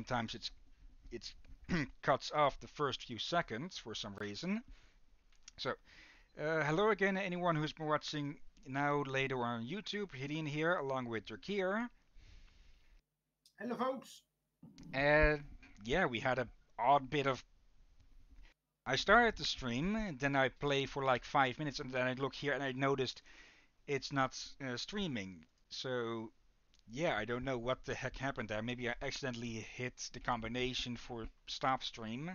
sometimes it's it's cuts off the first few seconds for some reason. So, uh, hello again, anyone who's been watching now later on YouTube. Hillyan here, along with Drakir. Hello, folks. And yeah, we had a odd bit of. I started the stream, and then I play for like five minutes, and then I look here and I noticed it's not uh, streaming. So yeah, I don't know what the heck happened there. Maybe I accidentally hit the combination for stop stream.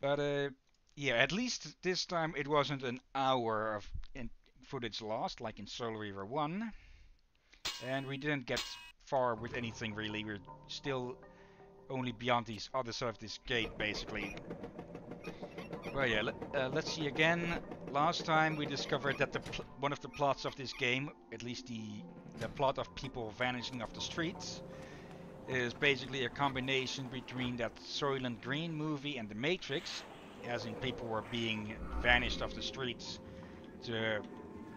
But uh, yeah, at least this time it wasn't an hour of footage lost like in Soul Reaver 1. And we didn't get far with anything really. We're still only beyond these other side of this gate basically. Well yeah, let, uh, let's see again. Last time we discovered that the one of the plots of this game, at least the the plot of people vanishing off the streets is basically a combination between that Soylent Green movie and The Matrix, as in people were being vanished off the streets to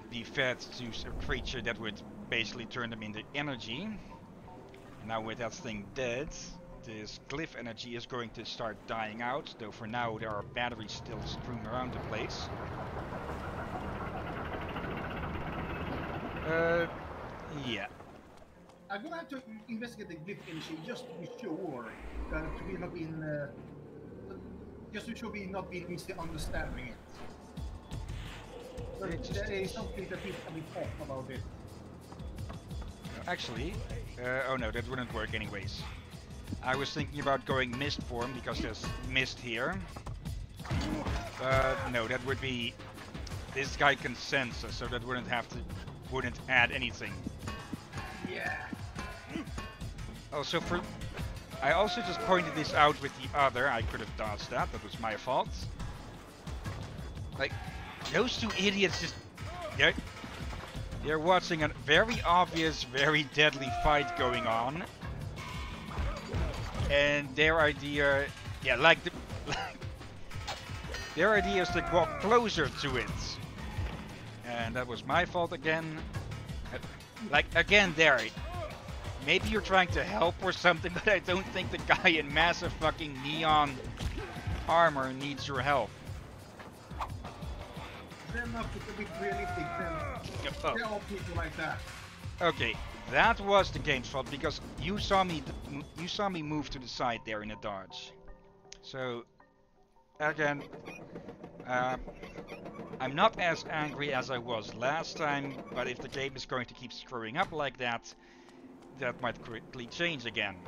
be fed to a creature that would basically turn them into energy. Now with that thing dead, this glyph energy is going to start dying out, though for now there are batteries still strewn around the place. Uh, yeah. I'm gonna have to investigate the glyph energy just to be sure that we not been uh, just to show we not been misunderstanding it. But there is something that needs to be thought about it. Actually, uh, oh no, that wouldn't work anyways. I was thinking about going mist form because there's mist here. But no, that would be this guy can sense us, so that wouldn't have to wouldn't add anything. Yeah. Oh, also for... I also just pointed this out with the other. I could have dodged that. That was my fault. Like, those two idiots just... They're, they're watching a very obvious, very deadly fight going on. And their idea... Yeah, like the... their idea is to walk closer to it. And that was my fault again. Like, again, there. Maybe you're trying to help or something, but I don't think the guy in massive fucking neon armor needs your help. They're not to be realistic, then. Oh. They're all people like that. Okay, that was the game's fault because you saw me you saw me move to the side there in a dodge. So again, uh, I'm not as angry as I was last time, but if the game is going to keep screwing up like that, that might quickly change again.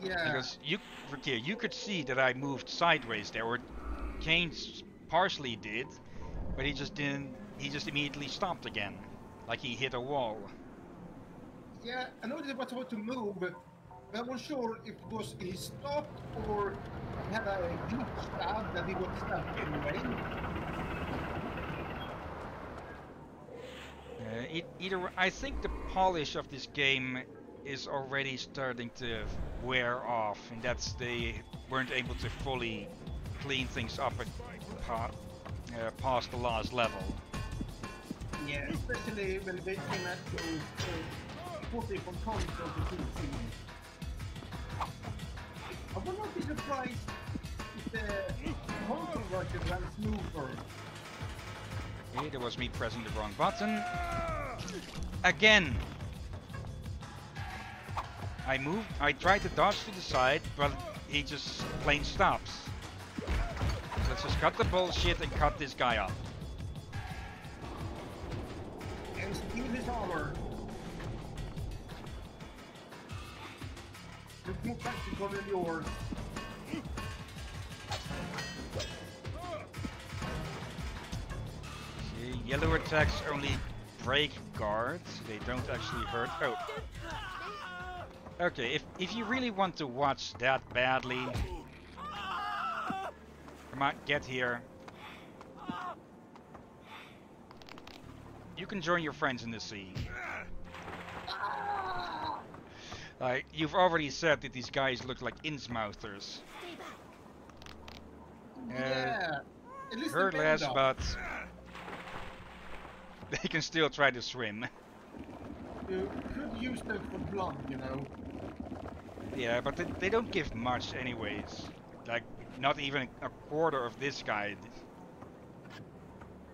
Yeah. Because you, Rakir, you could see that I moved sideways there, or Kain partially did, but he just didn't. He just immediately stopped again, like he hit a wall. Yeah, I noticed it was about to move, I wasn't sure if it was he stopped or had a glitch stab that he was stuck anyway. Uh, either I think the polish of this game is already starting to wear off, and that's they weren't able to fully clean things up at, uh, past the last level. Yeah, especially when they came to, to put the controls of the two teams. I would not be surprised if the console version ran smoother. Okay, that was me pressing the wrong button. Again! I moved, I tried to dodge to the side, but he just plain stops. Let's just cut the bullshit and cut this guy off. And steal his armor. It's more practical than yours. See, yellow attacks only break guards. They don't actually hurt. Oh. Okay, if, if you really want to watch that badly... Come on, get here. You can join your friends in the sea. Ah! Like, you've already said that these guys look like Innsmouthers. Yeah. Uh, hurt less, but they can still try to swim. You could use them for blood, you know. Yeah, but they, they don't give much anyways. Like, not even a quarter of this guy.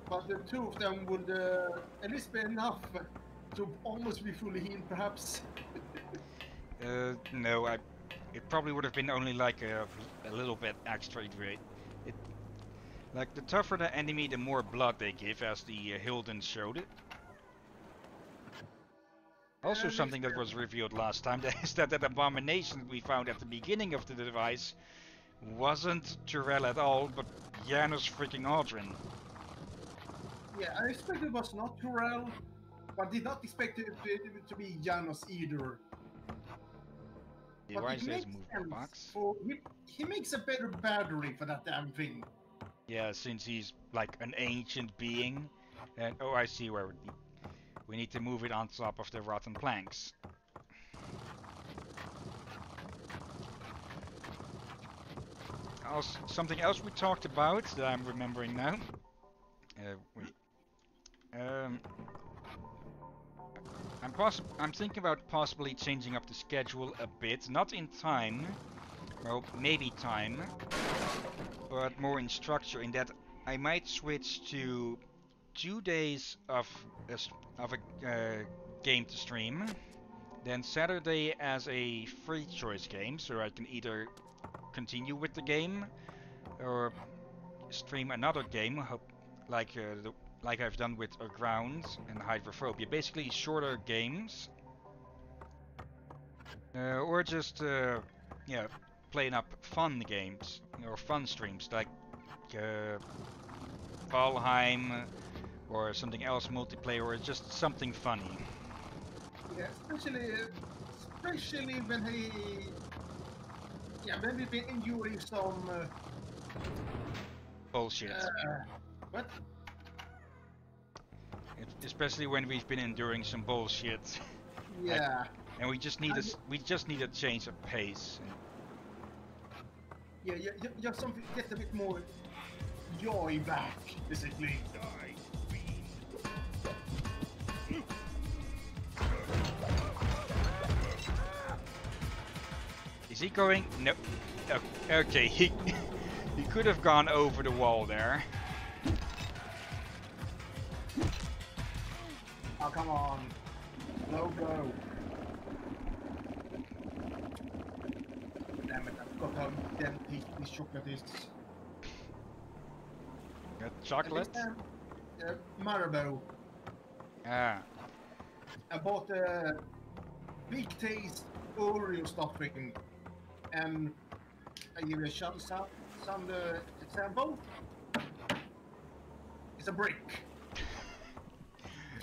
But the two of them would uh, at least be enough to almost be fully healed, perhaps. Uh, no, I. It probably would have been only like a, a little bit extra rate. It, like the tougher the enemy, the more blood they give, as the uh, Hillyan showed it. Also, something that was revealed last time that is that that abomination we found at the beginning of the device wasn't Turel at all, but Janos freaking Audron. Yeah, I expected it was not Turel, but did not expect it to, to be Janos either. Yeah, But Why makes move sense box? For, he, he makes a better battery for that damn thing. Yeah, since he's like an ancient being. And oh, I see where it. We need to move it on top of the rotten planks. Also, something else we talked about that I'm remembering now. Uh, wait. Um, I'm possi I'm thinking about possibly changing up the schedule a bit, not in time, well, maybe time, but more in structure. In that I might switch to two days of a, of a uh, game to stream, then Saturday as a free choice game, so I can either continue with the game or stream another game, like uh, the, like I've done with Ground and Hydrophobia. Basically, shorter games, uh, or just uh, yeah, playing up fun games or fun streams like uh, Valheim or something else multiplayer or just something funny. Yeah, especially, especially when he, yeah, when we've been enduring some, uh, Bullshit. uh, what? Es- Especially when we've been enduring some bullshit, Yeah, and we just need a we just need a change of pace. yeah, yeah, yeah, just something, get a bit more joy back, basically. Is he going? No. Okay, he he could have gone over the wall there. Oh, come on. Go, go. Damn it, I've got how damn tasty this chocolate is. Got chocolate. least, um, Uh, Marabou. Ah, I bought a big taste Oreo stuffing and I give you a some, some, some uh, example. It's a brick.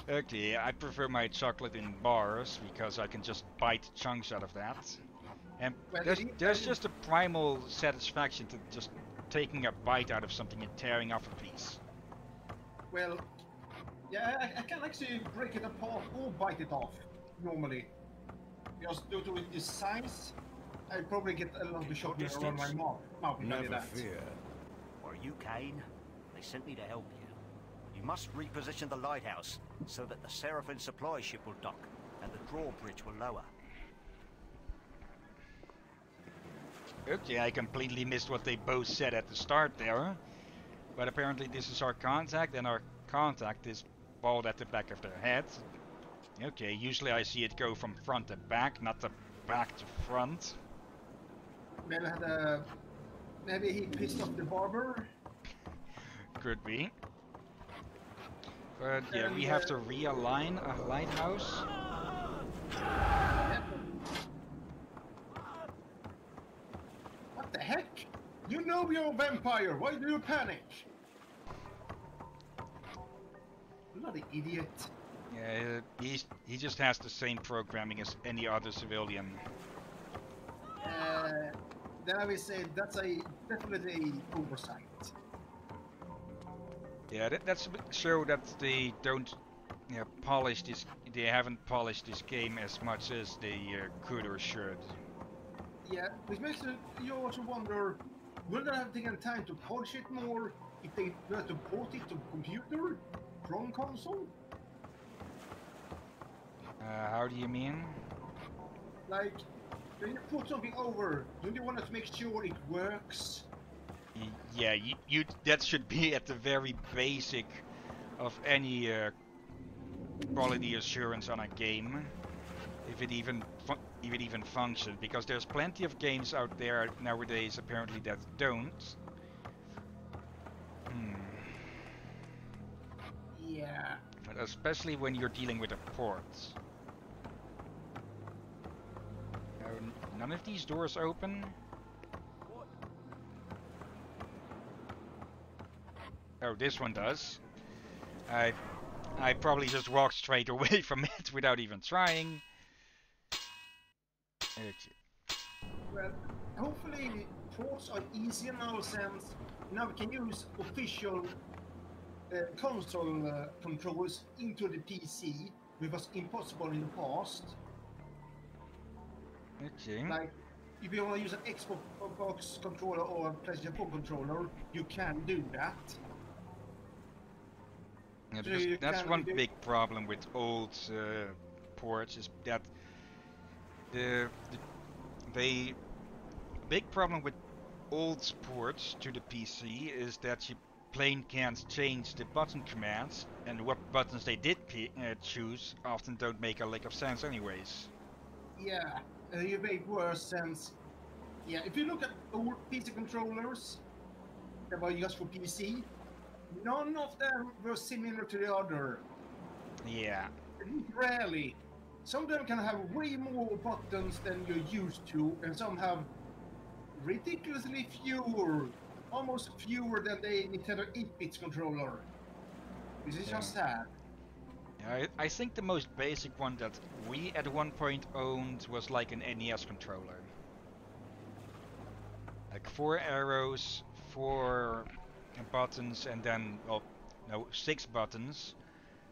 Okay. I prefer my chocolate in bars because I can just bite chunks out of that. And there's, there's just a primal satisfaction to just taking a bite out of something and tearing off a piece. Well, yeah, I, I can actually break it apart or bite it off normally. Because due to its size, I probably get a lot of chocolate around my mouth. mouth if I Never that. fear. Are you Kain? They sent me to help you. You must reposition the lighthouse so that the Sarafan supply ship will dock and the drawbridge will lower. Okay, I completely missed what they both said at the start there. But apparently this is our contact, and our contact is bald at the back of their head. Okay, usually I see it go from front to back, not the back to front. Maybe had a, maybe he pissed off the barber. Could be. But yeah, we have to realign a lighthouse. What the heck? You know you're a vampire. Why do you panic? Bloody idiot. Yeah, he's, he just has the same programming as any other civilian. Uh, then I will say that's a definitely oversight. Yeah, that, that's a bit show that they don't yeah, polish this. They haven't polished this game as much as they uh, could or should. Yeah, which makes you, you also wonder, will they have taken time to polish it more if they were to port it to computer from console? Uh, how do you mean? Like, When you put something over, don't you want to make sure it works? Yeah, you, you that should be at the very basic of any uh, quality assurance on a game, if it even if it even functions. Because there's plenty of games out there nowadays apparently that don't. Hmm. Yeah. But especially when you're dealing with a port. None of these doors open. Oh, this one does. I I probably just walked straight away from it without even trying. Well, hopefully ports are easier now since now we can use official uh, console uh, controllers into the PC, which was impossible in the past. Okay. Like, if you want to use an Xbox controller or a PlayStation 4 controller, you can do that. Yeah, because you that's one big problem with old uh, ports is that the, the they big problem with old ports to the PC is that you plain can't change the button commands, and what buttons they did p- uh, choose often don't make a lick of sense anyways. Yeah, uh, you make worse since. Yeah, if you look at old PC controllers that were used for PC, none of them were similar to the other. Yeah. Rarely. Some of them can have way more buttons than you're used to, and some have ridiculously fewer, almost fewer than the Nintendo 8-bit controller. This is just sad. Yeah, I, I think the most basic one that we at one point owned was like an NES controller. Like four arrows, four buttons, and then, well, no, six buttons.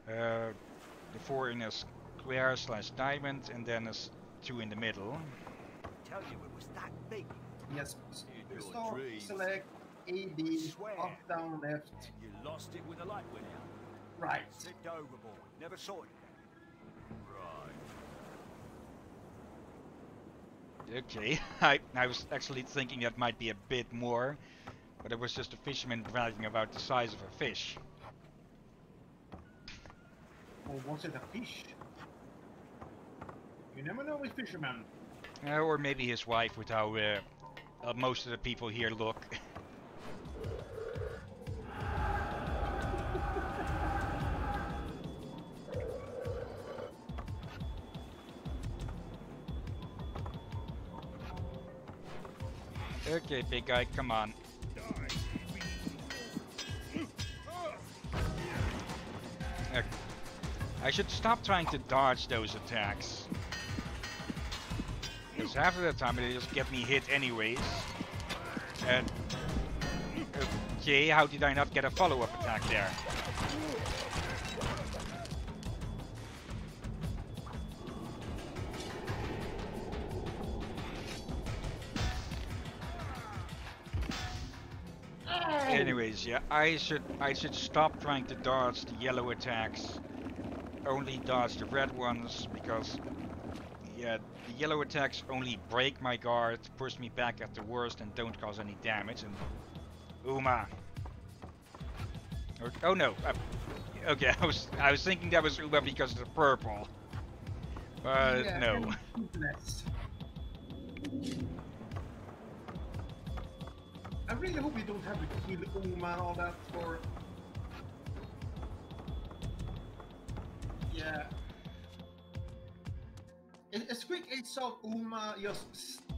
Uh, the four in a square slash diamond, and then a s- two in the middle. Tell you it was that big. Yes, s- In your start, dreams. select, A, B, Swear. up, down, left, You lost it with the light went out. right. Slipped overboard. Never saw it. Right. Okay, I, I was actually thinking that might be a bit more, but it was just a fisherman bragging about the size of a fish. Or was it a fish? You never know with fishermen. Uh, or maybe his wife, with how uh, uh, most of the people here look. okay, big guy, come on. I should stop trying to dodge those attacks. Because half of the time they just get me hit anyways. And... Okay, how did I not get a follow-up attack there? Yeah, I should I should stop trying to dodge the yellow attacks. Only dodge the red ones because yeah, the yellow attacks only break my guard, push me back at the worst, and don't cause any damage. And Uma. Or, oh no. Uh, okay, I was I was thinking that was Uma because of the purple. But Yeah, no. I really hope we don't have to kill Uma and all that for. Yeah. As, quick as saw Uma just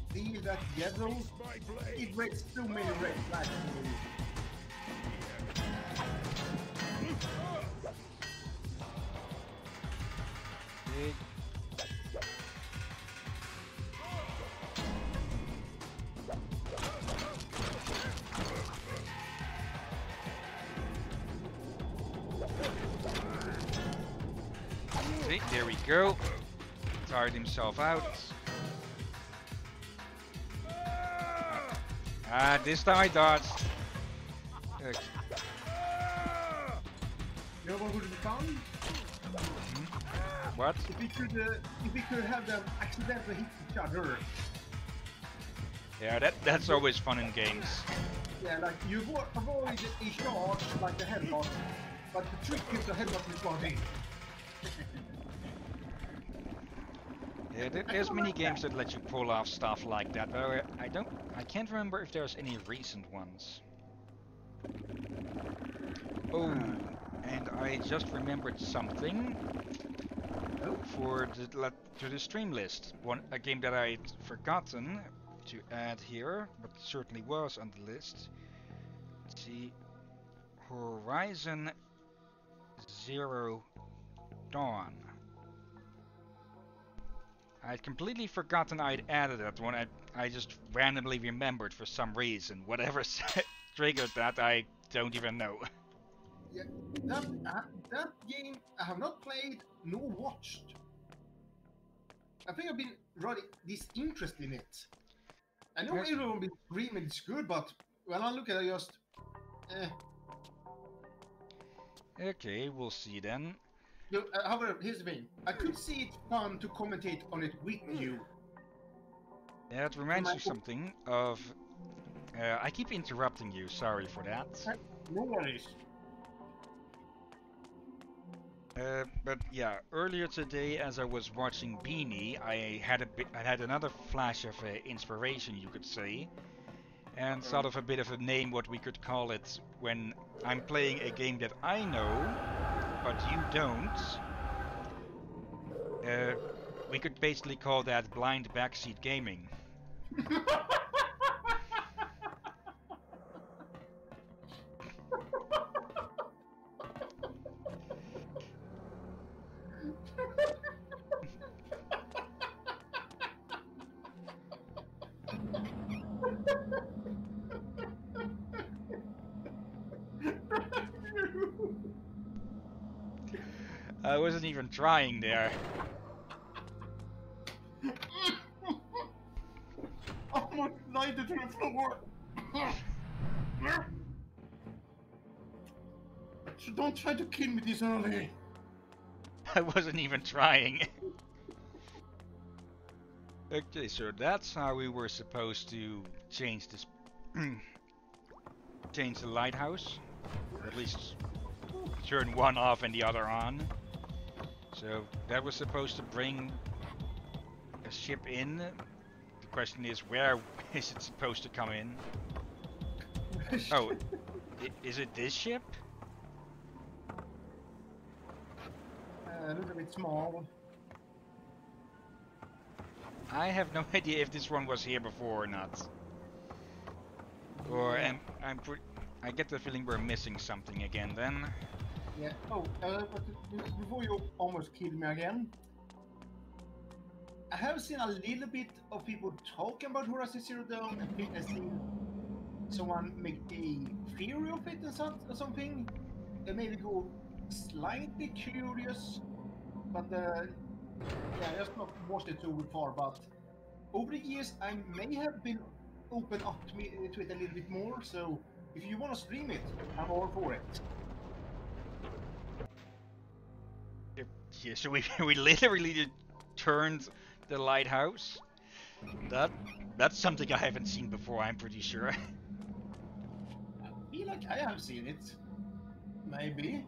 steal that yellow, it raised too many red flags for me. Go. Tired himself out. Ah, this time I dodged. Okay. You know what would be fun? What? If we could, uh, if we could have them accidentally hit each other, Yeah, that that's always fun in games. Yeah, like you avo- avoid a charge like the headbutt, but the trick is the headbutt is one. Yeah, there, there's many games that let you pull off stuff like that, but I- I don't, I can't remember if there's any recent ones. Oh, and I just remembered something Oh. for the to the stream list. One a game that I'd forgotten to add here, but certainly was on the list. Let's see, Horizon Zero Dawn. I'd completely forgotten I'd added that one. I, I just randomly remembered for some reason. Whatever triggered that, I don't even know. Yeah, That uh, that game I have not played nor watched. I think I've been really disinterested in it. I know Yes. everyone been screaming it's good, but when I look at it, I just eh. Okay, we'll see then. No, uh, however, here's the thing. I could see it fun to commentate on it with you. That reminds me something of... Uh, I keep interrupting you, sorry for that. No worries. Uh, but yeah, earlier today, as I was watching Beanie, I had a bit, I had another flash of uh, inspiration, you could say, and sort of a bit of a name, what we could call it, when I'm playing a game that I know, but you don't. Uh, we could basically call that blind backseat gaming. I wasn't even trying there. Almost landed to the floor. So don't try to kill me this early. I wasn't even trying. okay, so that's how we were supposed to change this. change the lighthouse. Or at least turn one off and the other on. So that was supposed to bring a ship in. The question is, where is it supposed to come in? Oh, is it this ship? Uh, a little bit small. I have no idea if this one was here before or not. Or am I'm I get the feeling we're missing something again then. Yeah. Oh, uh, before you almost killed me again, I have seen a little bit of people talking about Horizon Zero Dawn. I think I seen someone make a theory of it or, or something. It made me go slightly curious, but uh, yeah, I just not watched it too far. But over the years, I may have been open up to, me, to it a little bit more. So if you want to stream it, I'm all for it. Yeah, so we we literally just turned the lighthouse. That that's something I haven't seen before. I'm pretty sure. I feel like I have seen it. Maybe.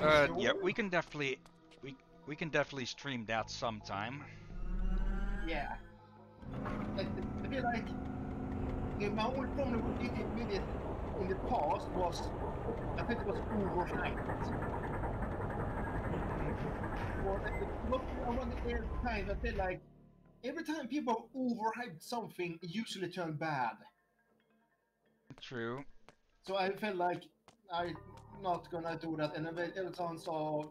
Uh, show? yeah, we can definitely we we can definitely stream that sometime. Yeah. I, I feel like yeah, my only problem with it, with it in the past was I think it was overhyped. Or I want to every time I feel like every time people overhype something, it usually turned bad. True. So I felt like I'm not gonna do that. And then time I saw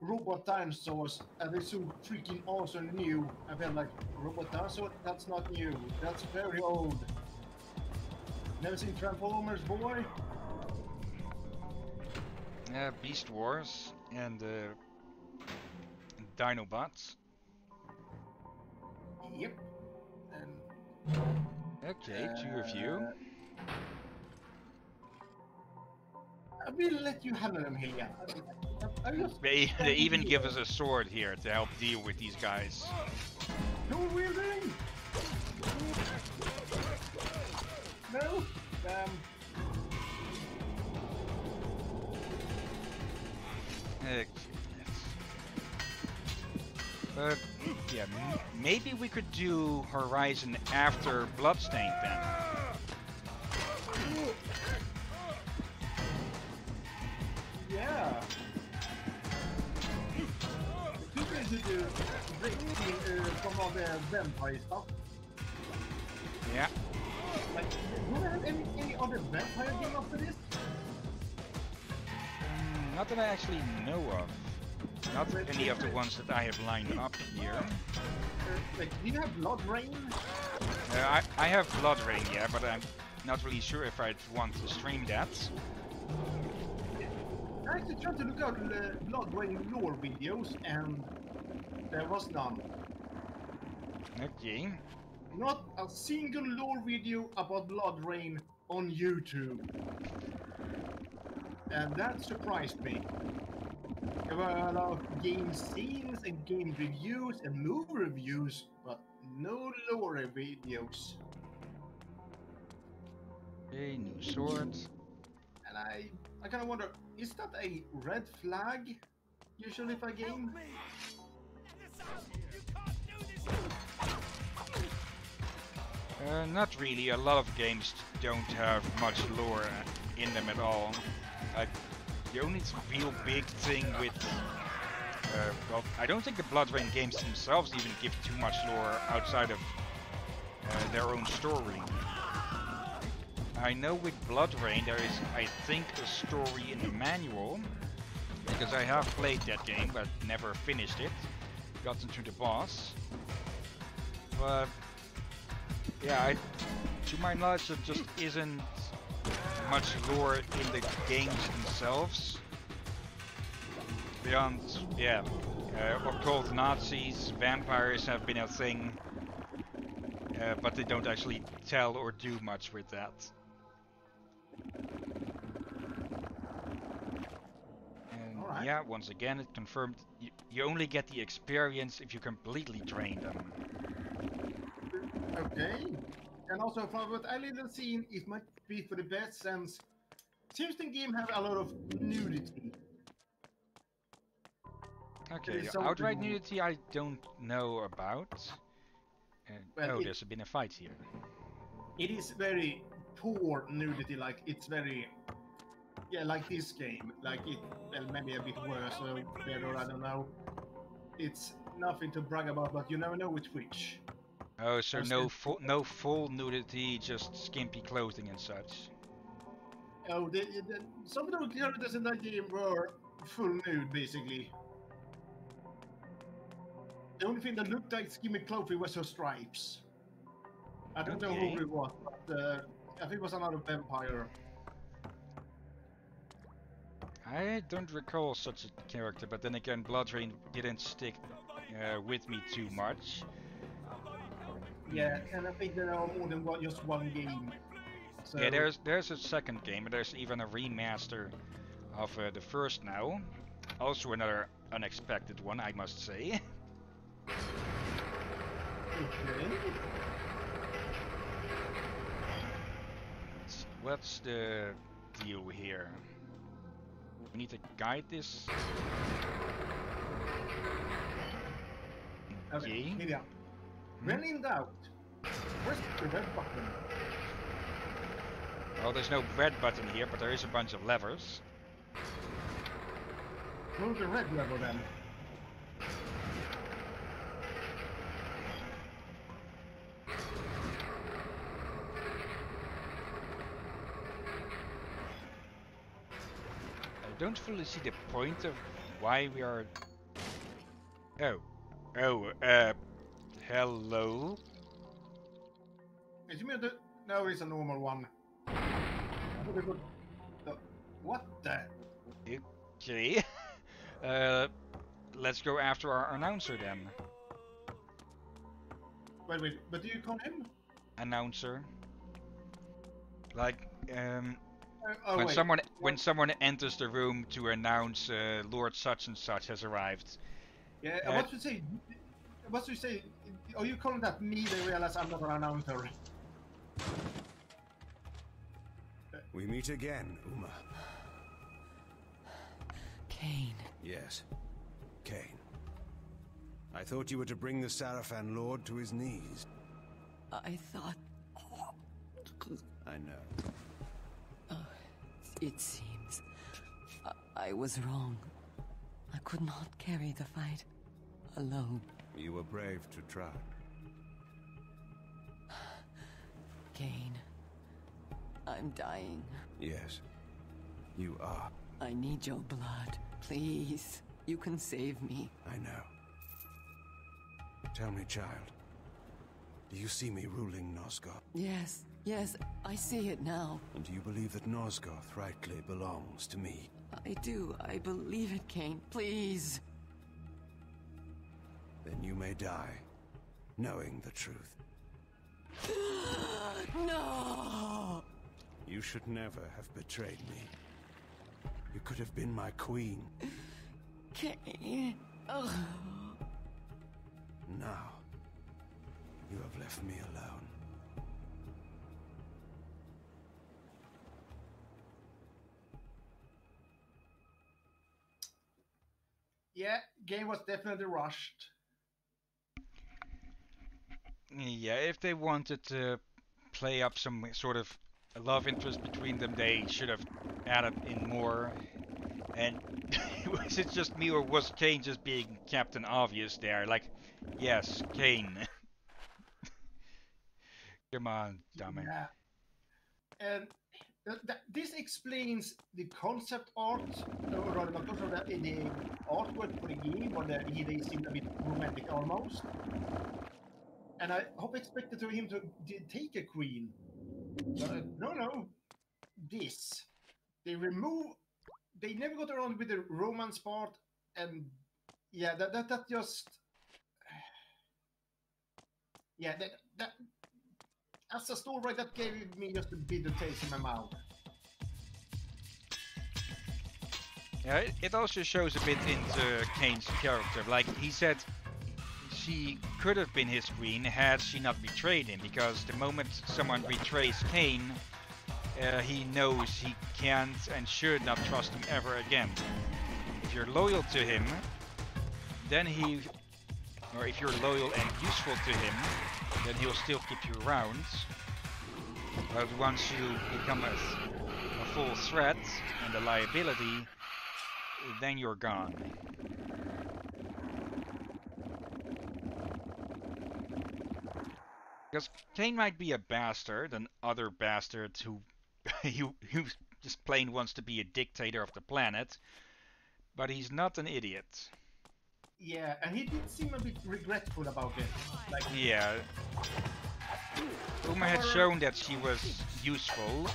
robot dinosaurs and they so freaking awesome new, I felt like robot dinosaur. That's not new. That's very old. Never seen Transformers, boy. Yeah, Beast Wars and uh, Dinobots. Yep. And Okay, two of you. uh, I will let you handle them, Hillyan. Just They, they even give us a sword here to help deal with these guys. dual wielding. Uh, yeah, maybe we could do Horizon after Bloodstained then. Yeah. Things to do. Uh, some of the vampire stuff. Yeah. Like, do we have any, any other vampire game after this? Mm, not that I actually know of. Not any of the ones that I have lined up here. Uh, do you have BloodRayne? Uh, I, I have BloodRayne, yeah, but I'm not really sure if I'd want to stream that. I actually tried to look out the BloodRayne lore videos and there was none. Okay. Not a single lore video about BloodRayne on YouTube. And that surprised me. There were a lot of game scenes and game reviews and movie reviews, but no lore videos. Okay, new sword. And I, I kind of wonder, is that a red flag usually for a game? Uh, not really. A lot of games don't have much lore in them at all. Like the only real big thing with, uh, well, I don't think the BloodRayne games themselves even give too much lore outside of uh, their own story. I know with BloodRayne there is, I think, a story in the manual because I have played that game but never finished it. Gotten to the boss, but yeah, I, to my knowledge, there just isn't much lore in the games themselves. Beyond, yeah, uh, occult Nazis, vampires have been a thing, uh, but they don't actually tell or do much with that. And Alright. yeah, once again, it confirmed y- you only get the experience if you completely drain them. Okay. And also from what I little seen, it might be for the best since seems the game have a lot of nudity. Okay, outright nudity I don't know about. Uh, Well, oh, it- there's been a fight here. It is very poor nudity, like it's very yeah, like this game. Like it well maybe a bit worse or better, I don't know. It's nothing to brag about, but you never know with Twitch. Oh, so no full, no full nudity, just skimpy clothing and such. Oh, the, the, some of the characters in that game were full nude, basically. The only thing that looked like skimpy clothing was her stripes. I don't know who it was, but uh, I think it was another vampire. I don't recall such a character, but then again, BloodRayne didn't stick uh, with me too much. Yeah, and I think there are more than one, just one game. So, Yeah, there's there's a second game, and there's even a remaster of uh, the first now. Also another unexpected one, I must say. Okay. What's the deal here? We need to guide this. Okay, Okay. Media. When in doubt, press the red button. Well, there's no red button here, but there is a bunch of levers. Move the red lever then. I don't fully see the point of why we are. Oh, oh, uh, hello. Is you mean the... No, it's a normal one. What the- the- What the? Okay. uh, let's go after our announcer then. Wait, wait, but do you call him? Announcer. Like, um, Uh, oh, when wait. someone when someone enters the room to announce uh, Lord such and such has arrived. Yeah, uh, what you say? What you say? Are you calling that me? They realize I'm not an announcer. We meet again, Uma. Kain. Yes. Kain. I thought you were to bring the Sarafan Lord to his knees. I thought. I know. Uh, it seems. I, I was wrong. I could not carry the fight alone. You were brave to try. Kain. I'm dying. Yes, you are. I need your blood. Please. You can save me. I know. Tell me, child. Do you see me ruling Nosgoth? Yes, yes, I see it now. And do you believe that Nosgoth rightly belongs to me? I do. I believe it, Kain. Please. Then you may die, knowing the truth. No! You should never have betrayed me. You could have been my queen. Kain. Ugh. Now, you have left me alone. Yeah, game was definitely rushed. Yeah, if they wanted to play up some sort of love interest between them, they should have added in more. And was it just me or was Kain just being Captain Obvious there? Like, yes, Kain. Come on, dummy. Yeah. And th- th- this explains the concept art, or rather not concept art, the artwork for the game, or the, he they seemed a bit romantic almost. And I hope expected to him to d- take a queen. But, uh, no, no. This. They remove. They never got around with the romance part, and yeah, that that, that just. Yeah, that that as a story, that gave me just a bit of taste in my mouth. Yeah, it, it also shows a bit into Kain's character. Like he said, she could have been his queen had she not betrayed him. Because the moment someone betrays Kain, uh, he knows he can't and should not trust him ever again. If you're loyal to him, then he, or if you're loyal and useful to him, then he'll still keep you around. But once you become a, a full threat and a liability, then you're gone. Because Kain might be a bastard, and other bastards who, who, who just plain wants to be a dictator of the planet, but he's not an idiot. Yeah, and he did seem a bit regretful about it. Like, Yeah. Uma had shown that she was useful.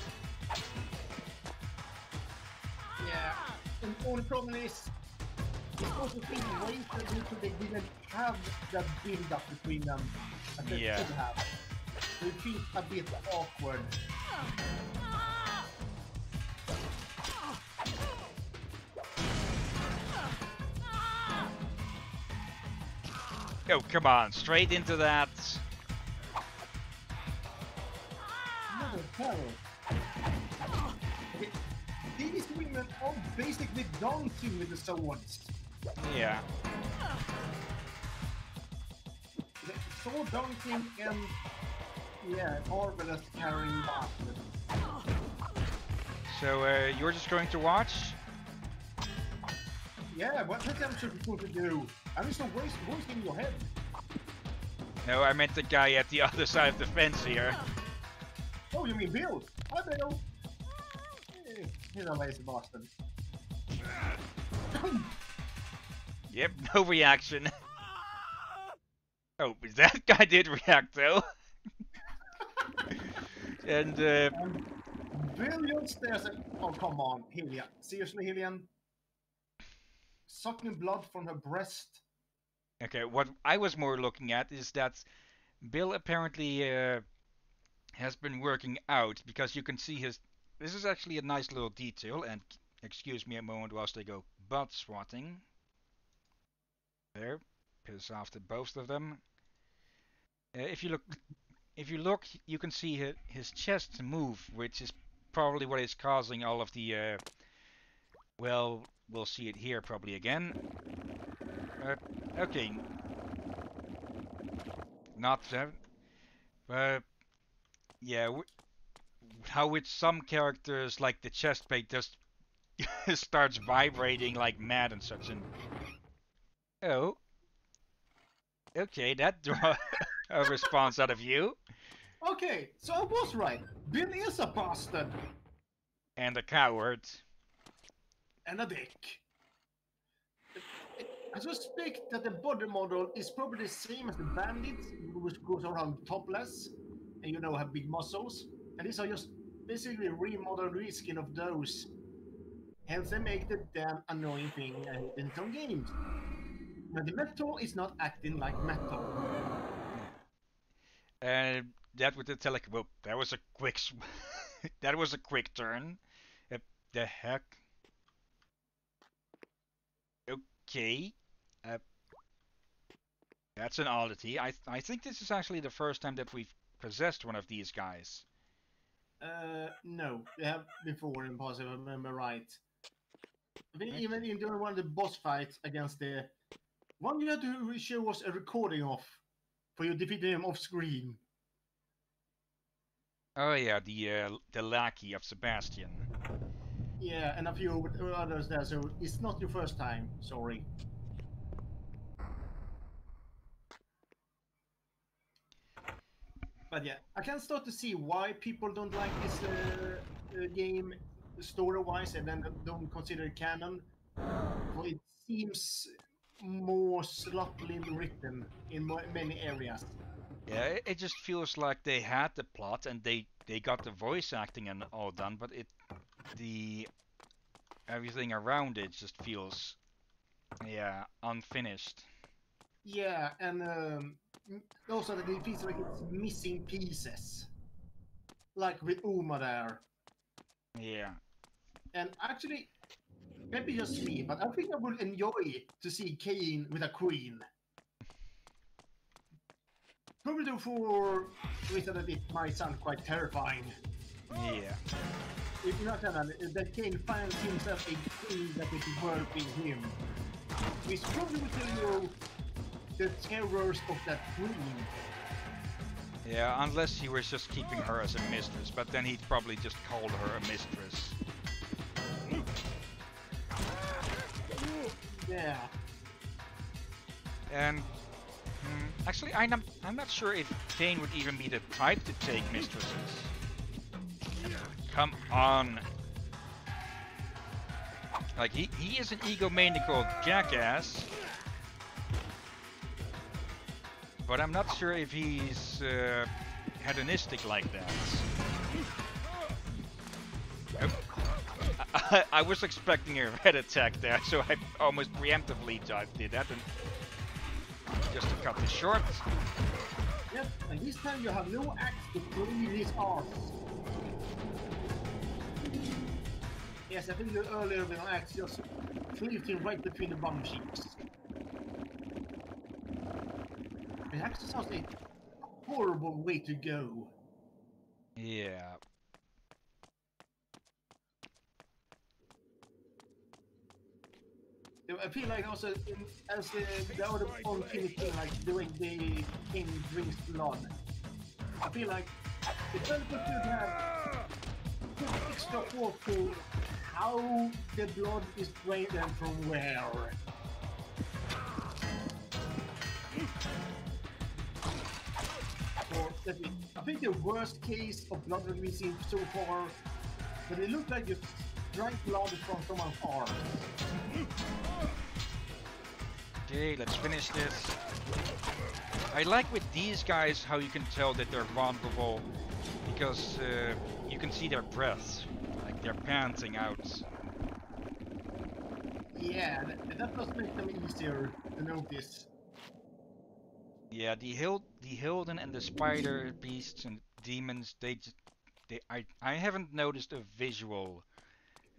yeah. And the only problem is, it was a thing waited until they didn't have that build up between them as they Yeah. should have. So it feels a bit awkward. Oh, come on, straight into that. These women are basically done dancing with the swords. Yeah. The sword dancing and yeah, marvelous carrying bastard. So uh, you're just going to watch? Yeah, what am I supposed to do? I'm just voice in your head. No, I meant the guy at the other side of the fence here. Oh, you mean Bill? Hi, Bill. He's a lazy bastard. Yep, no reaction. Oh, that guy did react though. and uh, Brilliant stairs. Oh, come on, Hillyan. Seriously, Hillyan? Sucking blood from her breast. okay, what I was more looking at is that Bill apparently uh, has been working out because you can see his. This is actually a nice little detail. And excuse me a moment whilst I go butt swatting. There, piss off the both of them. Uh, if you look, if you look, you can see his, his chest move, which is probably what is causing all of the. Uh, well, we'll see it here probably again. Uh, okay, not seven. But yeah, w- how with some characters like the chest plate just starts vibrating like mad and such. And oh, okay, that drew a response out of you Okay, so I was right. Bill is a bastard and a coward. and a dick. I suspect that the body model is probably the same as the bandit, which goes around topless and you know have big muscles. And these are just basically remodeled reskin of those. Hence they make the damn annoying thing in some games. Now the metal is not acting like metal. And that with the tele. Well, that was a quick. That was a quick turn. Uh, the heck. Okay. Uh, that's an oddity. I I think this is actually the first time that we've possessed one of these guys. Uh, no, they have before in past, if I remember right. I think Okay. even in during one of the boss fights against the one you had to show us a recording of for you defeating him off screen. Oh yeah, the uh, the lackey of Sebastian. Yeah, and a few others there, so it's not your first time. Sorry. But yeah, I can start to see why people don't like this uh, uh, game story-wise and then don't consider it canon. For it seems more sloppily written in many areas. Yeah, it, just feels like they had the plot and they they got the voice acting and all done, but it the everything around it just feels yeah unfinished. Yeah, and um, also that it feels like it's missing pieces. Like with Umah there. Yeah. And actually, maybe just me, but I think I would enjoy to see Kain with a queen. Probably do for reason that it might sound quite terrifying. Yeah. If not gonna, that Kain finds himself a queen that is working him. Which probably will tell you the terrors of that queen. Yeah, unless he was just keeping her as a mistress, but then he'd probably just call her a mistress. Yeah. And hmm, actually, I'm not, I'm not sure if Dane would even be the type to take mistresses. Come on. Like he, he is an egomaniacal jackass. But I'm not sure if he's uh, hedonistic like that. I, I was expecting a red attack there, so I almost preemptively di- did that. And just to cut this short. Yep, and this time you have no axe to clean his arse. Yes, I think earlier with an axe just cleaved him right between the bum cheeks. It actually sounds like a horrible way to go. Yeah. I feel like also in, as the, the other one finishing like doing the king drinks blood. I feel like the developer should have put extra thought to how the blood is drained and from where. Let me, I think the worst case of blood that we've seen so far, but it looked like you drank blood from someone's arm. Okay, let's finish this. I like with these guys how you can tell that they're vulnerable because uh, you can see their breaths, like they're panting out. Yeah, that, that does make them easier to notice. Yeah, the Hild, the Hylden and the spider beasts and demons, they just, they, I, I haven't noticed a visual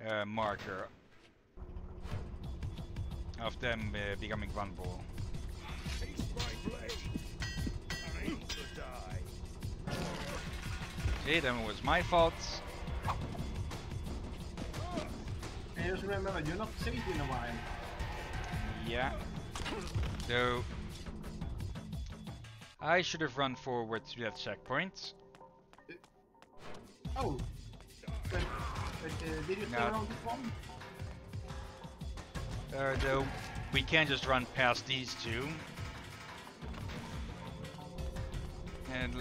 uh, marker of them uh, becoming vulnerable. Taste my blade. Time. Okay, then it was my fault. And just remember, you're not safe in a while. Yeah. So I should have run forward to that checkpoint. Oh. But, but, uh, did you No. turn on this one? Uh, though we can't just run past these two. And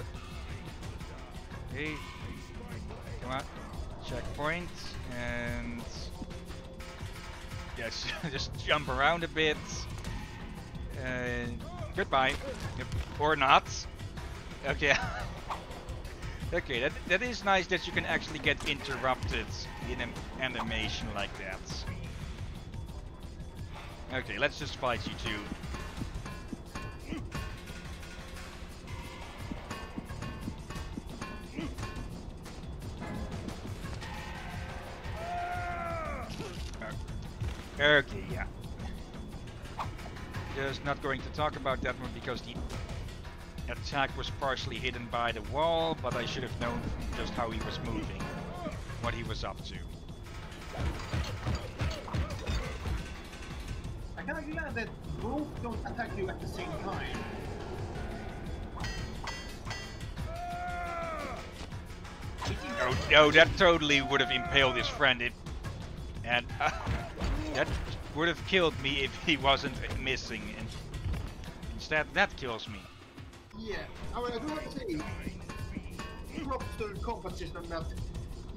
hey, come on, checkpoint, and yes, just jump around a bit. And goodbye, Yep, or not. Okay. okay, that that is nice that you can actually get interrupted in an animation like that. Okay, let's just fight you two. Okay, yeah. Just not going to talk about that one because the attack was partially hidden by the wall, but I should have known just how he was moving, what he was up to. I kind of glad that both don't attack you at the same time. No, no, that totally would have impaled his friend. It, and uh, that would have killed me if he wasn't missing. And instead, that kills me. Yeah, I mean, I do have to say, the combat system that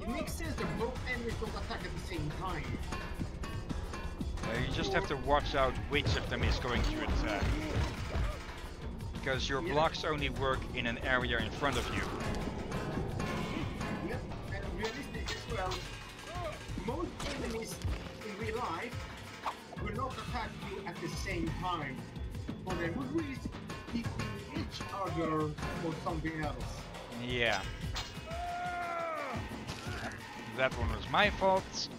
it makes sense that both enemies don't attack at the same time. Uh, you just have to watch out which of them is going to attack. Because your blocks only work in an area in front of you. Yep, and realistic as well. Most enemies in real life will not attack you at the same time. But they would really or something else. Yeah. That one was my fault.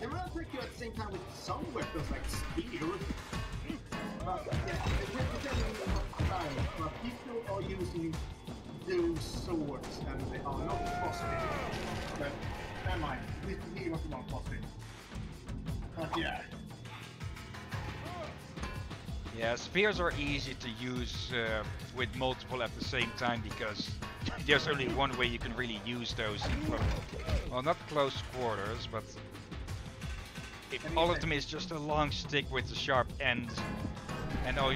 They will attack you at the same time with some weapons like spear. But yeah, they will depending on what style. But people are using those swords and they are not crossfit. But never mind. This he was not crossfit. But yeah. Yeah, spears are easy to use uh, with multiple at the same time because there's only one way you can really use those well, not close quarters, but if all of them is just a long stick with a sharp end, and all,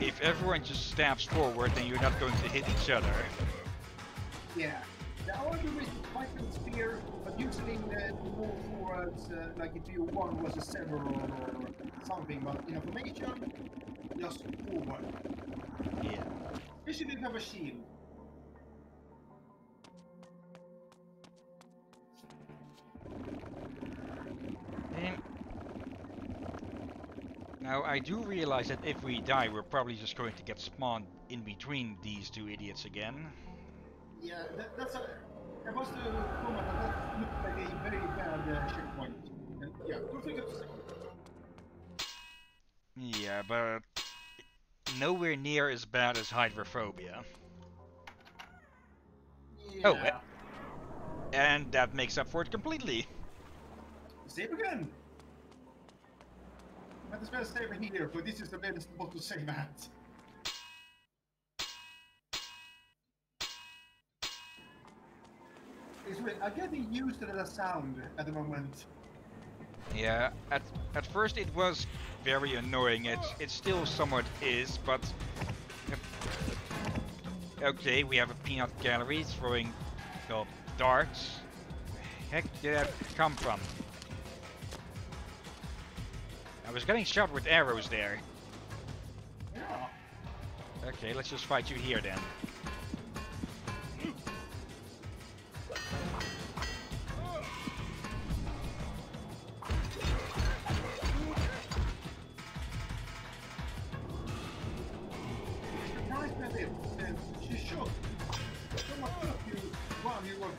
if everyone just stabs forward, then you're not going to hit each other. Yeah. The spear, usually uh, more towards uh, like if you one was a several or something, but in a formation, just forward. Yeah. Especially if you have a shield. Now I do realize that if we die, we're probably just going to get spawned in between these two idiots again. Yeah, that, that's a. I comment that that looked like a very bad uh, checkpoint. And yeah. Yeah, but nowhere near as bad as hydrophobia. Yeah. Oh, uh, And that makes up for it completely. Save again! Might as well save here, but this is the best spot to save at. Weird. I'm getting used to the sound at the moment. Yeah, at at first it was very annoying. It it still somewhat is, but okay, we have a peanut gallery throwing well darts. Heck did that come from? I was getting shot with arrows there. Yeah. Okay, let's just fight you here then.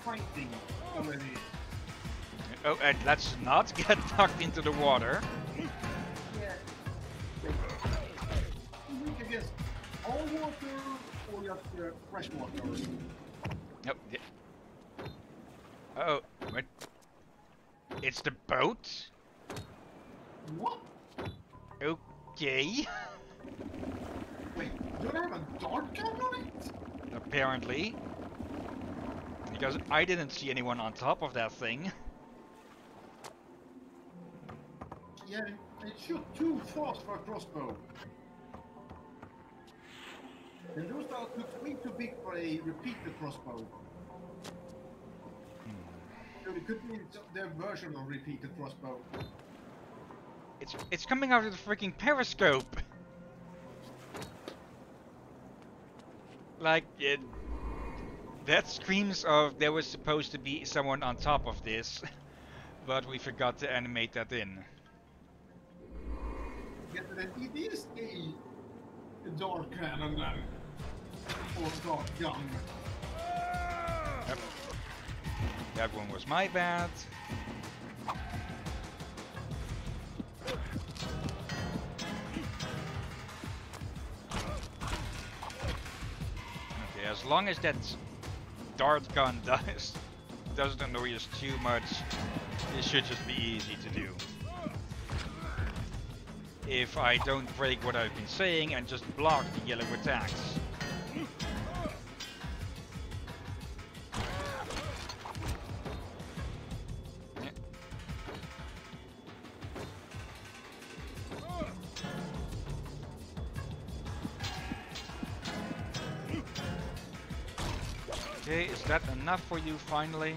While you fighting already. Oh, and let's not get knocked into the water. Yeah. Can guess all water or uh, fresh water. Oh, yeah. oh, what? It's the boat? What? Okay. Wait, Do they have a dart gun on it? apparently. Because I didn't see anyone on top of that thing. Yeah, it shoot too fast for a crossbow. And those darts look way too big for a repeater crossbow. Hmm. So it could be their version of repeater crossbow. It's it's coming out of the freaking periscope. Like it, that screams of there was supposed to be someone on top of this, but we forgot to animate that in. Yeah, but then it is a, a dart cannon then. Or dart gun. Yep. That one was my bad. Okay, as long as that dart gun does doesn't annoy us too much, it should just be easy to do. If I don't break what I've been saying and just block the yellow attacks. Enough for you finally?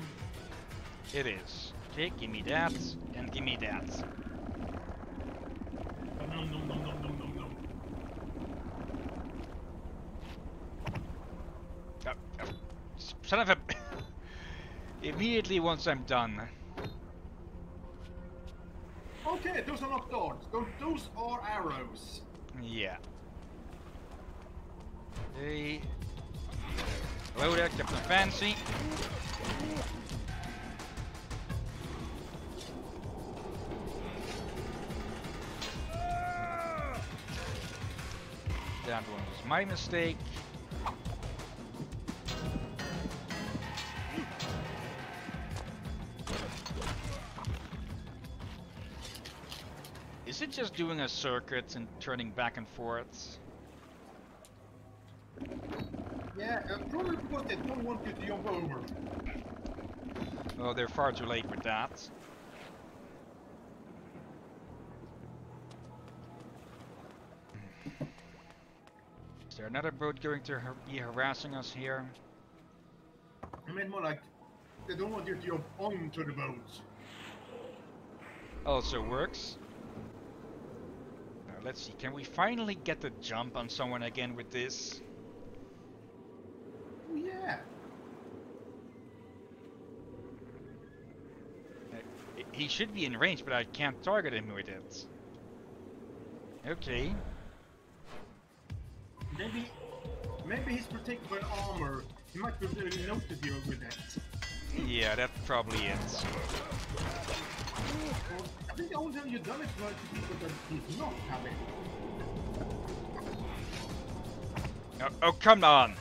It is. Okay, give me that, and give me that. Nom nom nom nom nom nom nom. Oh, oh, son of a... Immediately once I'm done. Okay, those are not darts. Those, those are arrows. Yeah. Hey. There, Captain Fancy. That one was my mistake. Is it just doing a circuit and turning back and forth? Yeah, uh, probably because they don't want you to jump over. Oh, they're far too late with that. Is there another boat going to har- be harassing us here? I mean, more like they don't want you to jump onto the boat. Also works. Now, let's see, can we finally get the jump on someone again with this? Oh, yeah. Uh, He should be in range, but I can't target him with it. Okay. Maybe, maybe he's protected by armor. He might be able to notice you with that. Yeah, that's probably it. I think the only time you've done it was to people that he's not having. Oh, oh come on!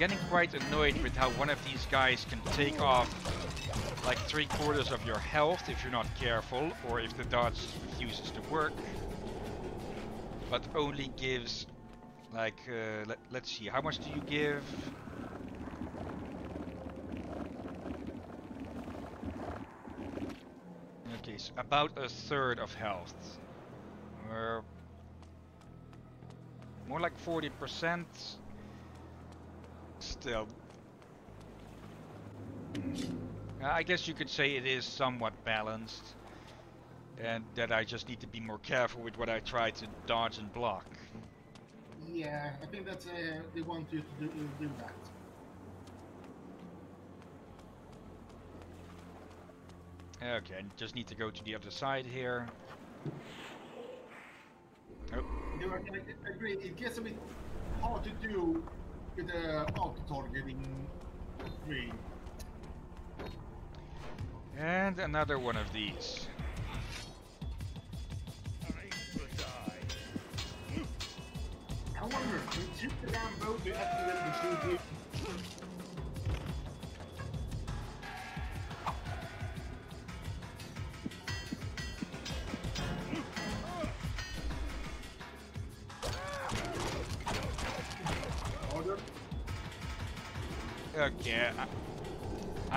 Getting quite annoyed with how one of these guys can take off like three quarters of your health if you're not careful, or if the dodge refuses to work. But only gives like uh, let, let's see, how much do you give? Okay, so about a third of health. Or more like 40%. Still. Uh, I guess you could say it is somewhat balanced. And that I just need to be more careful with what I try to dodge and block. Yeah, I think that's uh, they want you to do, do that. Okay, I just need to go to the other side here. Oh, You know, I I agree. It gets a bit hard to do with the auto targeting three. and another one of these. Hit the damn boat to activate the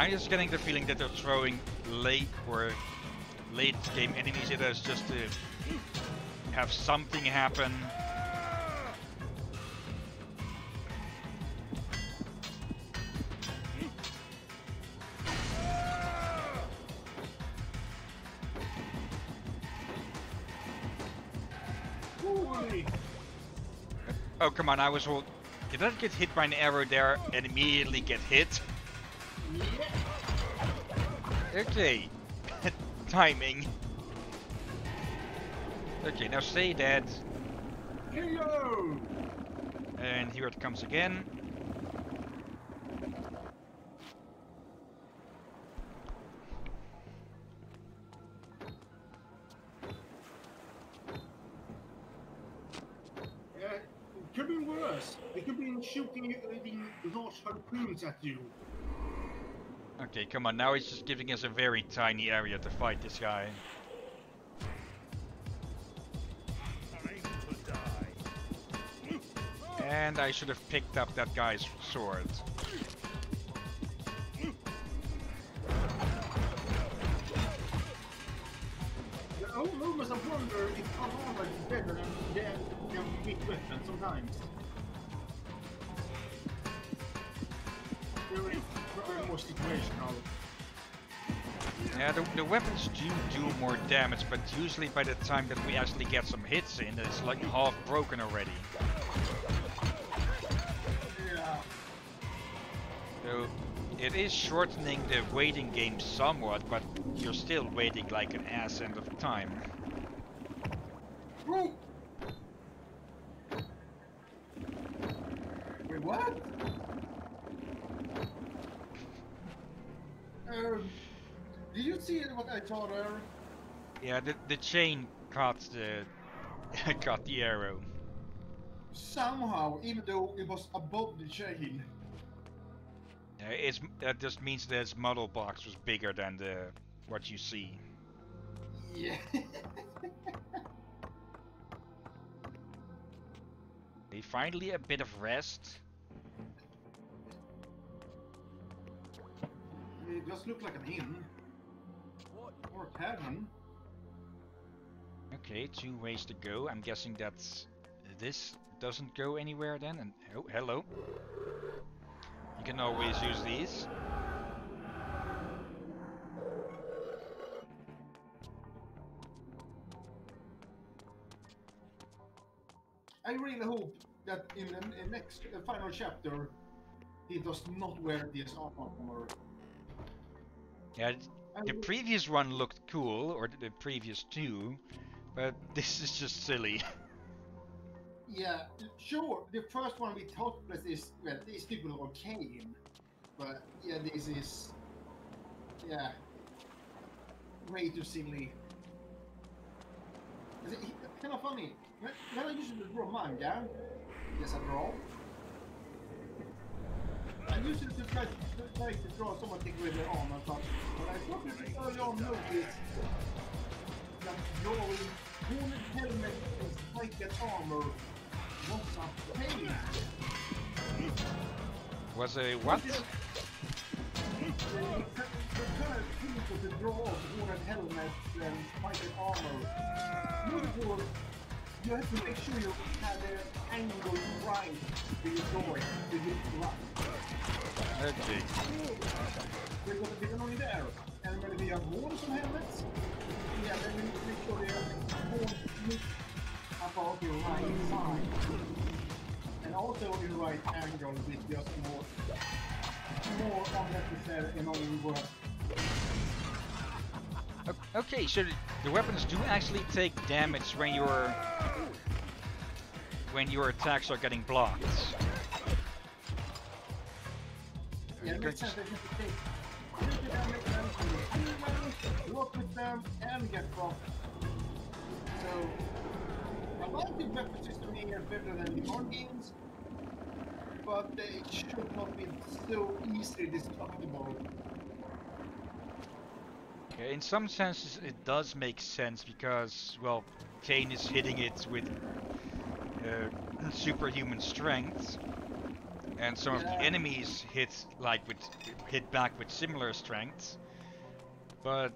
I'm just getting the feeling that they're throwing late or late game enemies at us just to have something happen. Oh, come on, I was all... Did I get hit by an arrow there and immediately get hit? Okay. Timing. Okay, now stay dead. Hello! And here it comes again. Uh, it could be worse. They could be shooting uh, large harpoons at you. Okay, come on, now he's just giving us a very tiny area to fight this guy. And I should have picked up that guy's sword. I almost wonder if armor is better than than than big weapon sometimes. Yeah, the, the weapons do do more damage, but usually by the time that we actually get some hits in, it's like half broken already. Yeah. So it is shortening the waiting game somewhat, but you're still waiting like an ass end of time. Woo! Wait, what? Um, did you see what I saw there? Yeah, the the chain caught the caught the arrow. Somehow, even though it was above the chain. Uh, it's that just means that its model box was bigger than the what you see. Yeah. Okay, finally a bit of rest. it just looked like an inn? Or a tavern. Okay, two ways to go. I'm guessing that this doesn't go anywhere then. And oh, hello. You can always use these. I really hope that in the next uh, final chapter, he does not wear this armor. Yeah, the um, previous one looked cool, or the previous two, but this is just silly. Yeah, sure. The first one with Hotpless is well, these people are arcane, but yeah, this is yeah, way too silly. Is it kind of funny? When, when I usually draw manga, yes, I draw. I usually try to, try to draw something with their arm and such, but I probably early on noticed that drawing hornet helmet and spiket armor was a pain. Was a what? The current people to draw hornet helmets and spiket armor. Beautiful. You have to make sure you have the angle right to your drawing to get it right. Okay. Because if it's only there, and when we have horns on helmets, yeah, then we need to make sure they have horns look about the right side. And also in the right angle with just more, more unnecessary annoying work. Okay, so the- the weapons do actually take damage when your when your attacks are getting blocked. Yeah, makes that you can take little damage with them, and get. So, I like the weapon system here better than the board games, but they should not be so easily destructible. Yeah, in some senses, it does make sense because, well, Kain is hitting it with uh, superhuman strength, and some of the enemies hit like with hit back with similar strength. But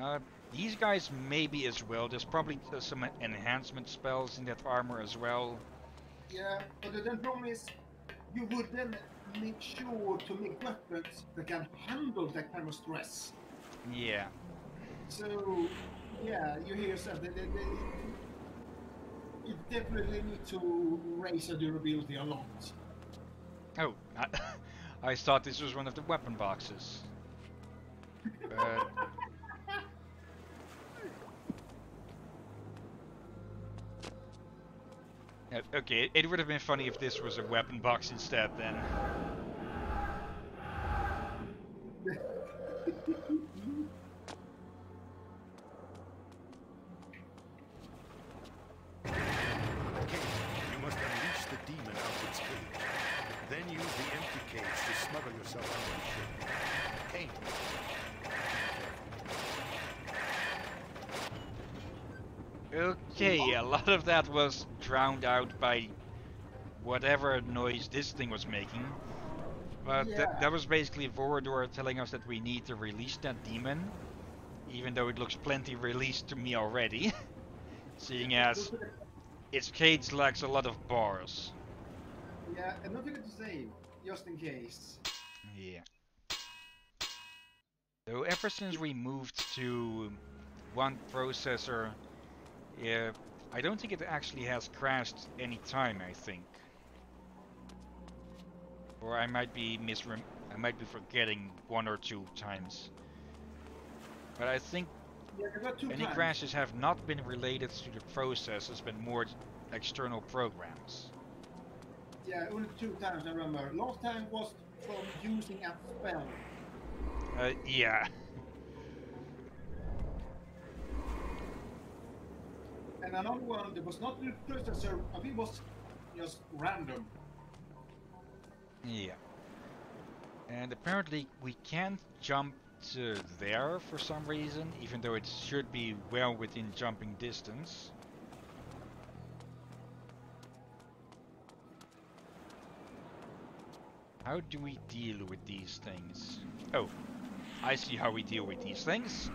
uh, these guys maybe as well. There's probably uh, some enhancement spells in that armor as well. Yeah, but the problem is, you would then make sure to make weapons that can handle that kind of stress. Yeah. So, yeah, you hear. They, they, they, you definitely need to raise the durability a lot. Oh, I, I thought this was one of the weapon boxes. But Uh, okay, it would have been funny if this was a weapon box instead then. You must unleash the demon out of its cage. Then use the empty cage to smuggle yourself under the ship. Kain, Okay, a lot of that was drowned out by whatever noise this thing was making. But Yeah. that, that was basically Vorador telling us that we need to release that demon. Even though it looks plenty released to me already. Seeing as its cage lacks a lot of bars. Yeah, and forget to save, just in case. Yeah. So ever since we moved to one processor, yeah, I don't think it actually has crashed any time. I think, or I might be misrem- I might be forgetting one or two times. But I think Yeah, two any times. crashes have not been related to the processors, but more external programs. Yeah, only two times I remember. Last time was from using a spell. Uh, yeah. And another one that was not the processor, I think it was just random. Yeah. And apparently we can't jump to there for some reason, even though it should be well within jumping distance. How do we deal with these things? Oh, I see how we deal with these things.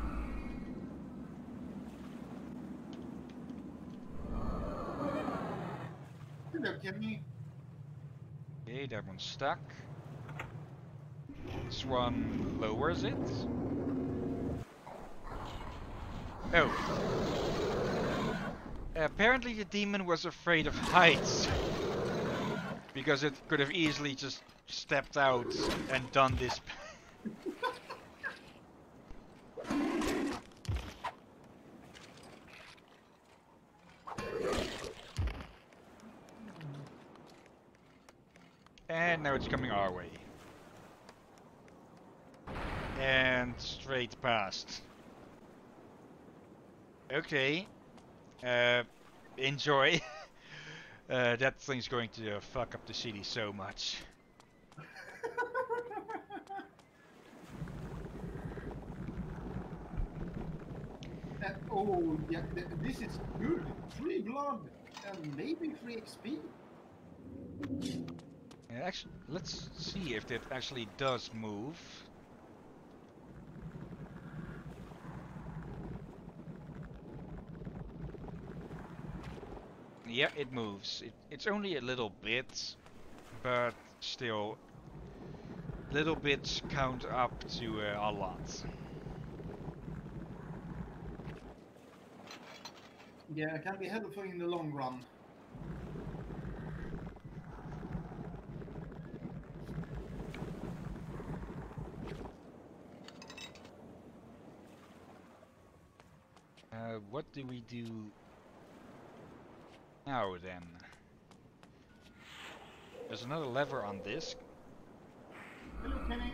Hello, Kenny. Okay, that one's stuck. This one lowers it. Oh. Apparently the demon was afraid of heights. Because it could have easily just stepped out and done this. And now it's coming our way. And straight past. Okay. Uh, enjoy. uh, that thing's going to uh, fuck up the city so much. Uh, oh, yeah, th- this is good. Free blood and maybe free XP. Yeah, actually, let's see if it actually does move. Yeah, it moves. It, it's only a little bit, but still, little bits count up to uh, a lot. Yeah, it can be helpful in the long run. Uh, what do we do now then? There's another lever on this. Hello, Kenny.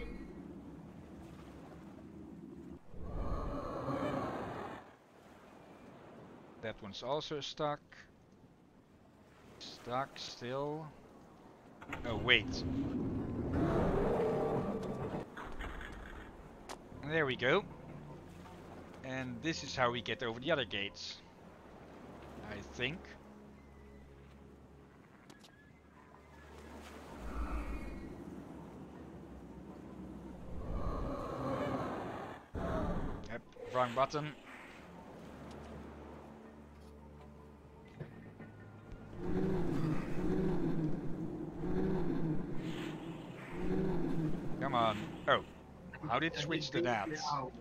That one's also stuck. Stuck still. Oh, wait. There we go. And this is how we get over the other gates. I think. Yep, wrong button. Come on. Oh, how did it switch to that? Out.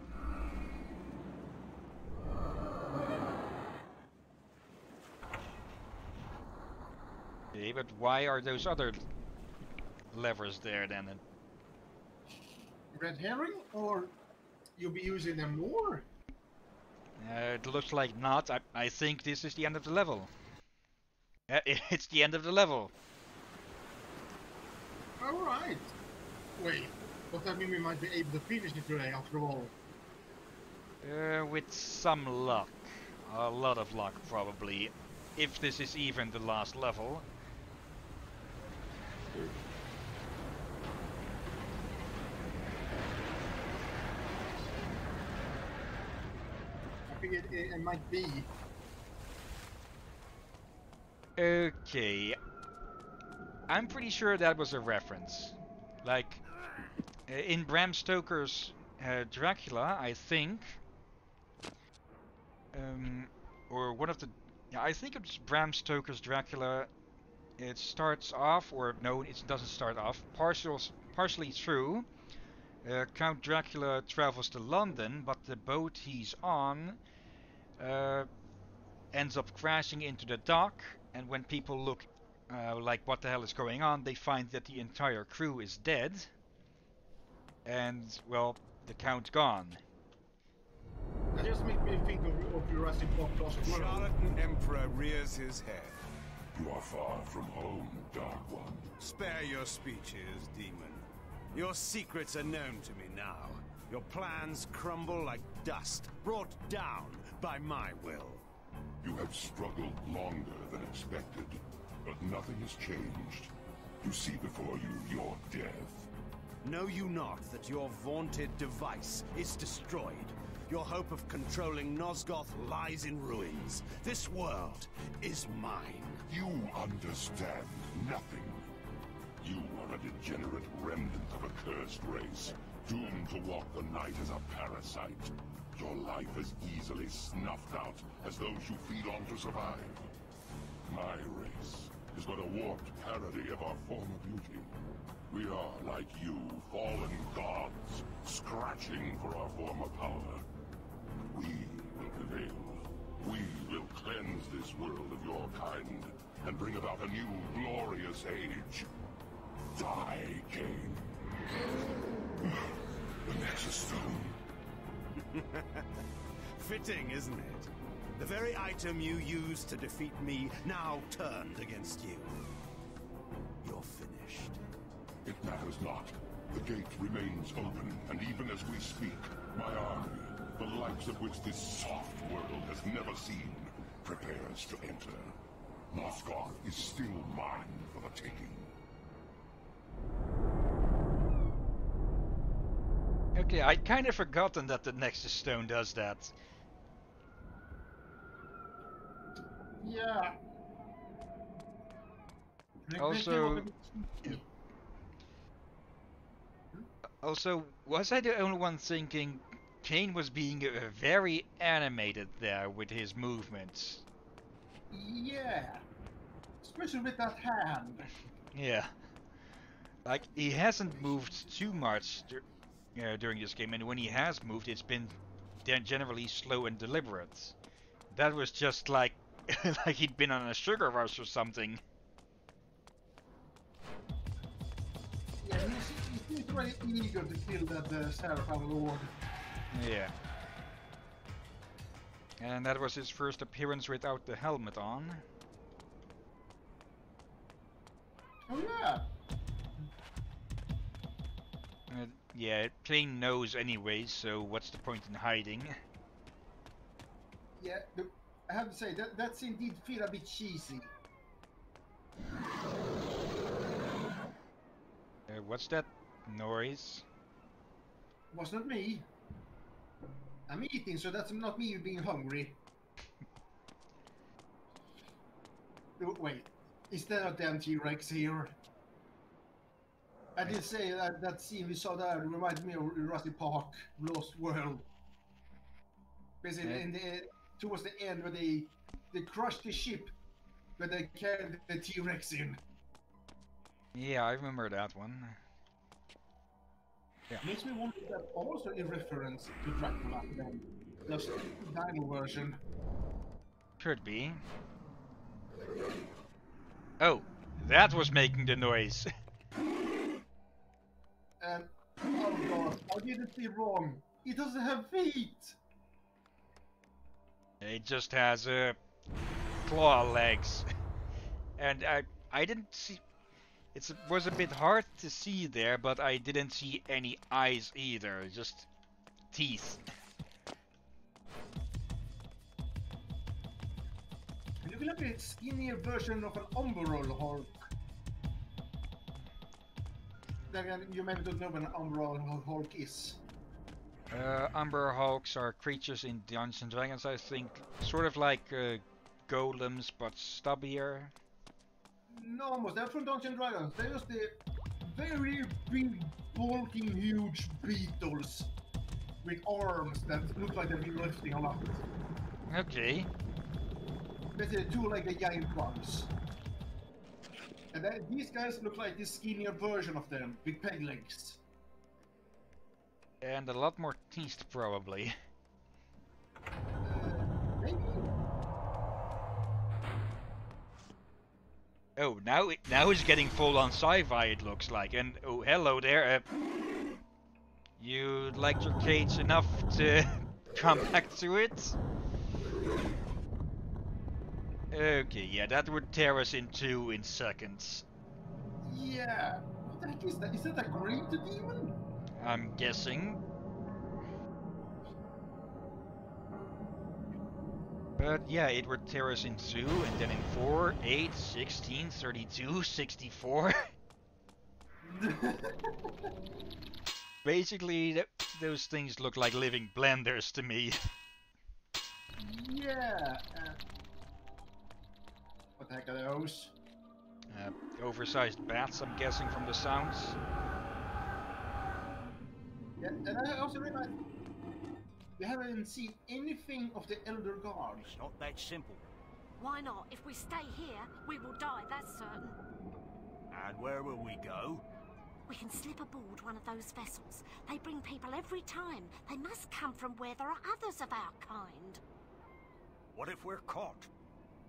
Okay, but why are those other levers there then? Red herring, or you'll be using them more? Uh, it looks like not. I, I think this is the end of the level. Uh, it's the end of the level. All right. Wait, does that mean we might be able to finish it today after all? Uh, with some luck. A lot of luck, probably. If this is even the last level. I think it, it, it might be. Okay. I'm pretty sure that was a reference. Like, uh, in Bram Stoker's uh, Dracula, I think. Um, or one of the. Yeah, I think it's Bram Stoker's Dracula. It starts off, or no, it doesn't start off. Partial, partially true. Uh, Count Dracula travels to London, but the boat he's on uh, ends up crashing into the dock. And when people look uh, like what the hell is going on, they find that the entire crew is dead. And, well, the count's gone. That just makes me think of, of Jurassic Park Lost The charlatan emperor rears his head. You are far from home, Dark One. Spare your speeches, demon. Your secrets are known to me now. Your plans crumble like dust, brought down by my will. You have struggled longer than expected, but nothing has changed. You see before you your death. Know you not that your vaunted device is destroyed? Your hope of controlling Nosgoth lies in ruins. This world is mine. You understand nothing. You are a degenerate remnant of a cursed race, doomed to walk the night as a parasite. Your life is easily snuffed out as those you feed on to survive. My race is but a warped parody of our former beauty. We are, like you, fallen gods, scratching for our former power. We will prevail. We will cleanse this world of your kind and bring about a new glorious age. Die, Kain. the Nexus Stone. Fitting, isn't it? The very item you used to defeat me now turned against you. You're finished. It matters not. The gate remains open, and even as we speak, my army, the likes of which this soft world has never seen, prepares to enter. Nosgoth is still mine for the taking. Okay, I'd kind of forgotten that the Nexus Stone does that. Yeah. Also- make it look a bit cheeky. Also, was I the only one thinking Kain was being uh, very animated there with his movements? Yeah. Especially with that hand. Yeah. Like, he hasn't moved too much uh, during this game, and when he has moved, it's been generally slow and deliberate. That was just like, like he'd been on a sugar rush or something. Yeah, he's, he seems very eager to kill that uh, Sarafan Lord. Yeah. And that was his first appearance without the helmet on. Oh yeah. Uh, yeah, Kain knows anyway, so what's the point in hiding? Yeah, the, I have to say that that's indeed feel a bit cheesy. what's that noise? Was not me. I'm eating, so that's not me being hungry. Wait, is there a damn T-Rex here? I did say that that scene we saw there reminded me of Jurassic Park, Lost World. Basically, Yeah. in the towards the end, where they they crushed the ship, but they carried the T-Rex in. Yeah, I remember that one. Yeah. Makes me wonder if that's also a reference to Dracula, then. Just dino version. Could be. Oh, that was making the noise. And oh god, I didn't see wrong. It doesn't have feet. it just has uh, claw legs, and I I didn't see. It was a bit hard to see there, but I didn't see any eyes either. Just teeth. Looks like a skinnier version of an Umber Hulk. Then you maybe don't know what an Umber Hulk is. Uh, Umber Hulks are creatures in Dungeons and Dragons, I think, sort of like uh, golems but stubbier. No, almost. They're from Dungeons and Dragons. They're just the very big, bulking, huge beetles with arms that look like they've been lifting a lot. Okay. Basically, two like the giant ones. And then these guys look like the skinnier version of them, with peg legs. And a lot more teeth, probably. Uh, maybe. Oh, now it, now it's getting full on sci-fi. It looks like. And oh, hello there. Uh, you liked your cage enough to come back to it? Okay, yeah, that would tear us in two in seconds. Yeah. What the heck is that? Is that a green to demon? I'm guessing. But yeah, it would tear us in two, and then in 4, 8, 16, 32, 64. Basically, th- those things look like living blenders to me. yeah. Uh, what the heck are those? Uh, oversized bats, I'm guessing from the sounds. Yeah, and I also realized we haven't seen anything of the Elder God. It's not that simple. Why not? If we stay here, we will die, that's certain. And where will we go? We can slip aboard one of those vessels. They bring people every time. They must come from where there are others of our kind. What if we're caught?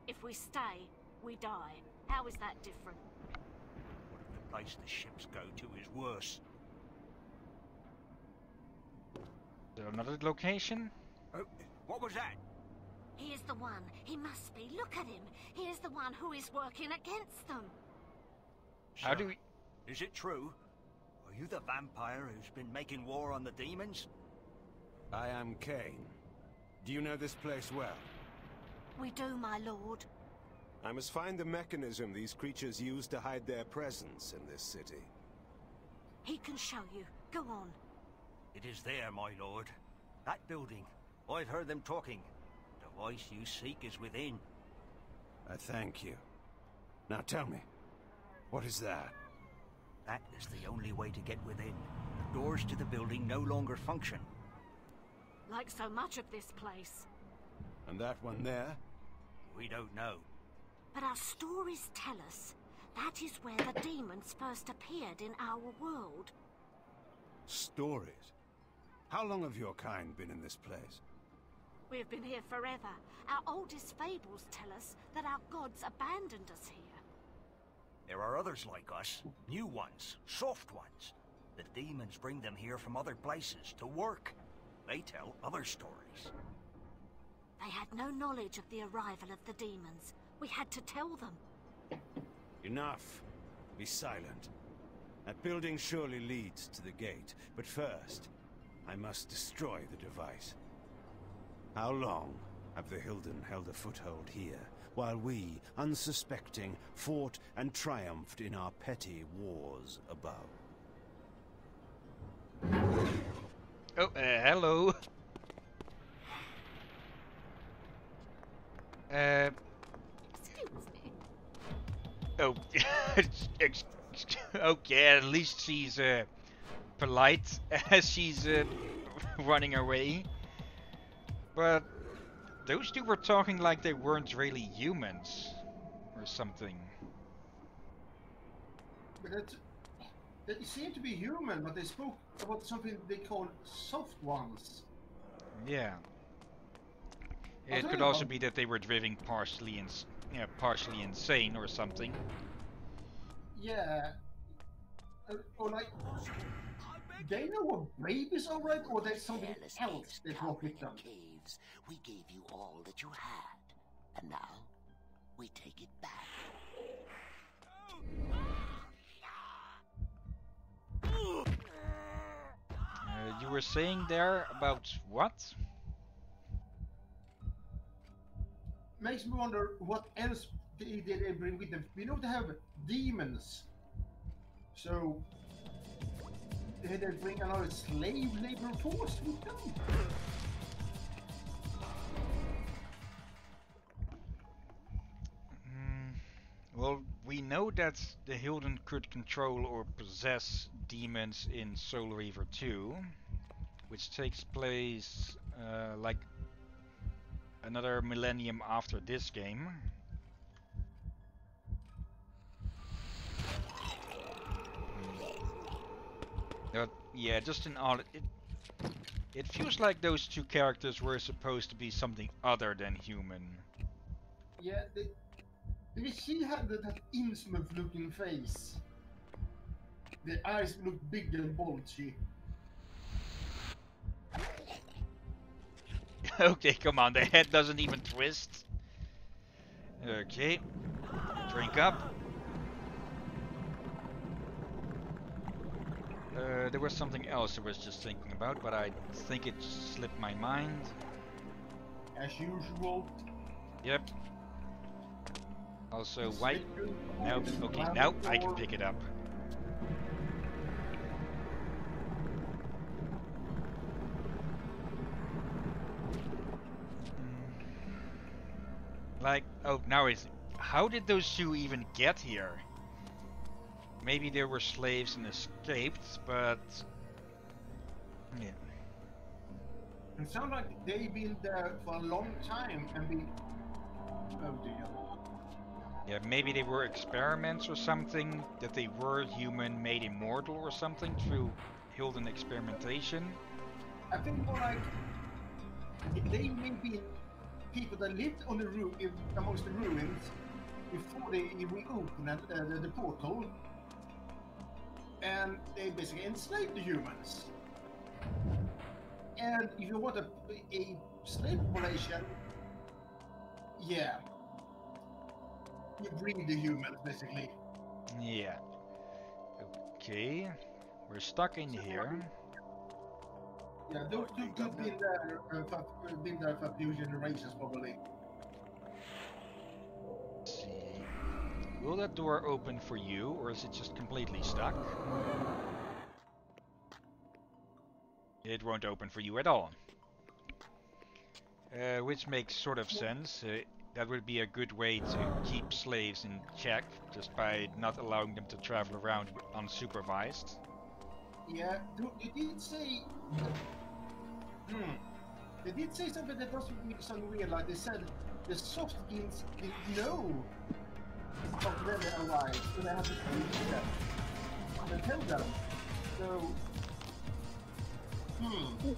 If we stay, we die. How is that different? What if the place the ships go to is worse? So another location? Oh, what was that? He is the one. He must be. Look at him. He is the one who is working against them. How do we... Is it true? Are you the vampire who's been making war on the demons? I am Kain. Do you know this place well? We do, my lord. I must find the mechanism these creatures use to hide their presence in this city. He can show you. Go on. It is there, my lord. That building. I've heard them talking. The voice you seek is within. I thank you. Now tell me, what is that? That is the only way to get within. The doors to the building no longer function. Like so much of this place. And that one there? We don't know. But our stories tell us that is where the demons first appeared in our world. Stories? How long have your kind been in this place? We have been here forever. Our oldest fables tell us that our gods abandoned us here. There are others like us. New ones. Soft ones. The demons bring them here from other places to work. They tell other stories. They had no knowledge of the arrival of the demons. We had to tell them. Enough. Be silent. That building surely leads to the gate, but first, I must destroy the device. How long have the Hylden held a foothold here, while we, unsuspecting, fought and triumphed in our petty wars above? Oh, uh, hello. Uh, Excuse me. Oh, okay. At least she's uh, polite as she's uh, running away. But those two were talking like they weren't really humans or something. But that, they seem to be human, but they spoke about something they call soft ones. Yeah. It could also be that they were driven partially ins yeah, partially insane or something. Yeah. Uh, or like, they know what babies are right, or there's something Careless else caves that covered wrong with in them. caves. We gave you all that you had, and now we take it back. Uh, you were saying there about what? Makes me wonder what else did they bring with them. We know they have demons. So, did they bring another slave labor force with them? Mm, well, we know that the Hylden could control or possess demons in Soul Reaver 2, which takes place uh, like another millennium after this game. Hmm. But yeah, just in all, it it feels like those two characters were supposed to be something other than human. Yeah, they, she had that, that Innsmouth looking face. The eyes look big and bulgy. okay, come on, the head doesn't even twist. Okay, drink up. Uh, there was something else I was just thinking about, but I think it slipped my mind. As usual. Yep. Also, white. Slippery. No, okay, now I can pick it up. Like, oh, now it's. How did those two even get here? Maybe they were slaves and escaped, but. Yeah. It sounds like they've been there for a long time and been. Oh dear. Yeah, maybe they were experiments or something, that they were human made immortal or something through Hylden experimentation. I think more like they may be people that lived on the roof amongst the ruins before they reopened uh, the, the portal, and they basically enslaved the humans. And if you want a, a slave population, yeah, you breed the humans basically. Yeah. Okay. We're stuck in here. Yeah, those two could be there, uh, for, been there for a few generations probably. Let's see. Will that door open for you, or is it just completely stuck? It won't open for you at all. Uh, which makes sort of sense. Uh, that would be a good way to keep slaves in check, just by not allowing them to travel around unsupervised. Yeah, they did say. Hmm. They did say something that doesn't make some weird. Like they said, the soft skins did know of when they arrived, so they had to teach them and tell them. So. Hmm.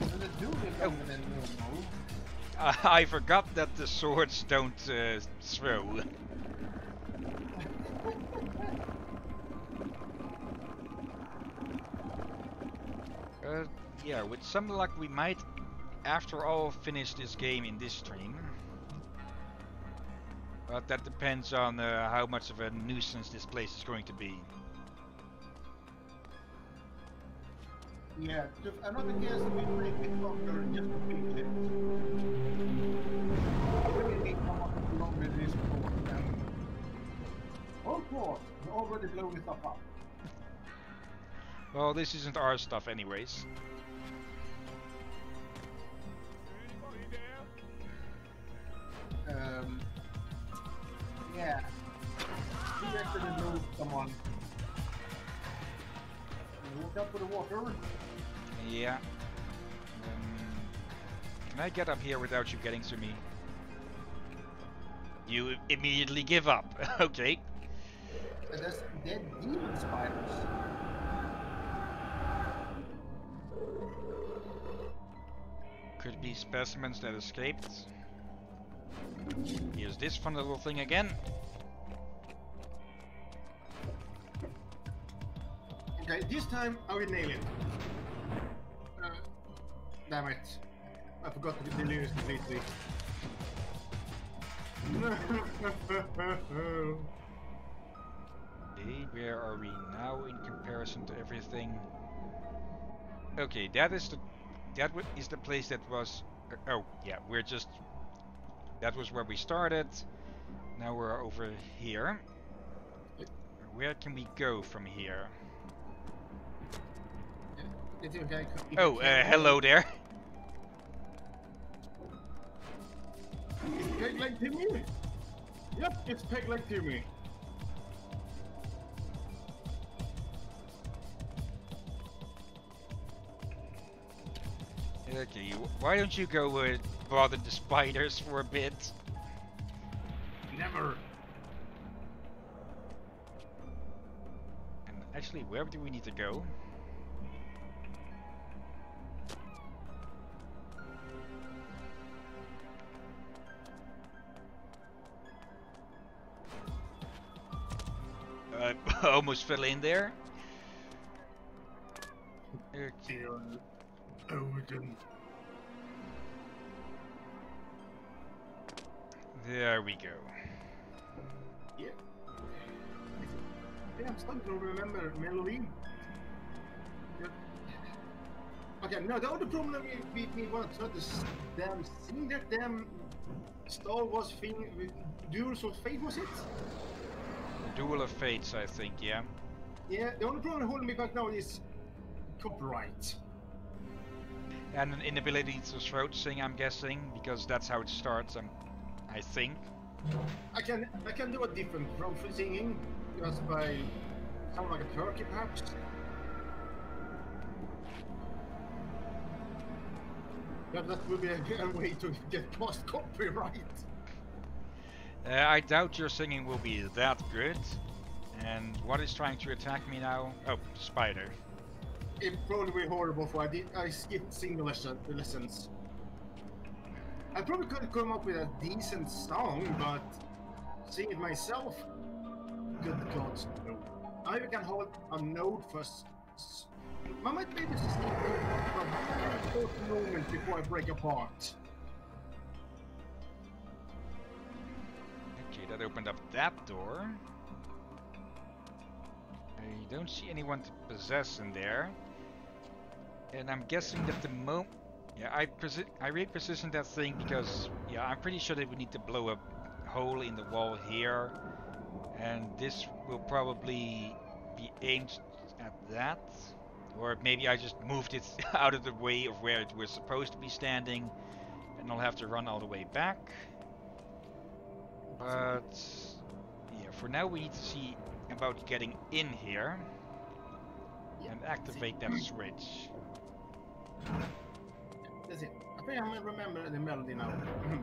And they do Oh. I forgot that the swords don't uh, throw. Uh, yeah, with some luck we might, after all, finish this game in this stream. But that depends on uh, how much of a nuisance this place is going to be. Yeah, just another guess we play with longer just to fix it. Need come up longer this port and. Oh, port! Already blown it up. Up. Well, this isn't our stuff anyways. Um, yeah. We actually know someone. Look out for the water. Yeah. Um, can I get up here without you getting to me? You immediately give up. okay. And there's dead demon spiders. Specimens that escaped. Here's this fun little thing again. Okay, this time I will nail it. Uh, damn it. I forgot to delete it completely. Okay, where are we now in comparison to everything? Okay, that is the that is the place that was. uh, oh, yeah, we're just. That was where we started. Now we're over here. Where can we go from here? It's okay, if you Oh, uh, hello there. Peg leg Timmy? Yep, it's peg leg Timmy. Okay, wh- why don't you go with bother the spiders for a bit? Never. And actually, where do we need to go? I uh, almost fell in there. Okay. Odin. There we go. Yeah. Yeah, I'm starting to remember melody. Yep. Okay, no, the other problem with, me was not this damn thing that damn Star Wars thing with Duels of Fate, was it? Duel of Fates, I think, yeah. Yeah, the only problem holding me back now is copyright. And an inability to throat sing, I'm guessing, because that's how it starts, um, I think. I can I can do a different throat singing, just by sound like a turkey perhaps. That, that would be a, a way to get past copyright. Uh, I doubt your singing will be that good. And what is trying to attack me now? Oh, spider. It probably be horrible for I did I skipped singing lesson, lessons. I probably could come up with a decent song, but sing it myself, good God, no. I can hold a note for. I might be for a short moment before I break apart. Okay, that opened up that door. I don't see anyone to possess in there. And I'm guessing that the mo... Yeah, I I that thing because, yeah, I'm pretty sure that we need to blow a hole in the wall here. And this will probably be aimed at that. Or maybe I just moved it out of the way of where it was supposed to be standing. And I'll have to run all the way back. But yeah, for now we need to see about getting in here and activate that switch. That's it. I think I remember the melody now.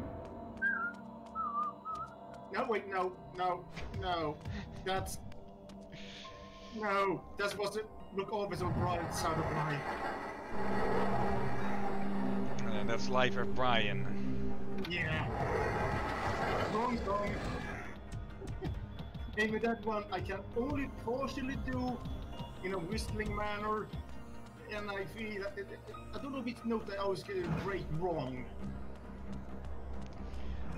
no, wait, no, no, no. That's. No, that's wasn't. Look always on bright side of life. And uh, that's Life of Brian. Yeah. Wrong song. and with that one, I can only partially do in a whistling manner. And I feel that I don't know which note I always get it break wrong.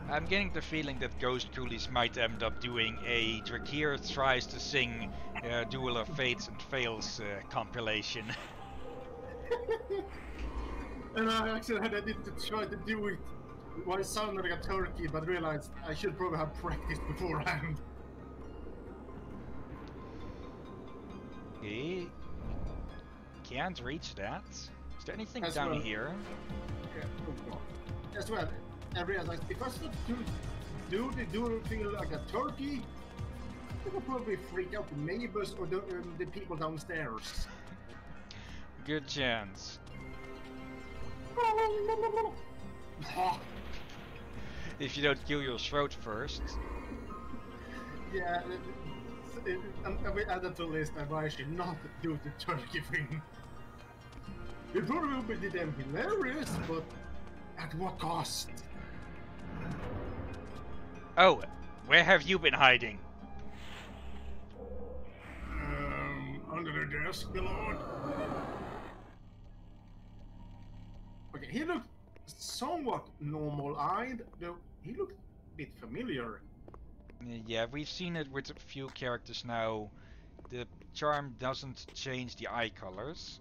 I'm getting the feeling that Ghost Coolies might end up doing a Drakir tries to sing uh, Duel of Fates and Fails uh, compilation. And I actually had I did to try to do it while it sounded like a turkey, but realized I should probably have practiced beforehand. okay. Can't reach that. Is there anything That's down well- here? Yeah. As well, I realized if I start to do the do feel like a turkey, it will probably freak out the neighbors or the, um, the people downstairs. Good chance. If you don't kill your throat first. yeah, it, it, I'm, will add that to the list I should not to do the turkey thing. It probably will be damn hilarious, but at what cost? Oh, where have you been hiding? Um, under the desk, my lord. Okay, he looked somewhat normal-eyed, though he looked a bit familiar. Yeah, we've seen it with a few characters now. The charm doesn't change the eye colors.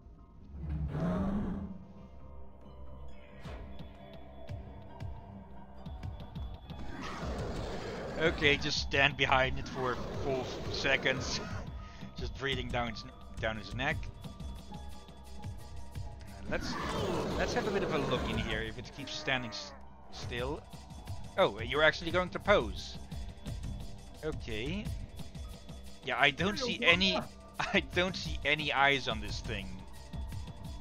Okay, just stand behind it for four seconds. just breathing down his, down his neck. Let's let's have a bit of a look in here if it keeps standing still. Oh, you're actually going to pose. Okay. Yeah, I don't see any. I don't see any eyes on this thing.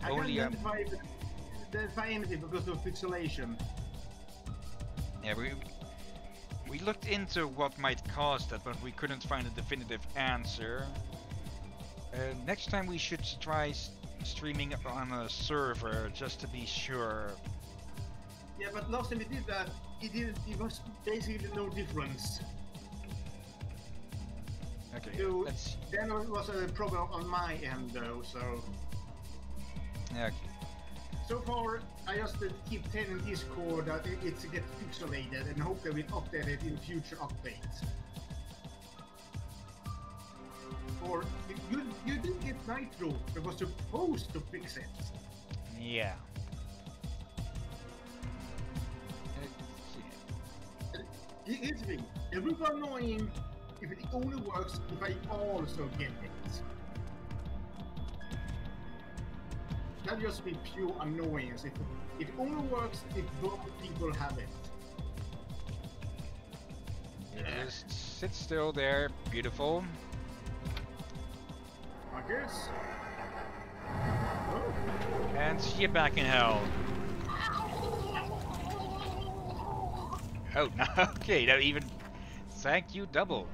I Only, can't identify, identify anything because of pixelation. Yeah, we we looked into what might cause that, but we couldn't find a definitive answer. Uh, next time we should try streaming on a server just to be sure. Yeah, but last time we did that, it didn't. It was basically no difference. Okay, So let's. then it was a problem on my end, though. So Yeah, so far, I just keep telling Discord that it- it's get pixelated and hope they will update it in future updates. Or you you did get Nitro that was supposed to fix it. yeah. It- Here's the thing, it will be annoying if it only works if I also get it. That just be pure annoyance. If it only works if both people have it. Just sit still there. Beautiful. I guess. Oh, And see you back in hell. Oh, no. Okay, that even. Thank you, double.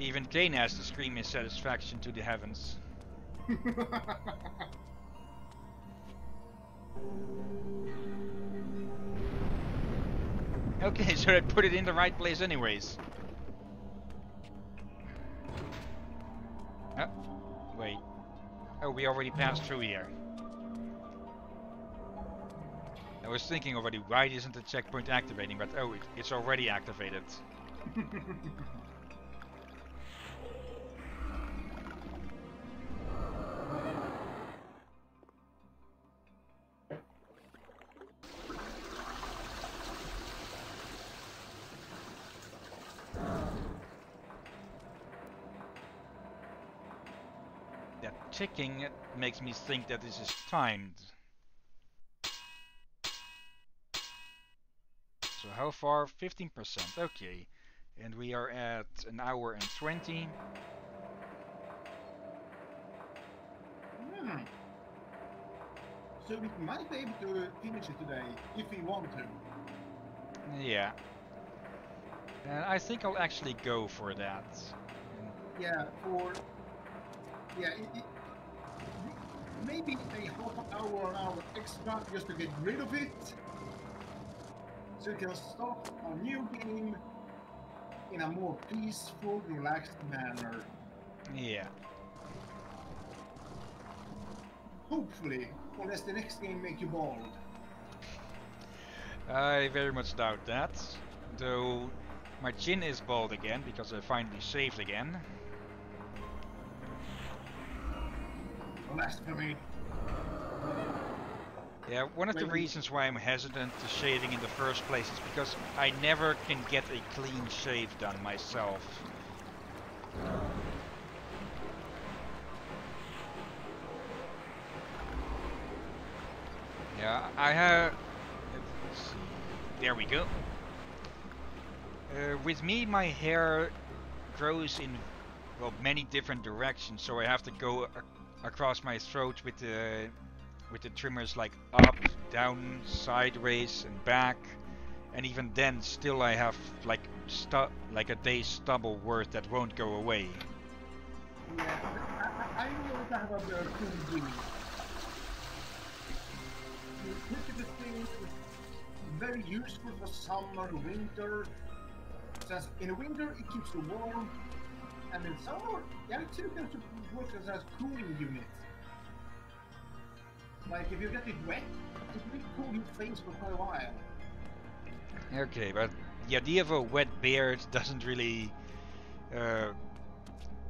Even Kain has to scream his satisfaction to the heavens. Okay, so I put it in the right place anyways. Oh, wait. Oh, we already passed through here. I was thinking already, why isn't the checkpoint activating? But oh, it, it's already activated. That ticking makes me think that this is timed. So how far? 15%. Okay. And we are at an hour and 20. Hmm. So we might be able to finish it today if we want to. Yeah. And I think I'll actually go for that. Yeah, for yeah, it, it, maybe a half an hour, an hour extra just to get rid of it, so you can start a new game in a more peaceful, relaxed manner. Yeah. Hopefully, unless the next game make you bald. I very much doubt that. Though my chin is bald again because I finally saved again. Blasphemy. Yeah, one of the reasons why I'm hesitant to shaving in the first place is because I never can get a clean shave done myself. Yeah, I have. Let's see. There we go. Uh, with me, my hair grows in well many different directions, so I have to go ac- across my throat with the with the trimmers like up, down, sideways, and back. And even then, still I have like stu- like a day's stubble worth that won't go away. Yeah, I, I, I know that have a cool green. Look at the thing, very useful for summer, winter. Since in winter it keeps you warm, and in summer, yeah, it still work as a cooling unit. Like if you get it wet, it will cool your face for quite a while. Okay, but the idea of a wet beard doesn't really uh,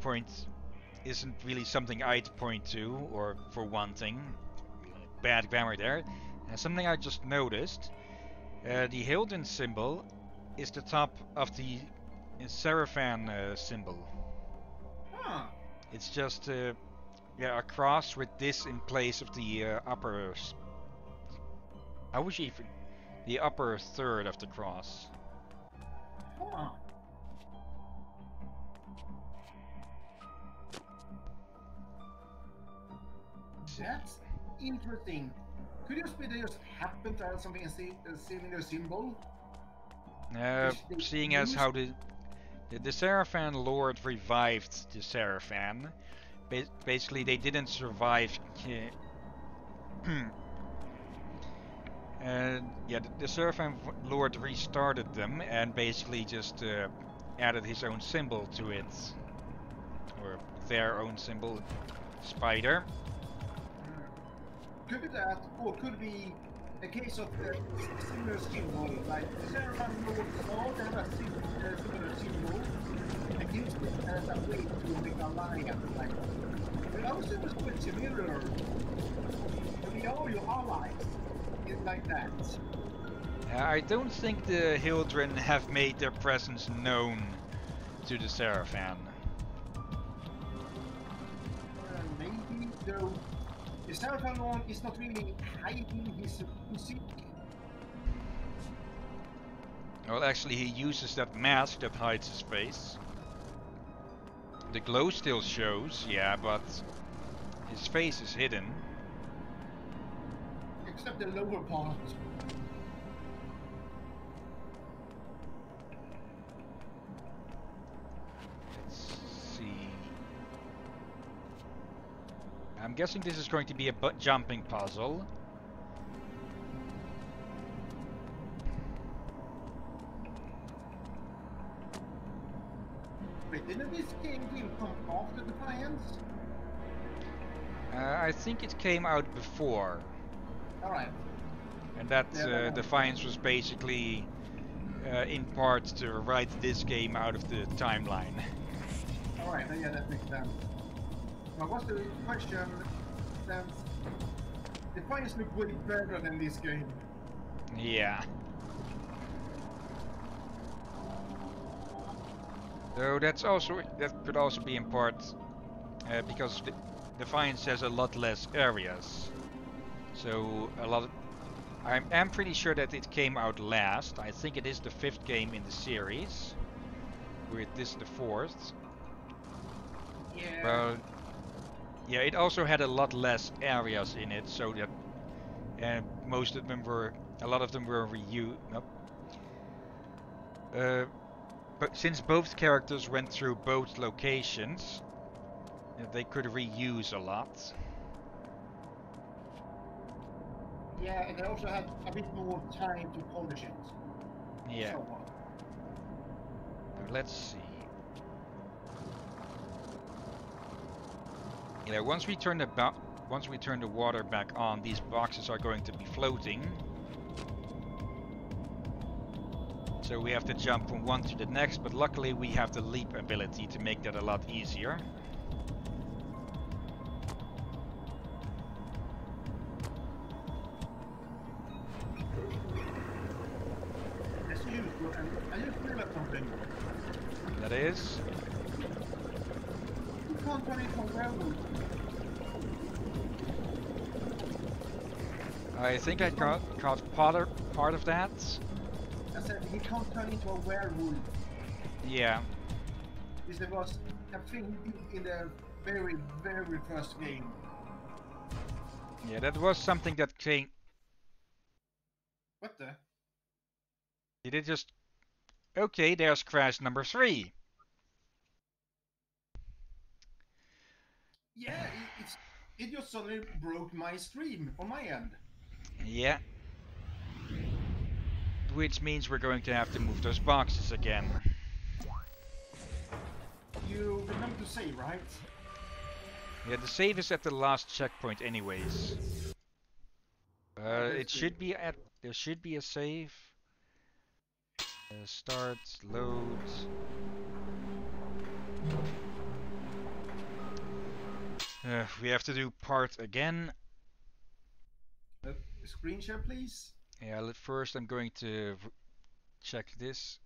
point isn't really something I'd point to, or for one thing, bad grammar there. And something I just noticed: uh, the Hylden symbol is the top of the Sarafan uh, symbol. Huh. It's just uh, a cross with this in place of the uh, upper. I wish even the upper third of the cross. Huh. That's interesting. Could you be they just happen to have something a si- a similar symbol? Uh, seeing as how the the, the Sarafan Lord revived the Sarafan, ba- basically they didn't survive. and yeah, the, the Lord restarted them and basically just uh, added his own symbol to it, or their own symbol, spider. Could be that, or could be a case of the similar symbol, like the Sarafan Lord all they have a sim- uh, similar symbol and used it as a way to make alliance. Like, but also was quite similar. All your allies. It's like that. Uh, I don't think the Hylden have made their presence known to the Sarafan. Uh, maybe though the Sarafan Lord is not really hiding his music. Well, actually, he uses that mask that hides his face. The glow still shows, yeah, but his face is hidden. Except the lower part. I'm guessing this is going to be a jumping puzzle. Wait, didn't this game game come after Defiance? Uh, I think it came out before, Alright. and that Yeah, uh, Defiance was basically uh, in part to write this game out of the timeline. Alright, yeah, that makes sense. What's the question? Then, Defiance look way better than this game. Yeah. So that's also that could also be in part uh, because the Defiance has a lot less areas. So a lot. Of, I'm I'm pretty sure that it came out last. I think it is the fifth game in the series. With this the fourth. Yeah. Well, yeah, it also had a lot less areas in it, so that and most of them were, a lot of them were reused. Nope. Uh, but since both characters went through both locations, they could reuse a lot. yeah, and they also had a bit more time to polish it. Yeah. So. Let's see. Yeah, once we turn the once we turn the water back on, these boxes are going to be floating. So we have to jump from one to the next, but luckily we have the leap ability to make that a lot easier. Think I caught, caught part of, part of that. I said he can't turn into a werewolf. Yeah. This was a thing in the very, very first game. Yeah, that was something that came. What the? Did it just. Okay, there's crash number three. Yeah, it, it's it just suddenly broke my stream on my end. Yeah. Which means we're going to have to move those boxes again. You remember to save, right? Yeah, the save is at the last checkpoint anyways. Uh, it should be at... There should be a save. Uh, start, load. Uh, we have to do part again. Screen share, please. Yeah, first I'm going to check this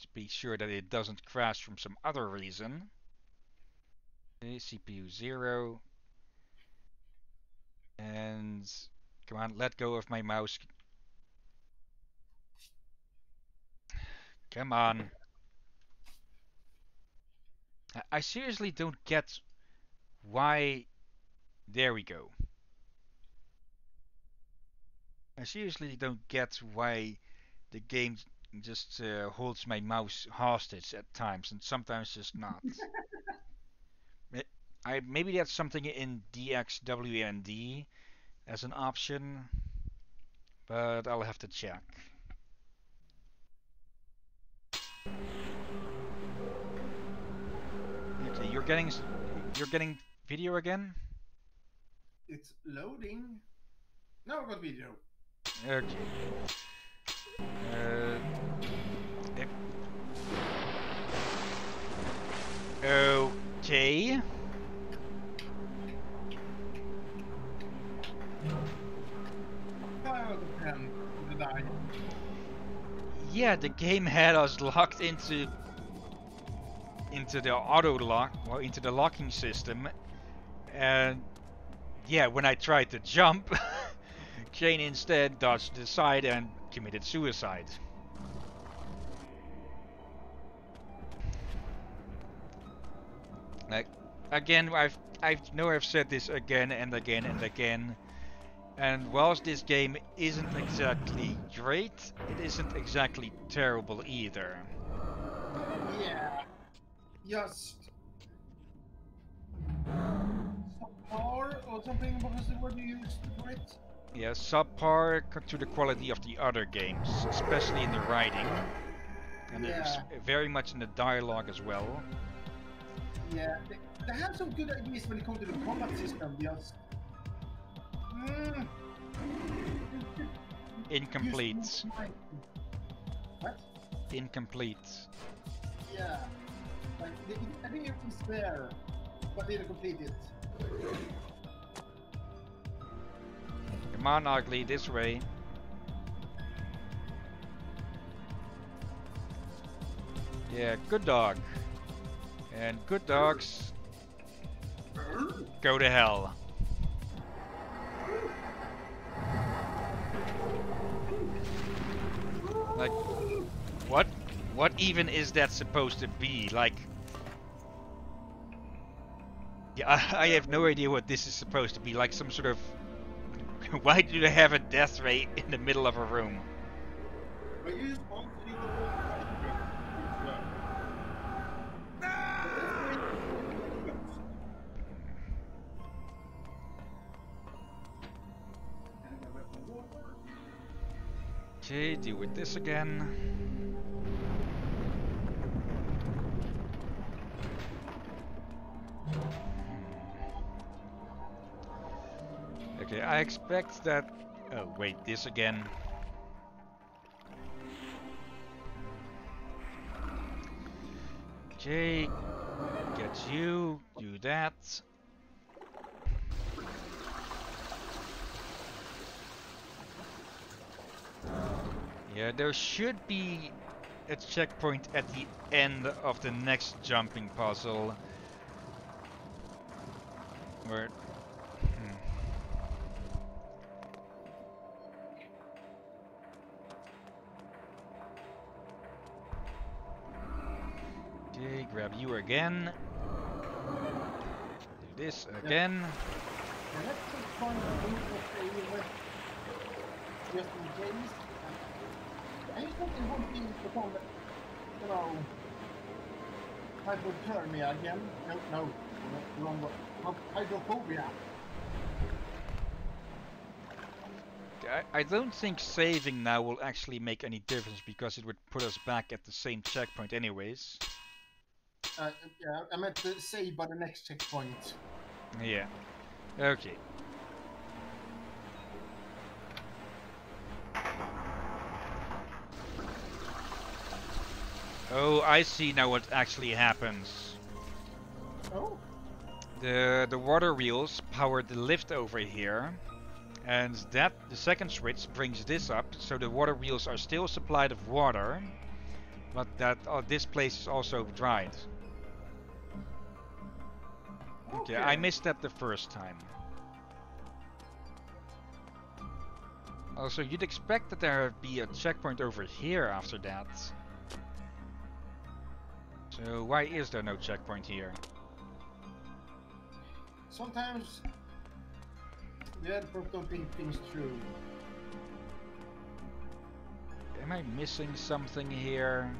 to be sure that it doesn't crash from some other reason. Okay, CPU 0. And come on, let go of my mouse. Come on. I seriously don't get why. There we go. I seriously don't get why the game just uh, holds my mouse hostage at times and sometimes just not. I maybe that's something in DXWND as an option, but I'll have to check. Okay, you're getting you're getting video again. It's loading. No, I got video. Okay. Uh. Okay. Yeah, the game had us locked into into the auto lock, well, into the locking system, and yeah, when I tried to jump, Jane instead dodged the side and committed suicide. Like again, I've I know I've said this again and again and again. And whilst this game isn't exactly great, it isn't exactly terrible either. Yeah. Just. Subpar or something? What the word you used for? Yeah, subpar to the quality of the other games, especially in the writing. And it's Yeah. very much in the dialogue as well. Yeah. They, they have some good ideas when it comes to the combat system. Just. Mm. Incomplete. Use more time. What? Incomplete. Yeah. Like, they, I think it was there, but they didn't complete it. Come on, ugly, this way. Yeah, good dog. And good dogs go to hell. Like, what? What even is that supposed to be? Like, yeah, I, I have no idea what this is supposed to be. Like some sort of. Why do they have a death ray in the middle of a room? But you just want to do the Okay, deal with this again. Okay, I expect that. Oh, wait, this again. Okay, get you, do that. Yeah, there should be a checkpoint at the end of the next jumping puzzle. Where... you again. Do this again. Just in case. I don't think saving now will actually make any difference because it would put us back at the same checkpoint anyways. Uh, yeah, I meant to say by the next checkpoint. Yeah. Okay. Oh, I see now what actually happens. Oh, The the water wheels power the lift over here, and that the second switch brings this up, so the water wheels are still supplied of water, but that uh, this place is also dried. Okay, I missed that the first time. Oh, also, you'd expect that there would be a checkpoint over here after that. So why is there no checkpoint here? sometimes the airport don't think things through. Am I missing something here?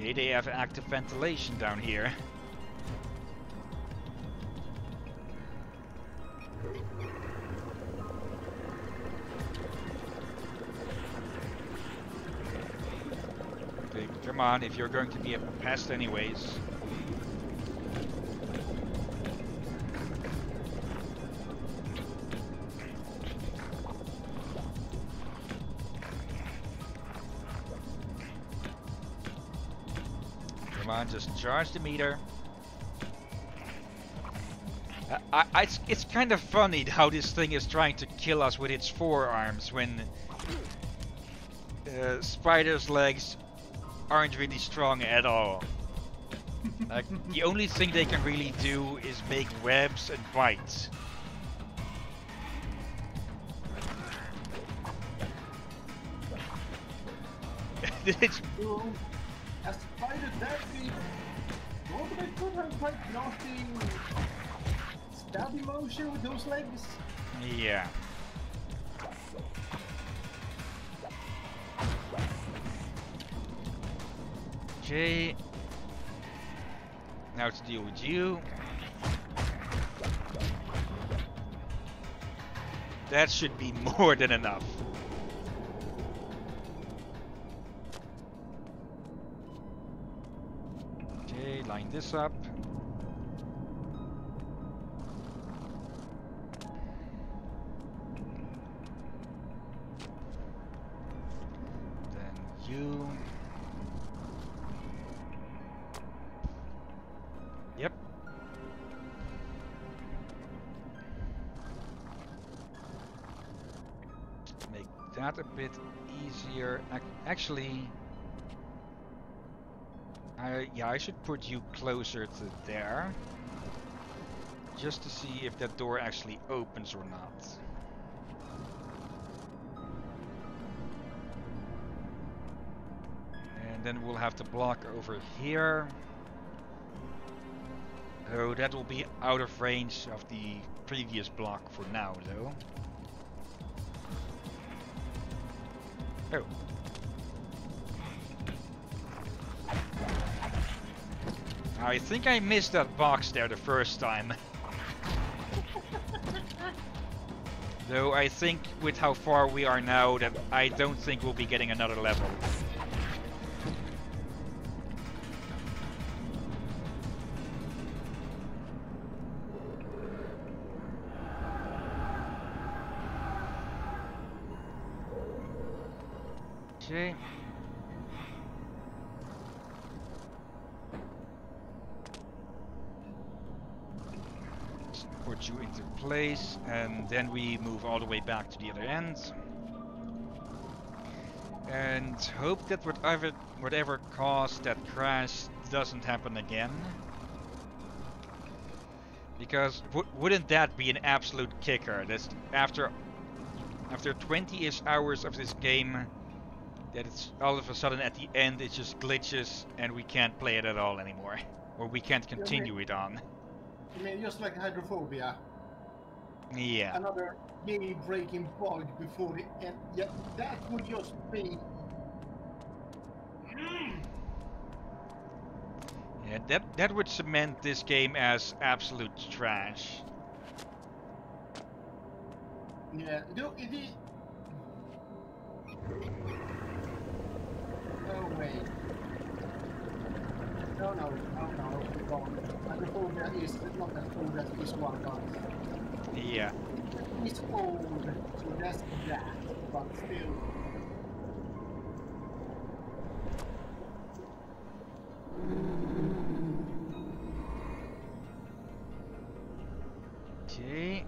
Okay, they have active ventilation down here. Okay, come on, if you're going to be a pest anyways. Just charge the meter. I, I, I- it's, it's kind of funny how this thing is trying to kill us with its forearms when uh, Spider's legs aren't really strong at all. like, the only thing they can really do is make webs and bite. it's As spider that what would I could have quite nasty stabby motion with those legs? Yeah. Okay. Now to deal with you. That should be more than enough. Line this up. Then you. Yep. Make that a bit easier. Actually, I yeah, I should put you closer to there. Just to see if that door actually opens or not. And then we'll have to block over here. Oh, that will be out of range of the previous block for now, though. Oh. I think I missed that box there the first time. Though I think with how far we are now that I don't think we'll be getting another level. Okay. Put you into place, and then we move all the way back to the other end. And hope that whatever whatever caused that crash doesn't happen again. Because wouldn't that be an absolute kicker? That's after after 20-ish hours of this game, that it's all of a sudden at the end it just glitches and we can't play it at all anymore, or we can't continue it on. You mean just like hydrophobia? Yeah. Another game-breaking bug before the end. Yeah, that would just be. Yeah, that that would cement this game as absolute trash. Yeah, no, it is. No way. No, no, no, no, wrong. Hydrophobia is not old as this one, but... Yeah. It's old, so that's that, but still... Okay.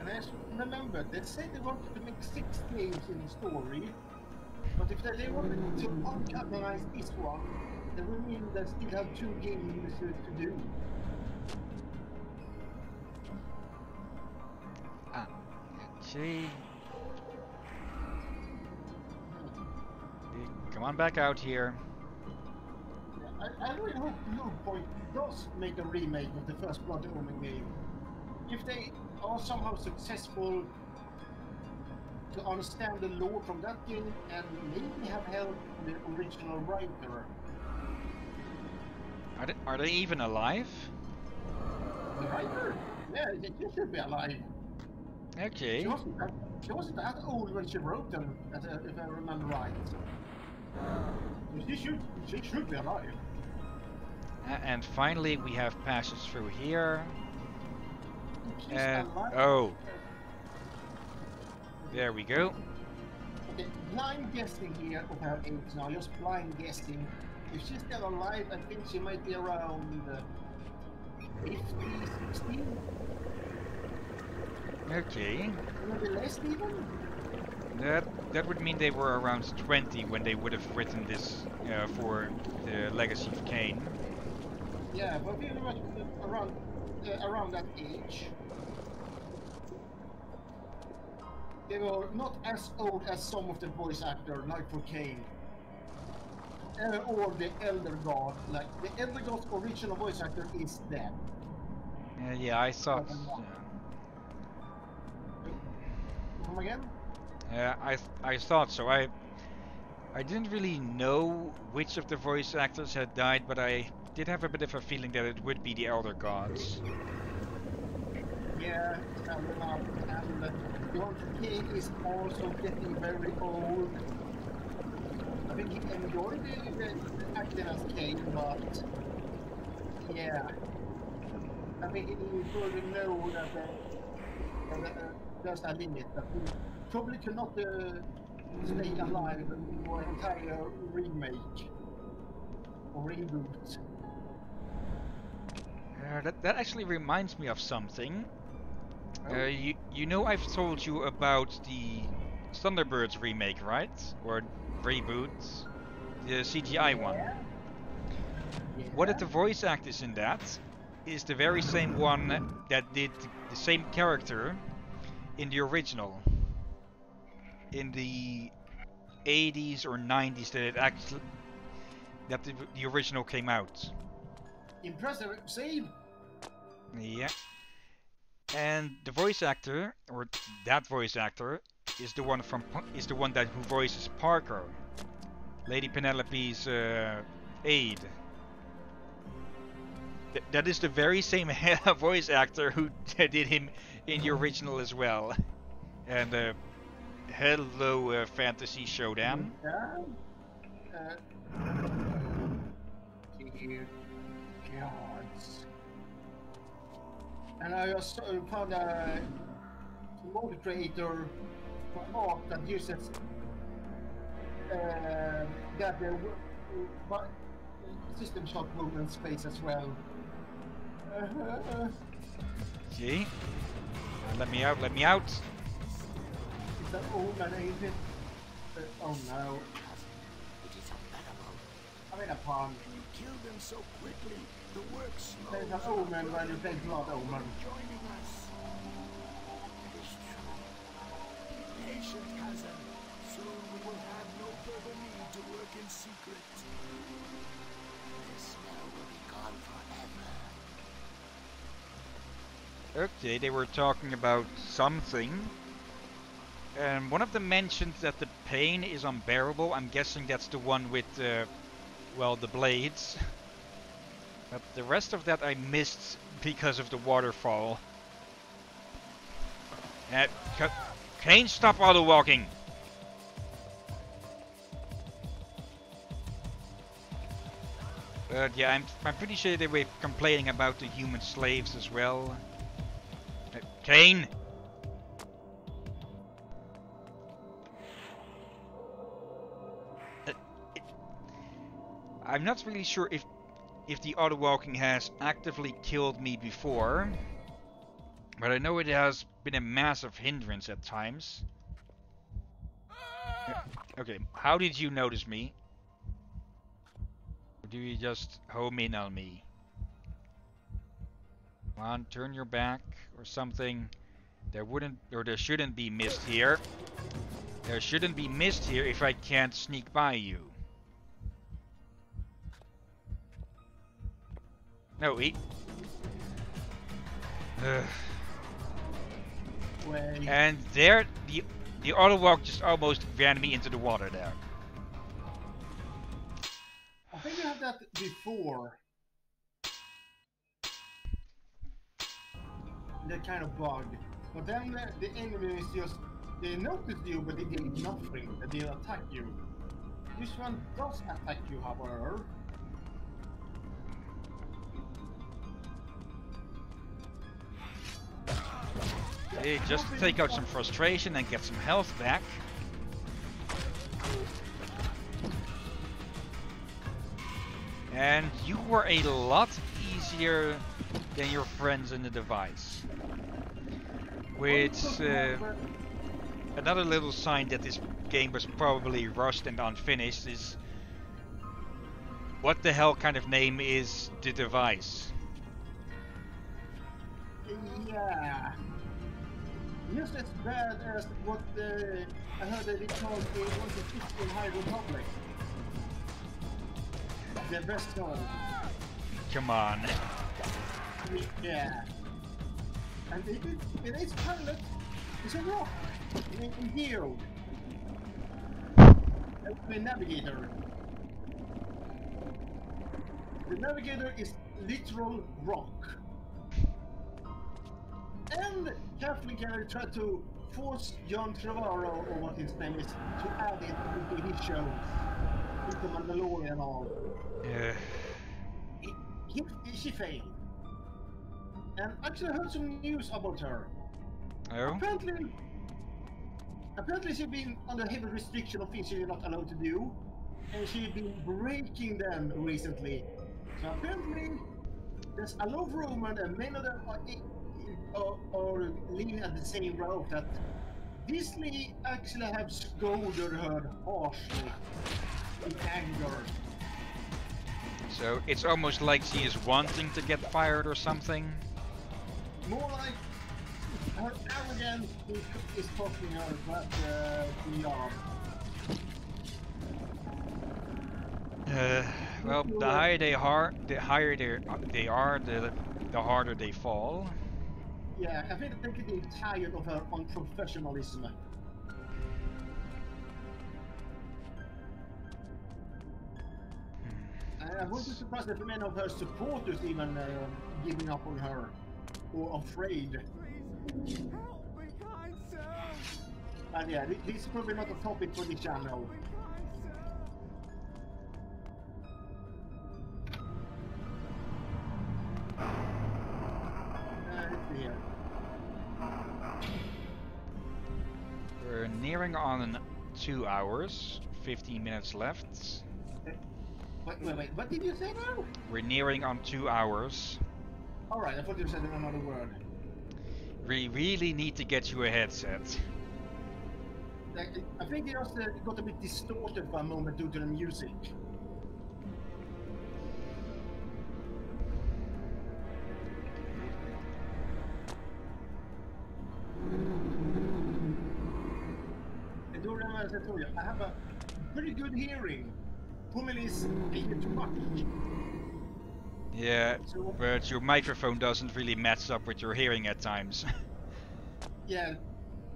And as remember, they said they wanted six games in the story, but if they, wanted to uncanonize this one, that would mean they still have two games to, to do. Ah, see. Come on back out here. I, I really hope Blue Point does make a remake of the first Blood Omen game. If they are somehow successful to understand the lore from that game and maybe have helped the original writer. Are they, are they even alive? The writer? Yeah, they should be alive. Okay. She wasn't that, she wasn't that old when she wrote them, uh, if I remember right. She should, she should be alive. And finally, we have passes through here. Uh, and oh, there we go. Okay, blind guessing here of her age now. Just blind guessing. If she's still alive, I think she might be around uh, 50, 60. Okay. Maybe less even. That that would mean they were around 20 when they would have written this uh, for the Legacy of Kain. Yeah, but pretty much around uh, around that age. They were not as old as some of the voice actors, like for Kain. Uh, or the Elder God. Like the Elder God's original voice actor is dead. Uh, yeah, I thought. Come again? Yeah, I th I thought so. I I didn't really know which of the voice actors had died, but I did have a bit of a feeling that it would be the Elder Gods. Yeah, and, um, and John King is also getting very old. I think he enjoyed it, acting as Kain, but yeah, I think he probably know that, uh, that uh, there's a limit. That probably cannot uh, stay alive for an entire remake or reboot. Uh, that, that actually reminds me of something. Uh, you, you know I've told you about the Thunderbirds remake, right? Or reboot? The CGI one. Yeah. One of the voice actors in that is the very same one that did the same character in the original. In the 80s or 90s that it actually that the, the original came out. Impressive save. Yeah. And the voice actor, or that voice actor, is the one from is the one that who voices Parker, Lady Penelope's uh, aide. Th that is the very same voice actor who did him in the original as well. And uh, hello, uh, Fantasy Showdown. Uh, dear gods. And I also found a mode creator for art that uses uh, that the system shot movement space as well. Uh, See? Let me out, let me out. is that omen, ain't it? Uh, oh no. It is unbearable. I mean, a pun. You kill them so quickly, the work There's slows. an omen when you say blood omen. Joining us. It is true. Be patient, Kazan. Soon we will have no further need to work in secret. This smell will be gone forever. Okay, they were talking about something. And one of them mentioned that the pain is unbearable. I'm guessing that's the one with, uh, well, the blades. But the rest of that I missed because of the waterfall. Uh, Ca- Kain, stop auto walking! But yeah, I'm, I'm pretty sure they were complaining about the human slaves as well. Uh, Kain! Uh, I'm not really sure if if the auto walking has actively killed me before, but I know it has been a massive hindrance at times. Uh, Okay, how did you notice me? Or do you just home in on me? Come on, turn your back or something. There wouldn't or there shouldn't be mist here. There shouldn't be mist here if I can't sneak by you. No, eat. And there, the the auto walk just almost ran me into the water there. I think you had that before. That kind of bug. But then the, the enemy is just, they notice you, but they did nothing. They didn't attack you. This one does attack you, however. Just take out some frustration and get some health back. And you were a lot easier than your friends in the device. Which, uh, another little sign that this game was probably rushed and unfinished is what the hell kind of name is the device? Yeah. Just as bad as what uh, I heard that it called the 150 High Republic. The best one. Come on. Yeah. And it it is pilot. It's a rock. In, in Geo. The navigator. The navigator is literal rock. And Kathleen Kennedy tried to force John Trevorrow, or what his name is, to add it into his show. Into Mandalorian and all. Uh, He, he, she failed. And actually I heard some news about her. oh? Apparently, apparently she's been under heavy restriction of things she's not allowed to do, and she's been breaking them recently. So apparently, there's a lot of rumor that many of them are, are leaning at the same route that Disney actually have scolded her harshly in anger. So it's almost like she is wanting to get fired or something. More like her arrogance is, costing her that uh. Uh, well, the higher they are, the higher they are, the the harder they fall. Yeah, I think they're getting tired of her unprofessionalism. And I wouldn't be surprised if many of her supporters even uh, giving up on her or afraid. And yeah, this is probably not a topic for the channel. Nearing on two hours, 15 minutes left. Wait, wait, wait. What did you say now? We're nearing on two hours. All right, I thought you said another word. We really need to get you a headset. I think it uh, got a bit distorted for a moment due to the music. I told you, I have a pretty good hearing. Pummel is much. Yeah, So, uh, but your microphone doesn't really match up with your hearing at times. yeah,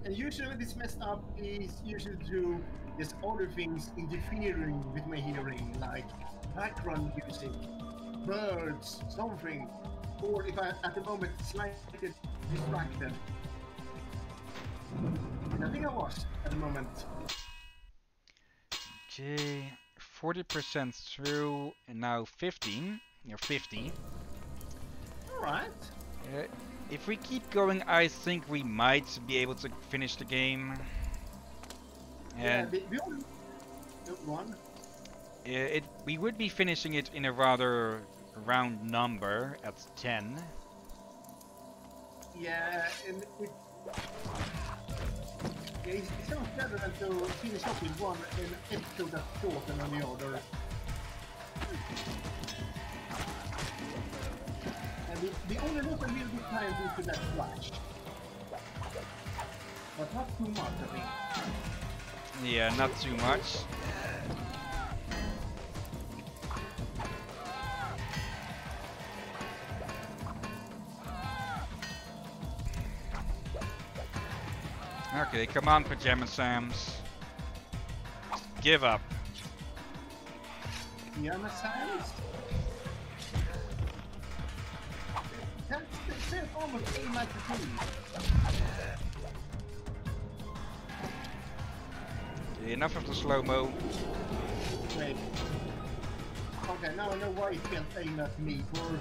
and usually this it's messed up is usually due there's other things interfering with my hearing, like background music, birds, something, or if I at the moment slightly distracted. I think I was at the moment. Okay, 40% through, and now 15, or 50. Alright. Uh, if we keep going, I think we might be able to finish the game. Yeah, And the, the only one. it we would be finishing it in a rather round number at 10. Yeah, and it. Yeah, it sounds better than to finish off with one an episode that's shorter than the other. And we, we only lost a little bit time due to that flash. But not too much, I think. Yeah, not too much. Okay, come on, Pajama Sams. Give up. Yama Sands? That's the almost aim at the team. Enough of the slow-mo. Okay, now I know why he can't aim at me for...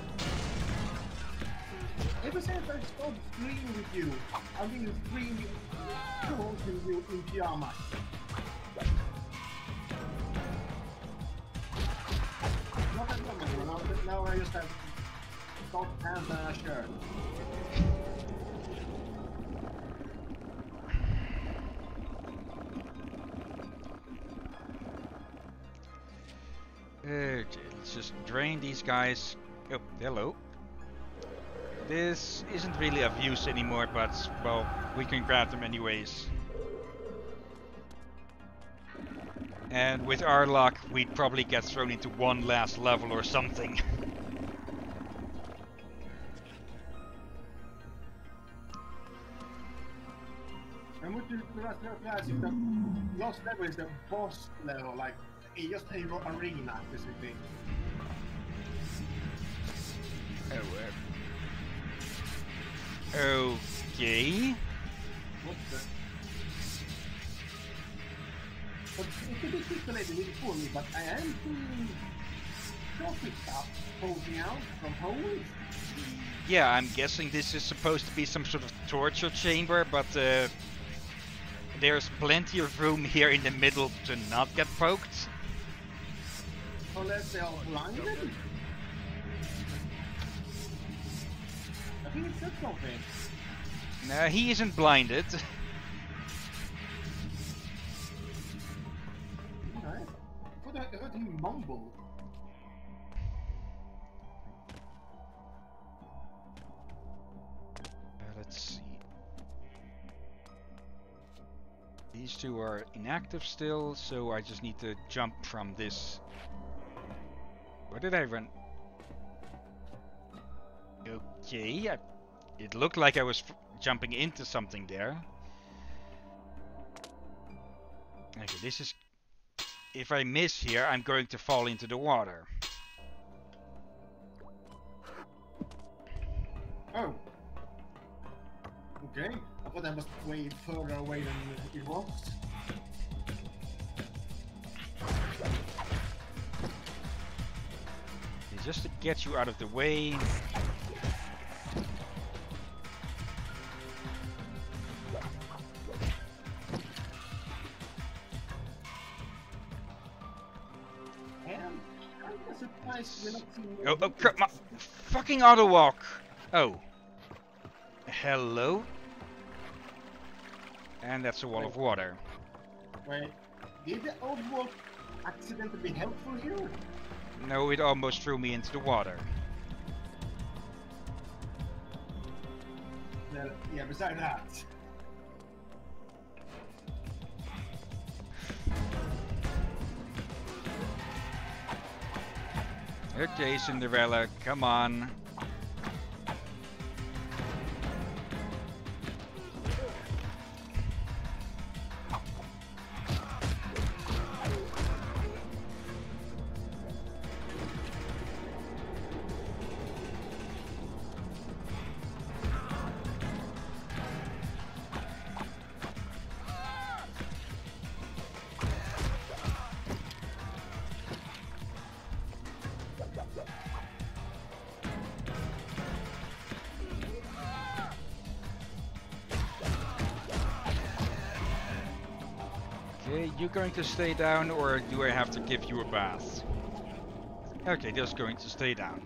Ever since I stopped screaming with you, I've been screaming taunting you in pyjamas. Not long ago, now, now I just have soft pants and a shirt. Okay, let's just drain these guys. Oh, hello. This isn't really of use anymore, but, well, we can grab them anyways. And with our luck, we'd probably get thrown into one last level or something. And what the the last level is the last level is the boss level, like it's just a ro- arena basically. Okay. What the? But it could be pixelated really for me, but I am seeing trophy stuff poking out from holes. Yeah, I'm guessing this is supposed to be some sort of torture chamber, but uh, there's plenty of room here in the middle to not get poked. Unless they are blinded. Think said something. No, he isn't blinded. Alright. What the I heard him mumble. Let's see. These two are inactive still, so I just need to jump from this. Where did I run? Okay, I, it looked like I was f jumping into something there. Okay, this is... If I miss here, I'm going to fall into the water. Oh. Okay. I thought that was way further away than it was. Just to get you out of the way. Oh, oh, crap, my fucking auto walk. Oh. Hello? And that's a wall of water. Wait, did the old wolf accidentally be helpful here? No, it almost threw me into the water. Well, yeah, beside that. Okay, Cinderella, come on. To stay down or do I have to give you a bath? Okay, just going to stay down.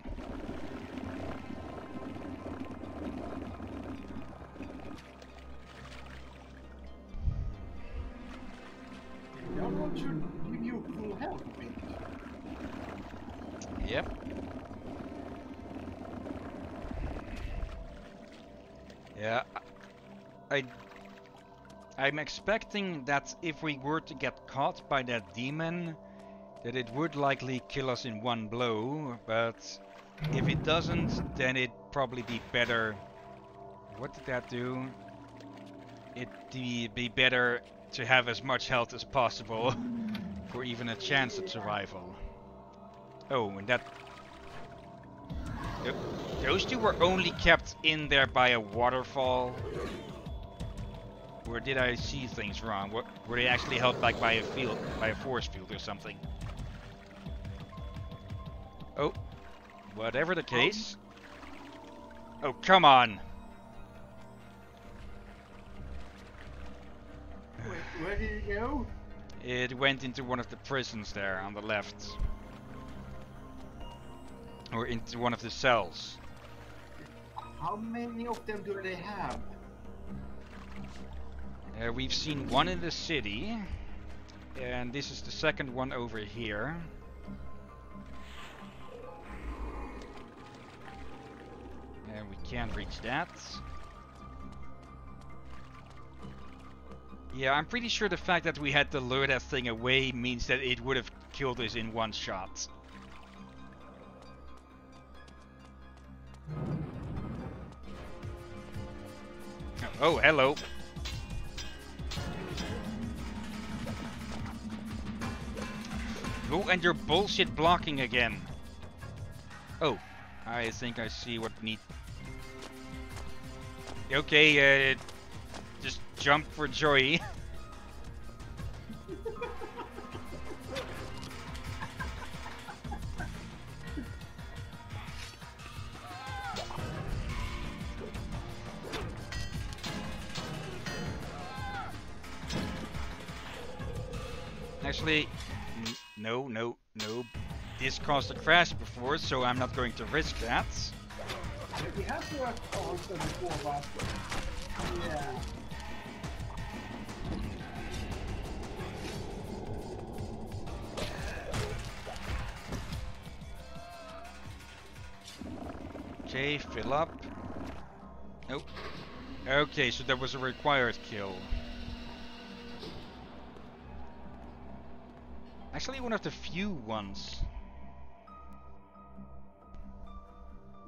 Expecting that if we were to get caught by that demon, that it would likely kill us in one blow, but if it doesn't, then it'd probably be better. What did that do? It'd be, be better to have as much health as possible for even a chance at survival. Oh, and that. Th- Those two were only kept in there by a waterfall. Or did I see things wrong? What, were they actually held back by a field, by a force field or something? Oh, whatever the oh. case. Oh, come on. Wait, where did it go? It went into one of the prisons there on the left. Or into one of the cells. How many of them do they have? Uh, we've seen one in the city. And this is the second one over here. And we can't reach that. Yeah, I'm pretty sure the fact that we had to lure that thing away means that it would have killed us in one shot. Oh, hello. Oh, and you're bullshit blocking again. Oh, I think I see what need. Okay, uh, just jump for joy. Actually, no, no, no. This caused a crash before, so I'm not going to risk that. We have to have before, but yeah. Okay, fill up. Nope. Okay, so that was a required kill. Actually, one of the few ones.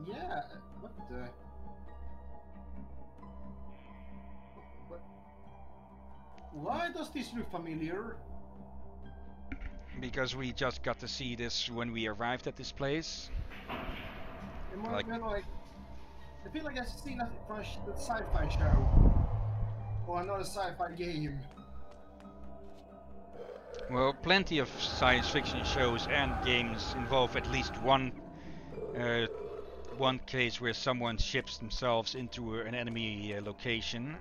Yeah, what the... What? Why does this look familiar? Because we just got to see this when we arrived at this place. Like-. I feel like I've seen that from a sci-fi show. Or another sci-fi game. Well, plenty of science fiction shows and games involve at least one uh, one case where someone ships themselves into an enemy uh, location.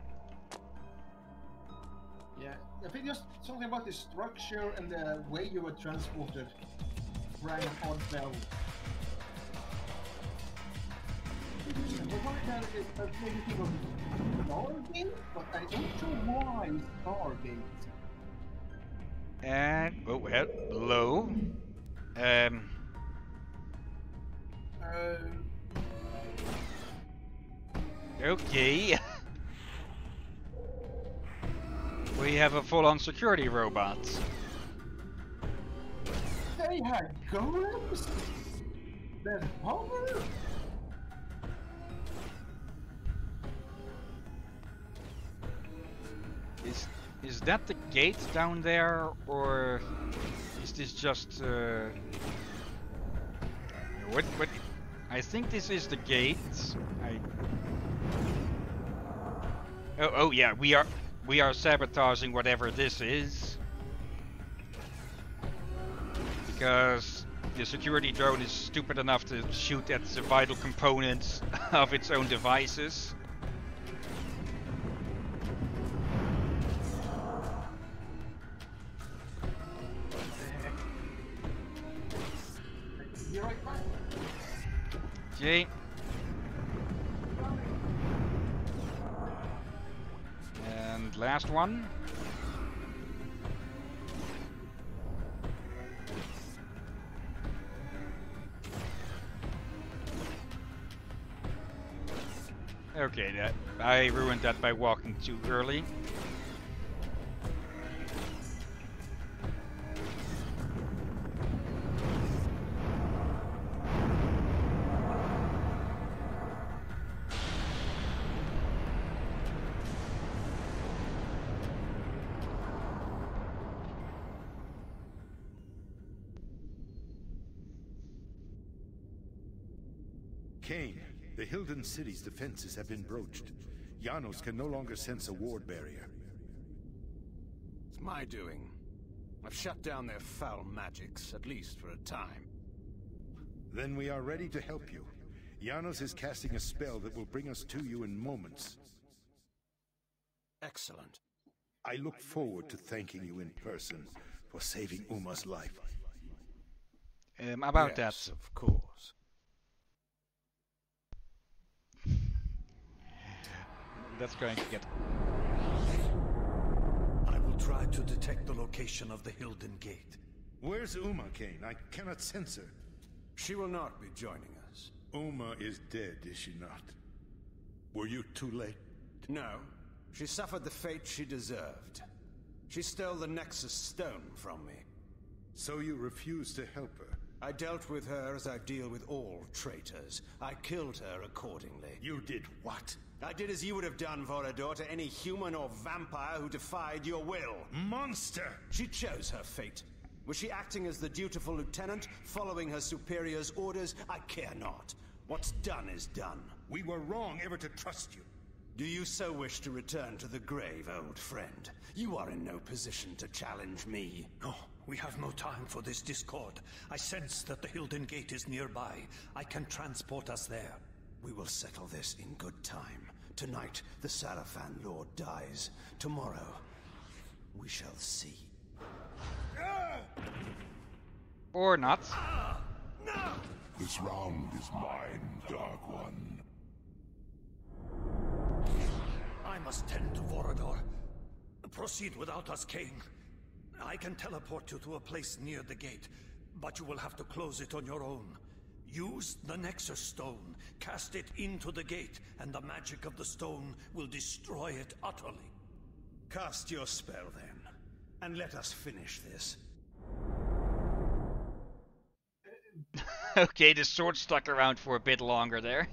Yeah, I think just something about the structure and the way you were transported. rang an odd bell. But I don't know why Stargate. And oh, hello. Um, okay. we have a full-on security robot. they had golems? That hover? Is is that the gate down there, or is this just? Uh... What? What? I think this is the gate. I. Oh, oh yeah, we are we are sabotaging whatever this is because the security drone is stupid enough to shoot at the vital components of its own devices. Okay. And last one. Okay, that I ruined that by walking too early. City's defenses have been broached. Janos can no longer sense a ward barrier. It's my doing. I've shut down their foul magics, at least for a time. Then we are ready to help you. Janos is casting a spell that will bring us to you in moments. Excellent. I look forward to thanking you in person for saving Umah's life. Um, about yes, that. of course. That's going to get I will try to detect the location of the Hylden Gate. Where's Umah, Kain? I cannot sense her. She will not be joining us. Umah is dead, is she not? Were you too late? No. She suffered the fate she deserved. She stole the Nexus Stone from me. So you refused to help her? I dealt with her as I deal with all traitors. I killed her accordingly. You did what? I did as you would have done, Vorador, to any human or vampire who defied your will. Monster! She chose her fate. Was she acting as the dutiful lieutenant, following her superior's orders? I care not. What's done is done. We were wrong ever to trust you. Do you so wish to return to the grave, old friend? You are in no position to challenge me. No, we have no time for this discord. I sense that the Hylden Gate is nearby. I can transport us there. We will settle this in good time. Tonight, the Sarafan Lord dies. Tomorrow, we shall see. or not. This round is mine, Dark One. I must tend to Vorador. Proceed without us, King. I can teleport you to a place near the gate, but you will have to close it on your own. Use the Nexus Stone, cast it into the gate, and the magic of the stone will destroy it utterly. Cast your spell then, and let us finish this. okay, the sword stuck around for a bit longer there.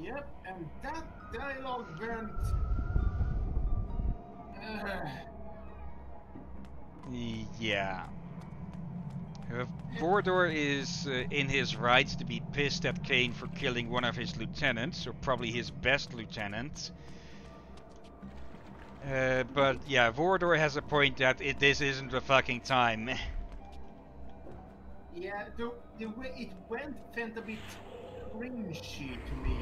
Yep, and that dialogue went. Uh, Yeah. Uh, Vorador is uh, in his rights to be pissed at Kain for killing one of his lieutenants, or probably his best lieutenant. Uh, but yeah, Vorador has a point that it, this isn't the fucking time. yeah, the, the way it went felt a bit cringy to me.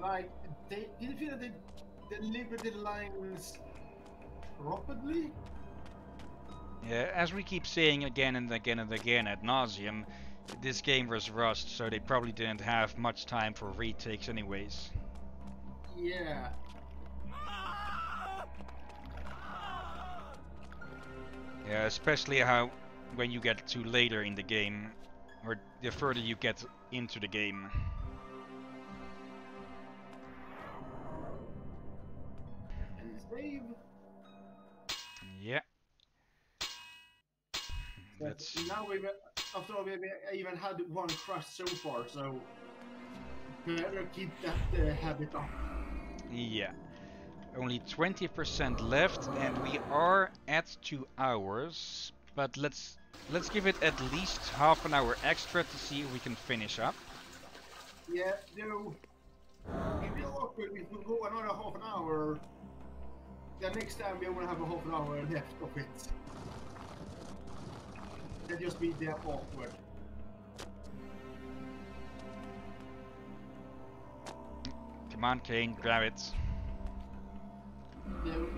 Like, they didn't feel that they delivered the lines properly. Yeah, as we keep saying again and again and again ad nauseum, this game was rushed, so they probably didn't have much time for retakes anyways. Yeah. Yeah, especially how when you get to later in the game, or the further you get into the game. That's now we've after all we've even had one crash so far, so better keep that uh, habit up. yeah. Only 20% left, and we are at two hours. But let's let's give it at least half an hour extra to see if we can finish up. Yeah, no. It will awkward if we go another half an hour. The next time we're gonna have a half an hour left of it. That just be that awkward. Come on, Kain, grab it. No.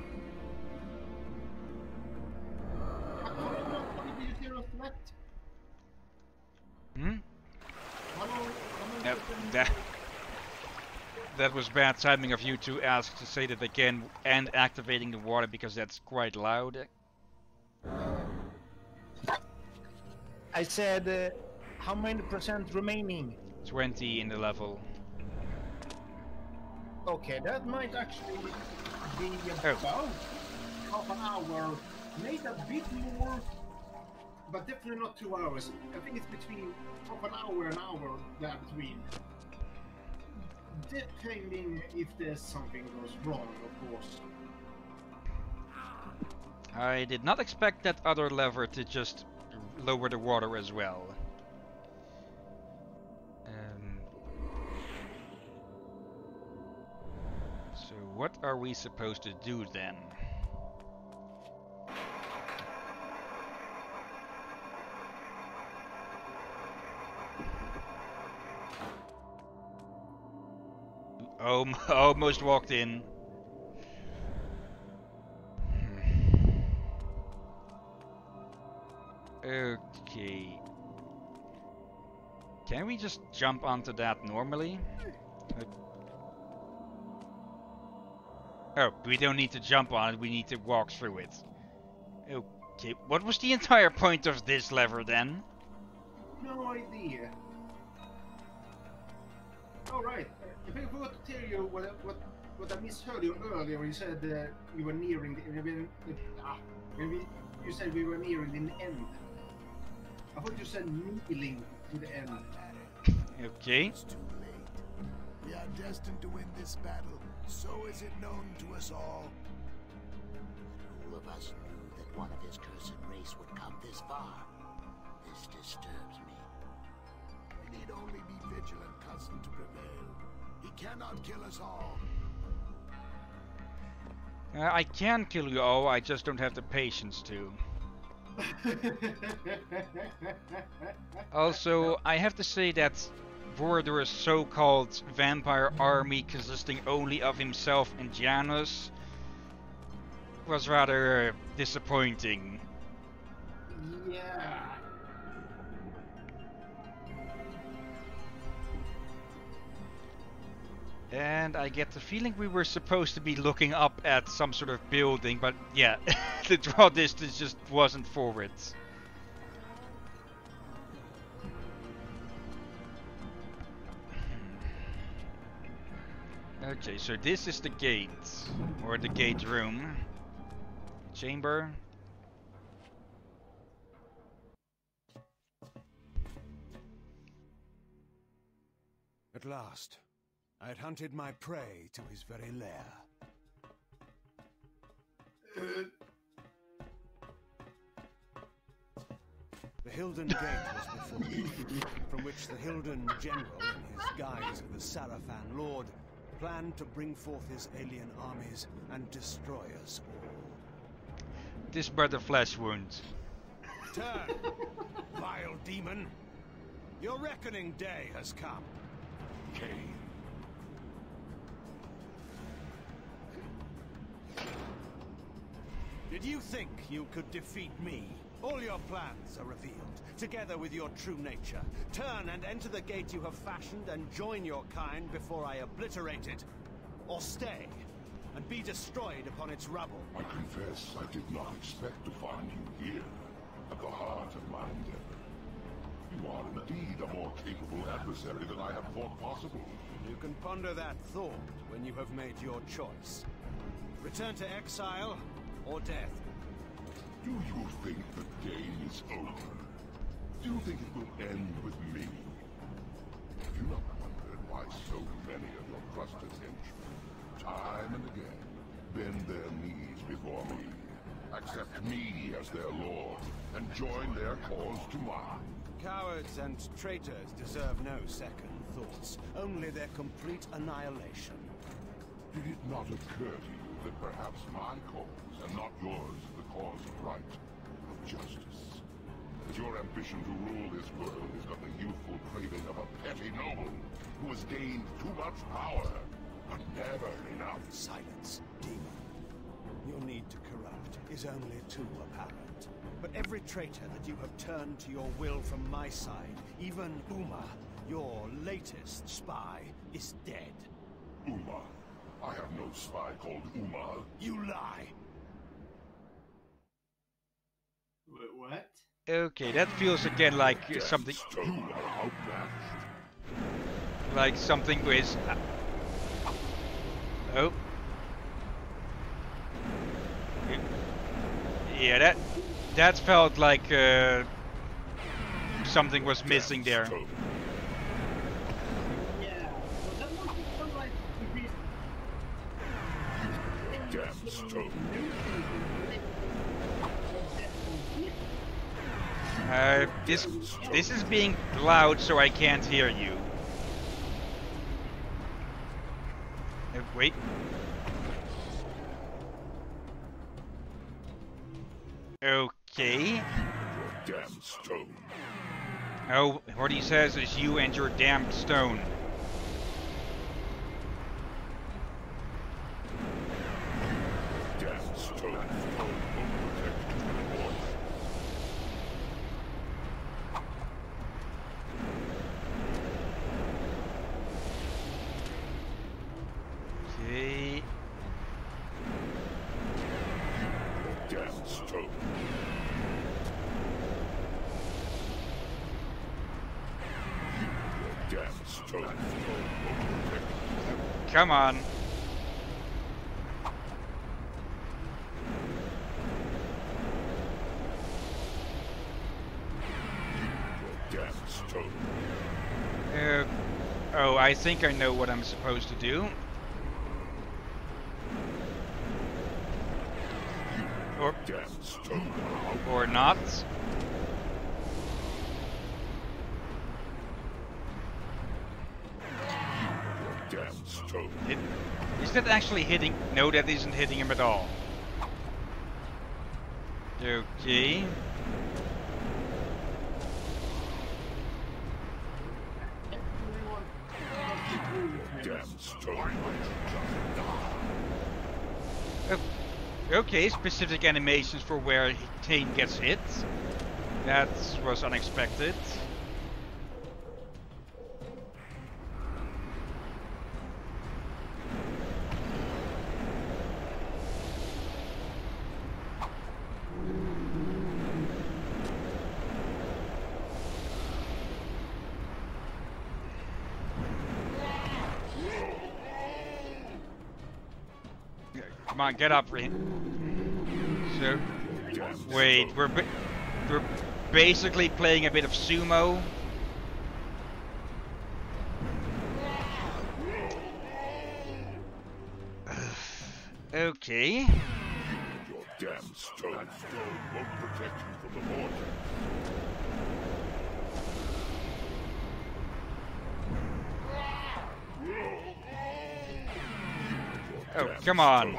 How how long how long did you hear us left? Hmm? How long? How long Yep, that that was bad timing of you to ask to say that again and activating the water because that's quite loud. I said, uh, how many percent remaining? 20 in the level. Okay, that might actually be Oh. about half an hour, maybe a bit more, but definitely not two hours. I think it's between half an hour and an hour there between. Depending if there's something goes wrong, of course. I did not expect that other lever to just lower the water as well. Um, so what are we supposed to do then? Almost walked in. Okay. Can we just jump onto that normally? Uh, Oh, we don't need to jump on it, we need to walk through it. Okay, what was the entire point of this lever then? No idea. Alright, if I forgot to tell you what, what, what I misheard you earlier you said uh, you were nearing the, ah, you said we were nearing the end. I thought you said kneeling to the end. Okay. It's too late. We are destined to win this battle. So is it known to us all. Who of us knew that one of his cursed race would come this far? This disturbs me. We need only be vigilant, cousin, to prevail. He cannot kill us all. Uh, I can kill you all, I just don't have the patience to. Also, I have to say that Vorador's so-called vampire army consisting only of himself and Janos was rather disappointing. yeah. And I get the feeling we were supposed to be looking up at some sort of building, but yeah, the draw distance just wasn't forward. Hmm. Okay, so this is the gate, or the gate room. Chamber. At last, I had hunted my prey to his very lair. The Hylden Gate was before me, from which the Hylden General, in his guise of a Sarafan Lord, planned to bring forth his alien armies and destroy us all. This but a flesh wound. Turn, vile demon! Your reckoning day has come. Kain. Did you think you could defeat me? All your plans are revealed, together with your true nature. Turn and enter the gate you have fashioned and join your kind before I obliterate it. Or stay, and be destroyed upon its rubble. I confess I did not expect to find you here, at the heart of my endeavor. You are indeed a more capable adversary than I had thought possible. You can ponder that thought when you have made your choice. Return to exile, or death. Do you think the game is over? Do you think it will end with me? Have you not wondered why so many of your trusted henchmen, time and again, bend their knees before me, accept me as their lord, and join their cause to mine? Cowards and traitors deserve no second thoughts, only their complete annihilation. Did it not occur to you that perhaps my cause, and not yours, the cause of right, of justice? That your ambition to rule this world is but the youthful craving of a petty noble who has gained too much power, but never enough. Silence, demon. Your need to corrupt is only too apparent. But every traitor that you have turned to your will from my side, even Umah, your latest spy, is dead. Umah? I have no spy called Umah. You lie! Wait, what? Okay, that feels again like uh, something You are outmatched. like something with. Oh. Yeah, that that felt like uh, something was missing there. Stone. Yeah. So that was one like to be Damn stone. Uh, this this is being loud, so I can't hear you. Uh, wait. Okay. Damn stone. Oh, what he says is you and your damned stone. Damn stone. Stone will protect you from the Lord. Come on. Uh, oh, I think I know what I'm supposed to do. Or, or not. It, is that actually hitting? No, that isn't hitting him at all. Okay. Damn stone. Okay, specific animations for where Kain gets hit. That was unexpected. Come on, get up, Rin. So, wait, we're we're basically playing a bit of sumo. okay. Your damn stone. Stone won't protect you from the. Oh, come on.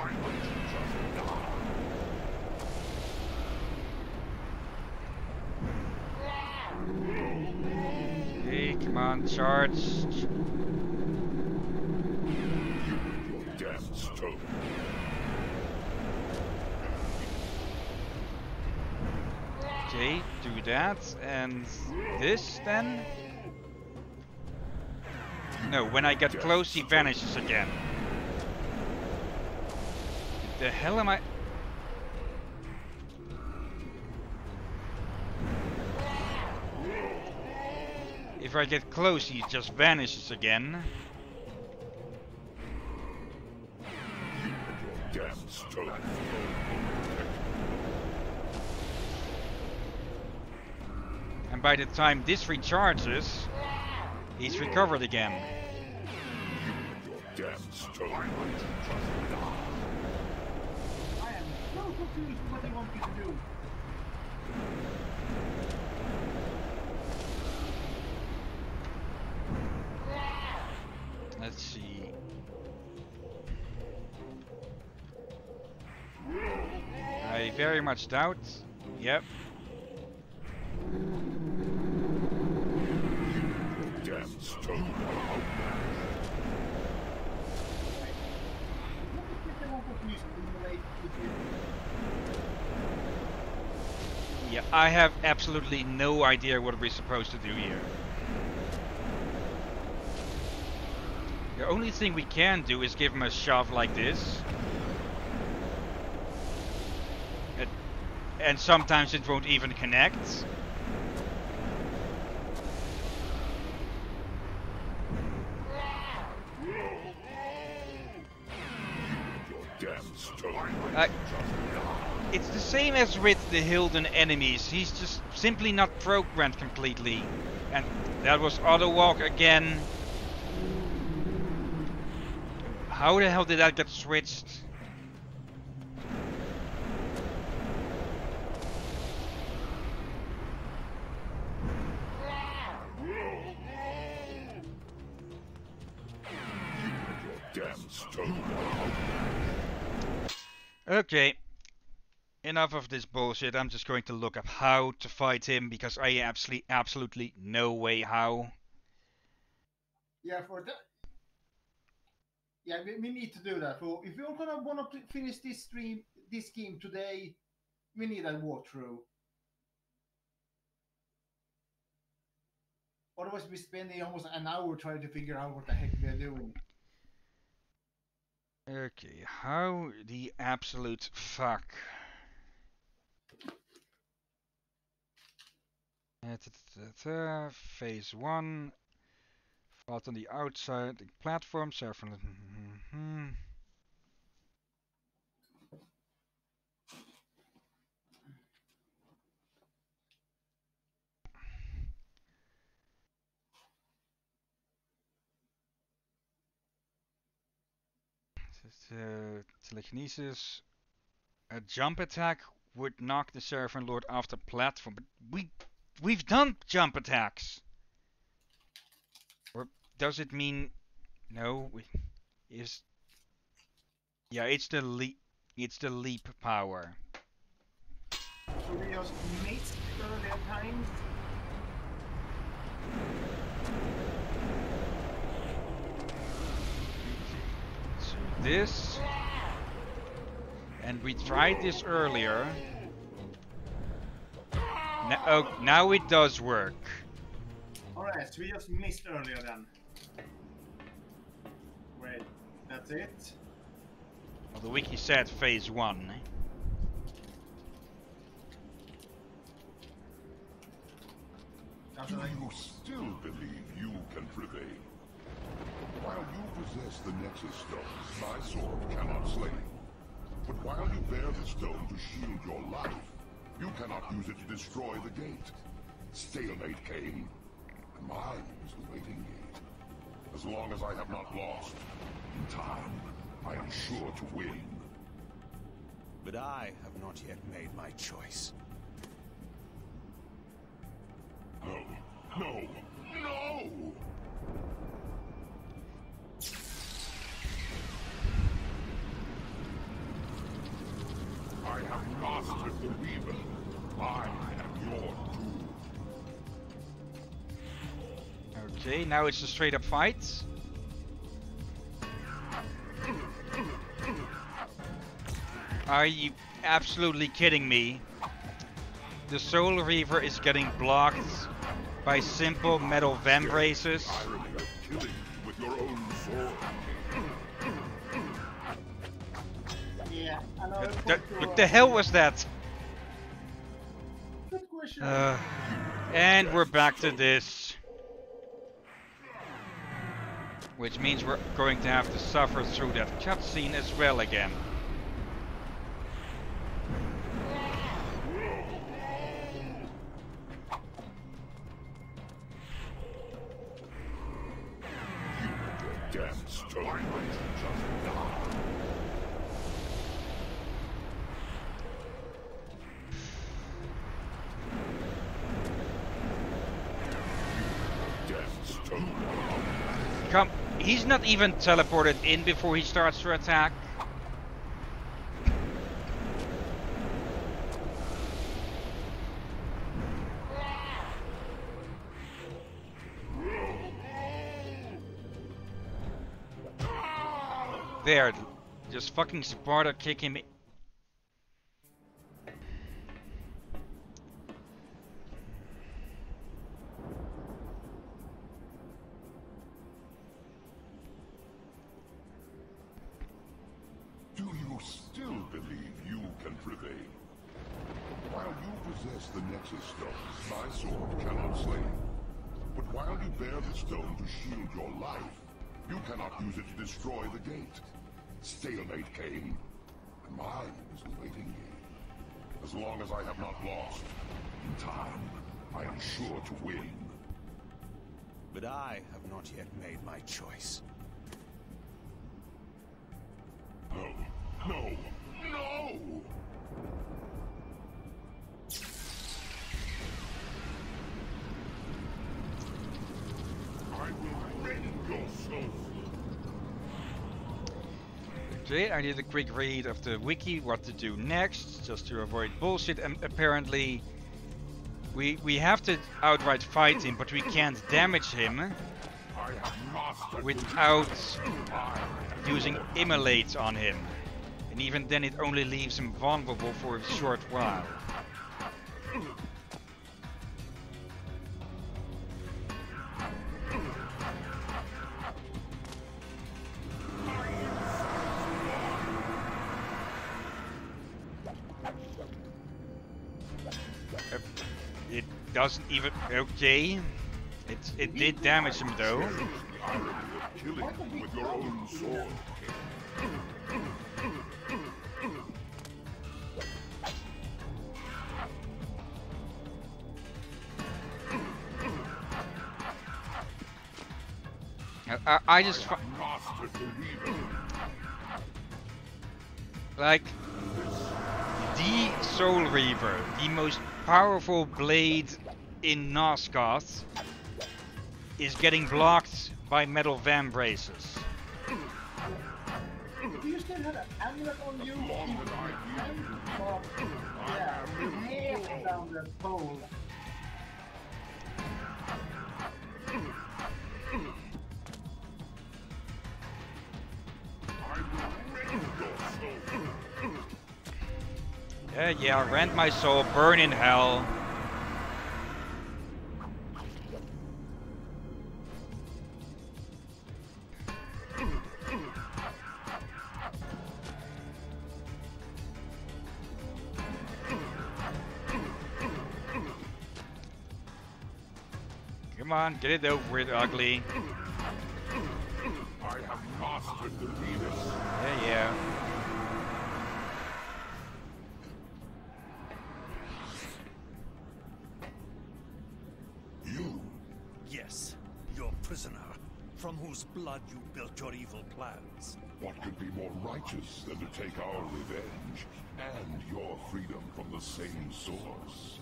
Stone. Okay, on, charge. Your damn stone. Okay, do that. And this then? No, when I get close he vanishes again. The hell am I... If I get close he just vanishes again. And by the time this recharges, he's recovered again. Damn stone. I am so confused what they want me to do. Let's see. I very much doubt. Yep. Yeah, I have absolutely no idea what we're supposed to do here. The only thing we can do is give him a shove like this. And, and sometimes it won't even connect. Uh, it's the same as with the Hylden enemies. He's just simply not programmed completely. And that was Autowalk again. How the hell did that get switched? Okay. Enough of this bullshit. I'm just going to look up how to fight him because I absolutely, absolutely no way how. Yeah, for that. Yeah, we, we need to do that. So if you're gonna wanna finish this stream, this game today, we need a walkthrough. Otherwise, we're spending almost an hour trying to figure out what the heck we're doing. Okay, how the absolute fuck. Phase 1. Fought on the outside the platform. Mhm. uh, telekinesis. A jump attack would knock the Sarafan Lord off the platform, but we we've done jump attacks. Does it mean no? We, is yeah, it's the leap. It's the leap power. So we just missed earlier times. So this, and we tried this earlier. Now, oh, now it does work. Alright, so we just missed earlier then. Wait, that's it? Well, the wiki said phase one. That's Do you still believe you can prevail? While you possess the Nexus Stone, my sword cannot slay you. But while you bear the stone to shield your life, you cannot use it to destroy the gate. Stalemate came, and mine is the waiting gate. As long as I have not lost, in time, I am sure to win. But I have not yet made my choice. No, no, no! I have mastered the Reaver. I am your Okay, now it's a straight up fight. Are you absolutely kidding me? the Soul Reaver is getting blocked by simple metal vambraces. Killing with your own sword. Yeah, I know. it's Th- quite What the hell was that? Uh, and we're back to this. Which means we're going to have to suffer through that cutscene as well again. Not even teleported in before he starts to attack. There, just fucking Sparta kick him. I did a quick read of the wiki, what to do next, just to avoid bullshit. And apparently, we we have to outright fight him, but we can't damage him without using immolate on him. And even then, it only leaves him vulnerable for a short while. Doesn't even. Okay. It, it did damage him though. I, I, just. like the Soul Reaver, the most powerful blade in Nosgoth, is getting blocked by metal vambraces. Do you still have an amulet on you? Or, yeah, nail down the pole. Yeah, yeah, rend my soul, burn in hell. On, get it over with, ugly. I have mastered the Reaver. Yeah, yeah. You, Yes, your prisoner, from whose blood you built your evil plans. what could be more righteous than to take our revenge and your freedom from the same source?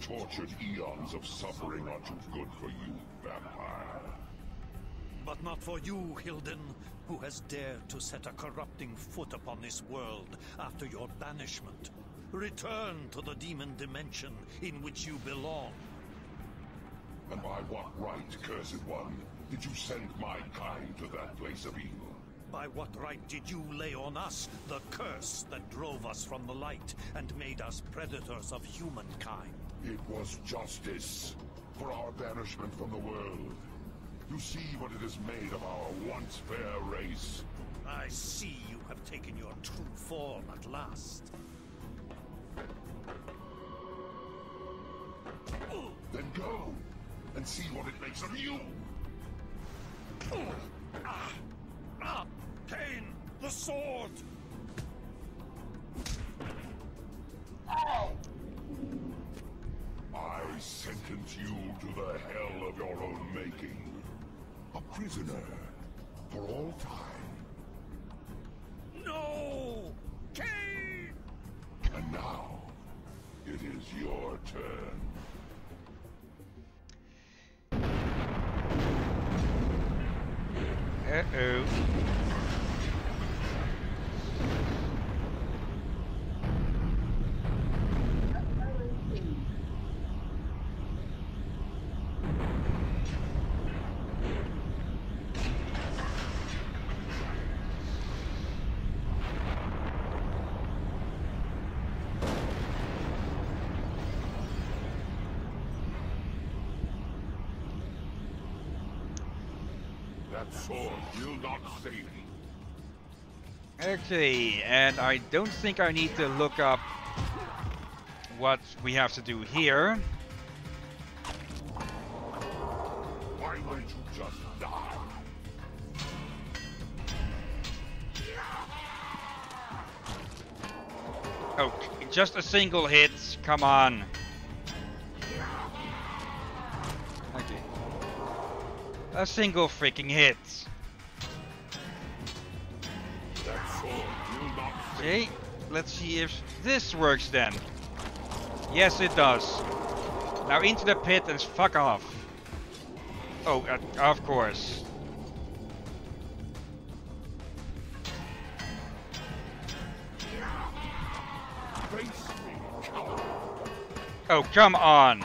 Tortured eons of suffering are too good for you, vampire. But not for you, Hylden, who has dared to set a corrupting foot upon this world after your banishment. Return to the demon dimension in which you belong. And by what right, cursed one, did you send my kind to that place of evil? By what right did you lay on us the curse that drove us from the light and made us predators of humankind? Was justice for our banishment from the world. You see what it has made of our once fair race. I see you have taken your true form at last. Then go and see what it makes of you. Ah! Ah! Kain, the sword! Sentence you to the hell of your own making. A prisoner for all time. No! Kain! And now, it is your turn. Uh-oh. That sword will not save me. Okay, and I don't think I need to look up what we have to do here. Why won't you just die? Oh, just a single hit. Come on. Okay. A single freaking hit. Okay, let's see if this works then. Yes, it does. Now into the pit and fuck off. Oh, uh, of course. Oh, come on.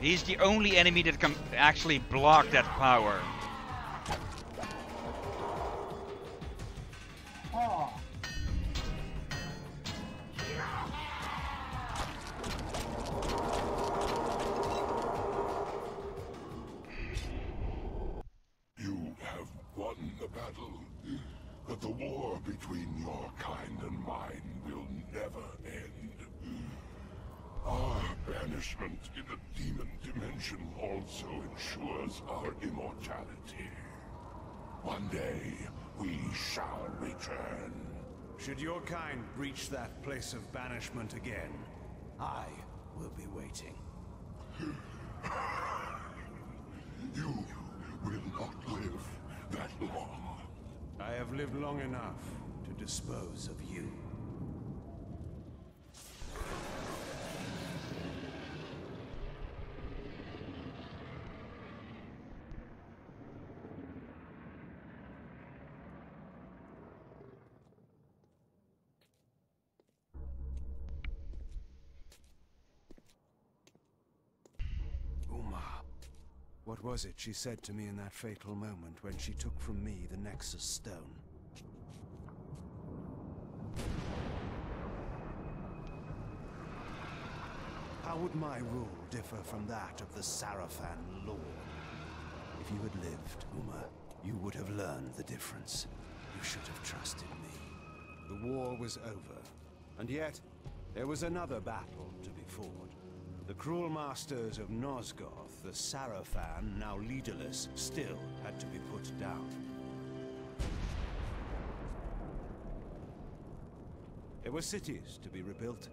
He's the only enemy that can actually block that power. Waiting. You will not live that long. I have lived long enough to dispose of you. Umah. What was it she said to me in that fatal moment when she took from me the Nexus Stone? How would my rule differ from that of the Sarafan Lord? If you had lived, Umah, you would have learned the difference. You should have trusted me. The war was over, and yet there was another battle to be fought. The cruel masters of Nosgoth, the Sarafan, now leaderless, still had to be put down. There were cities to be rebuilt,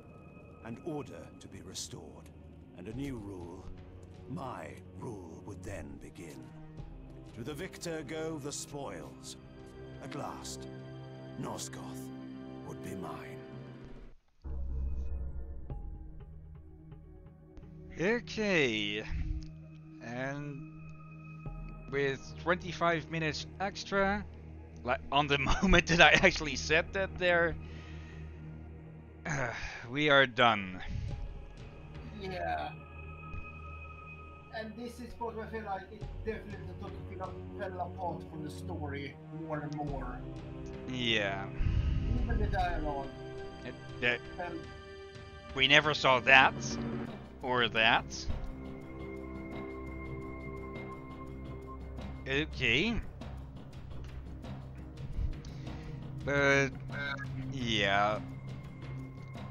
and order to be restored, and a new rule. My rule would then begin. To the victor go the spoils. At last, Nosgoth would be mine. Okay. And with 25 minutes extra, like on the moment that I actually said that there, we are done. yeah. And this is what I feel like it definitely took fell apart from the story more and more. Yeah. Even the dialogue. That And we never saw that or that. Okay. But yeah,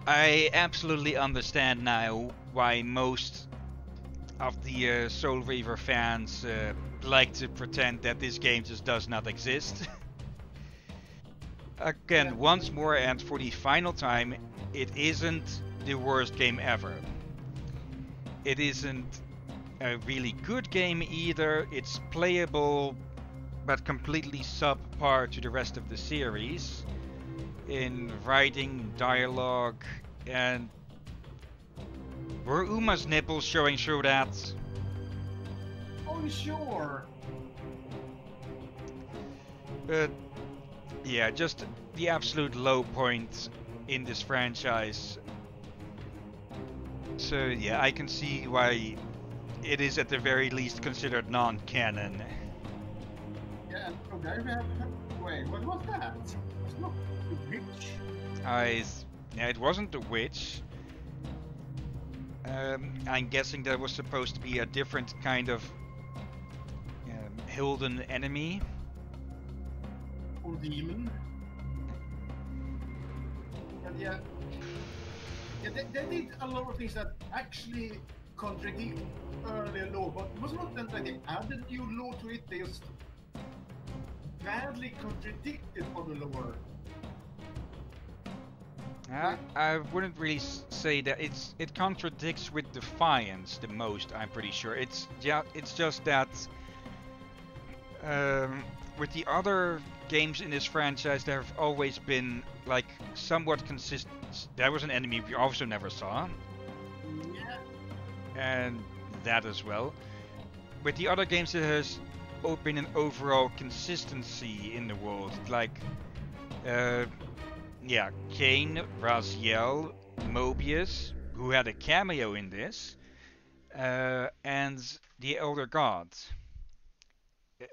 I absolutely understand now why most of the uh, Soul Reaver fans uh, like to pretend that this game just does not exist. Again, once more and for the final time, it isn't the worst game ever. It isn't a really good game either. It's playable, but completely subpar to the rest of the series in writing, dialogue, and were Umah's nipples showing through that? oh sure. But yeah, just the absolute low point in this franchise. So yeah, I can see why it is at the very least considered non-canon. Yeah, and oh, there we have. Wait, what was that? It's not the witch. I, yeah, it wasn't the witch. Um, I'm guessing that was supposed to be a different kind of um, Hylden enemy. or demon. And yeah, yeah they, they did a lot of things that actually contradict earlier law, but it was not that they added new law to it, they just badly contradicted other law. I, I wouldn't really say that it's it contradicts with Defiance the most. I'm pretty sure it's yeah it's just that um, with the other games in this franchise there have always been like somewhat consistent. There was an enemy we also never saw, Yeah, and that as well. With the other games there has been an overall consistency in the world, like. Uh, yeah, Kain, Raziel, Moebius, who had a cameo in this, uh, and the Elder Gods.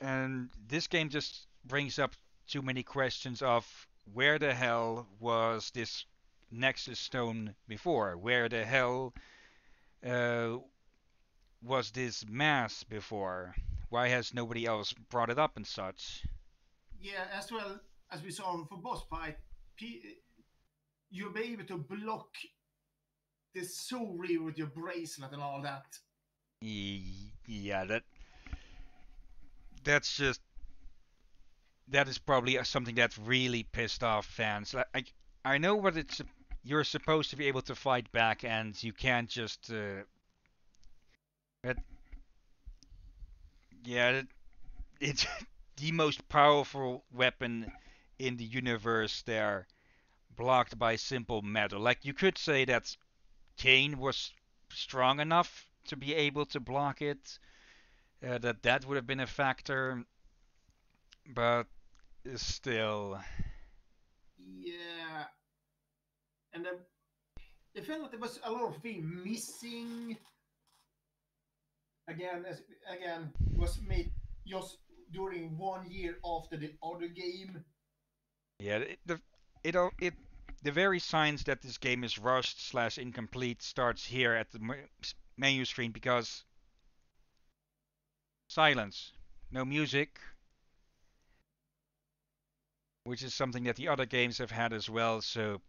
And this game just brings up too many questions of where the hell was this Nexus Stone before? Where the hell uh, was this mass before? Why has nobody else brought it up and such? yeah, as well as we saw for boss fight, P- you'll be able to block the reaver with your bracelet and all that. Yeah, that that's just that is probably something that really pissed off fans. Like, I I know what it's you're supposed to be able to fight back, and you can't just. Uh, but yeah, it's the most powerful weapon in the universe. There, blocked by simple metal. Like you could say that Kain was strong enough to be able to block it. Uh, that that would have been a factor, but still, Yeah. And then I felt like there was a lot of things missing. Again, as again, was made just during one year after the other game. yeah, it, the it it the very signs that this game is rushed slash incomplete starts here at the menu screen because silence, no music, which is something that the other games have had as well. So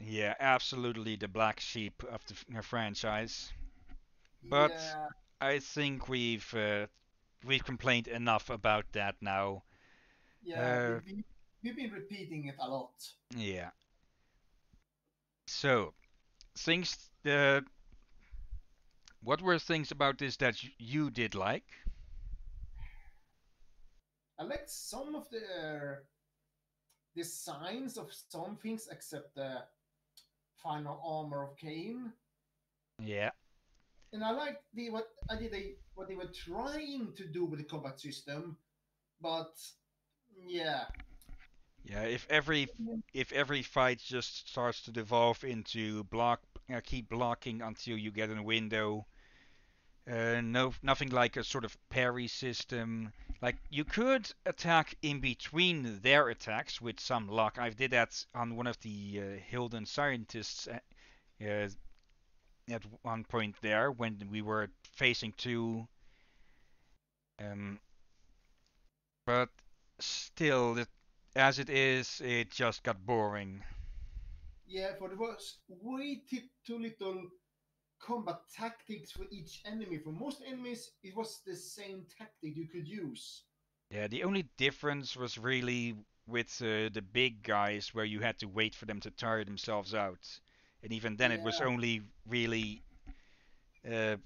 yeah, absolutely the black sheep of the uh, franchise. But yeah, I think we've uh, we've complained enough about that now. yeah, uh, we've, been, we've been repeating it a lot. Yeah. So, things uh, what were things about this that you did like? I liked some of the designs of some things, except the final armor of Kain. Yeah. and I like the what I did they what they were trying to do with the combat system, but yeah, Yeah, if every if every fight just starts to devolve into block uh, keep blocking until you get in a window, uh, no nothing like a sort of parry system, Like you could attack in between their attacks with some luck. I did that on one of the uh, Hylden scientists uh, uh, at one point there when we were facing two. Um, but still, as it is, it just got boring. Yeah, for there was way too little combat tactics for each enemy. For most enemies, it was the same tactic you could use. Yeah, the only difference was really with uh, the big guys where you had to wait for them to tire themselves out. And even then, it was only really uh,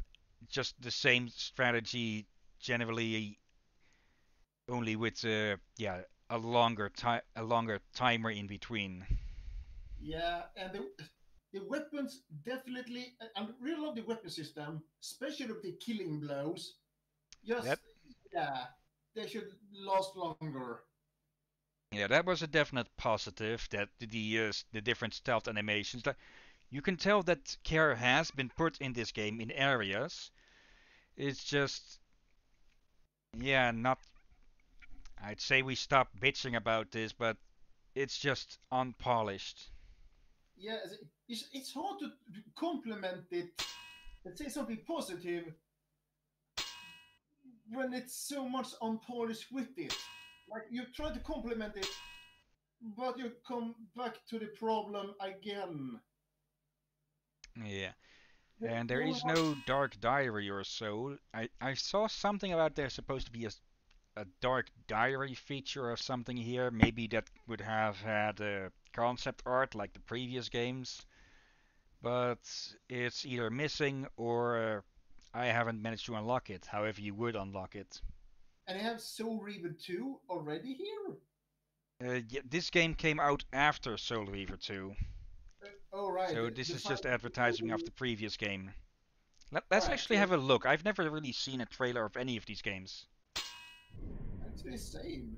just the same strategy, generally only with uh, yeah a longer time a longer timer in between. Yeah, and the, the weapons definitely, I really love the weapon system, especially with the killing blows. Just, Yep. yeah, they should last longer. Yeah, that was a definite positive. That the uh, the different stealth animations, like you can tell that care has been put in this game in areas. It's just, yeah, not. I'd say we stop bitching about this, but it's just unpolished. Yeah, it's- it's, hard to compliment it and say something positive when it's so much unpolished with it. Like you try to compliment it, but you come back to the problem again. Yeah. And there is no dark diary or so. I, I saw something about there's supposed to be a, a dark diary feature or something here. Maybe that would have had a concept art like the previous games. But it's either missing or uh, I haven't managed to unlock it. However, you would unlock it. And I have Soul Reaver 2 already here? Uh, yeah, this game came out after Soul Reaver 2. Oh, right. So this the is just advertising of the previous game. Let, let's Right, actually have a look. I've never really seen a trailer of any of these games. It's the same.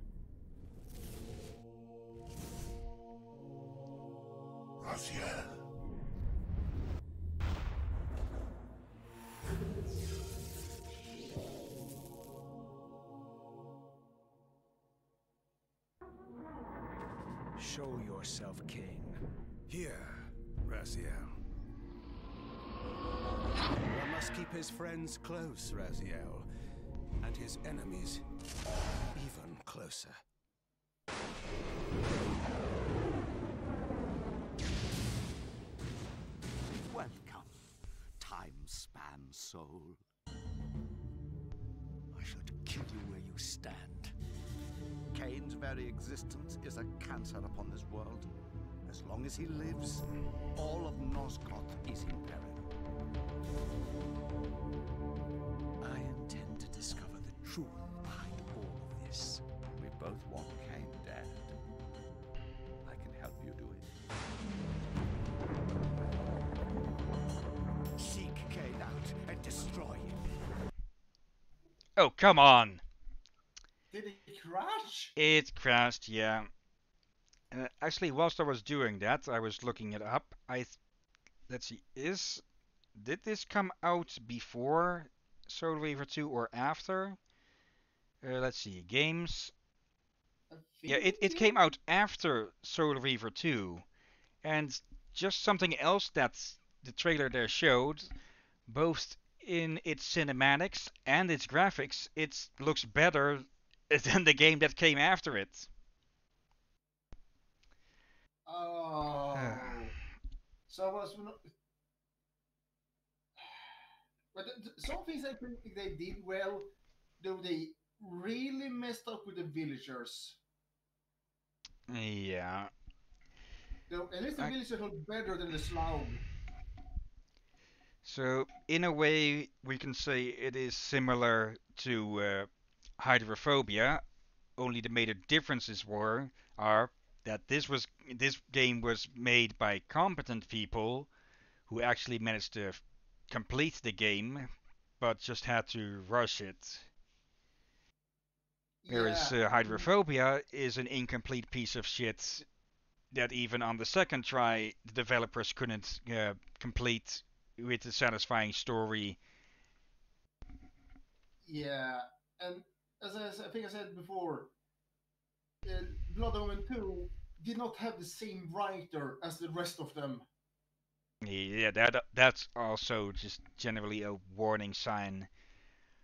Raziel. Show yourself king. Here, Raziel. One must keep his friends close, Raziel, and his enemies even closer. Welcome, time span soul. I should kill you where you stand. Kain's very existence is a cancer upon this world. As long as he lives, all of Nosgoth is in peril. I intend to discover the truth behind all of this. We both want Oh, come on! Did it crash? It crashed, yeah. Uh, actually, whilst I was doing that, I was looking it up. I, th- let's see, is did this come out before Soul Reaver 2 or after? Uh, let's see, games. Yeah, it, it came out after Soul Reaver 2, and just something else that the trailer there showed, both in its cinematics and its graphics, it looks better than the game that came after it. Oh. so I was not. But th- th- some things I think they did well, though they really messed up with the villagers. Yeah. Though at least the I- villagers look better than the Sluagh. So, in a way, we can say it is similar to uh, Hydrophobia, only the major differences were are that this was this game was made by competent people who actually managed to complete the game, but just had to rush it. Whereas Yeah. uh, Hydrophobia is an incomplete piece of shit that even on the second try the developers couldn't uh, complete with a satisfying story. Yeah, and as I think I said before, uh, Blood Omen 2 did not have the same writer as the rest of them. Yeah, that that's also just generally a warning sign.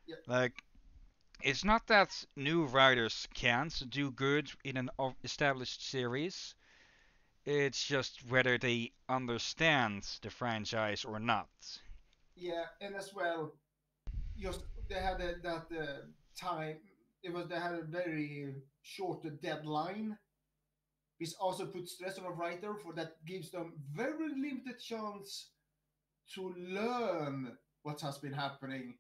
Yeah. Like, it's not that new writers can't do good in an established series. It's just whether they understand the franchise or not. Yeah, and as well, just they had a, that uh, time. It was they had a very short deadline. This also puts stress on a writer for that gives them very limited chance to learn what has been happening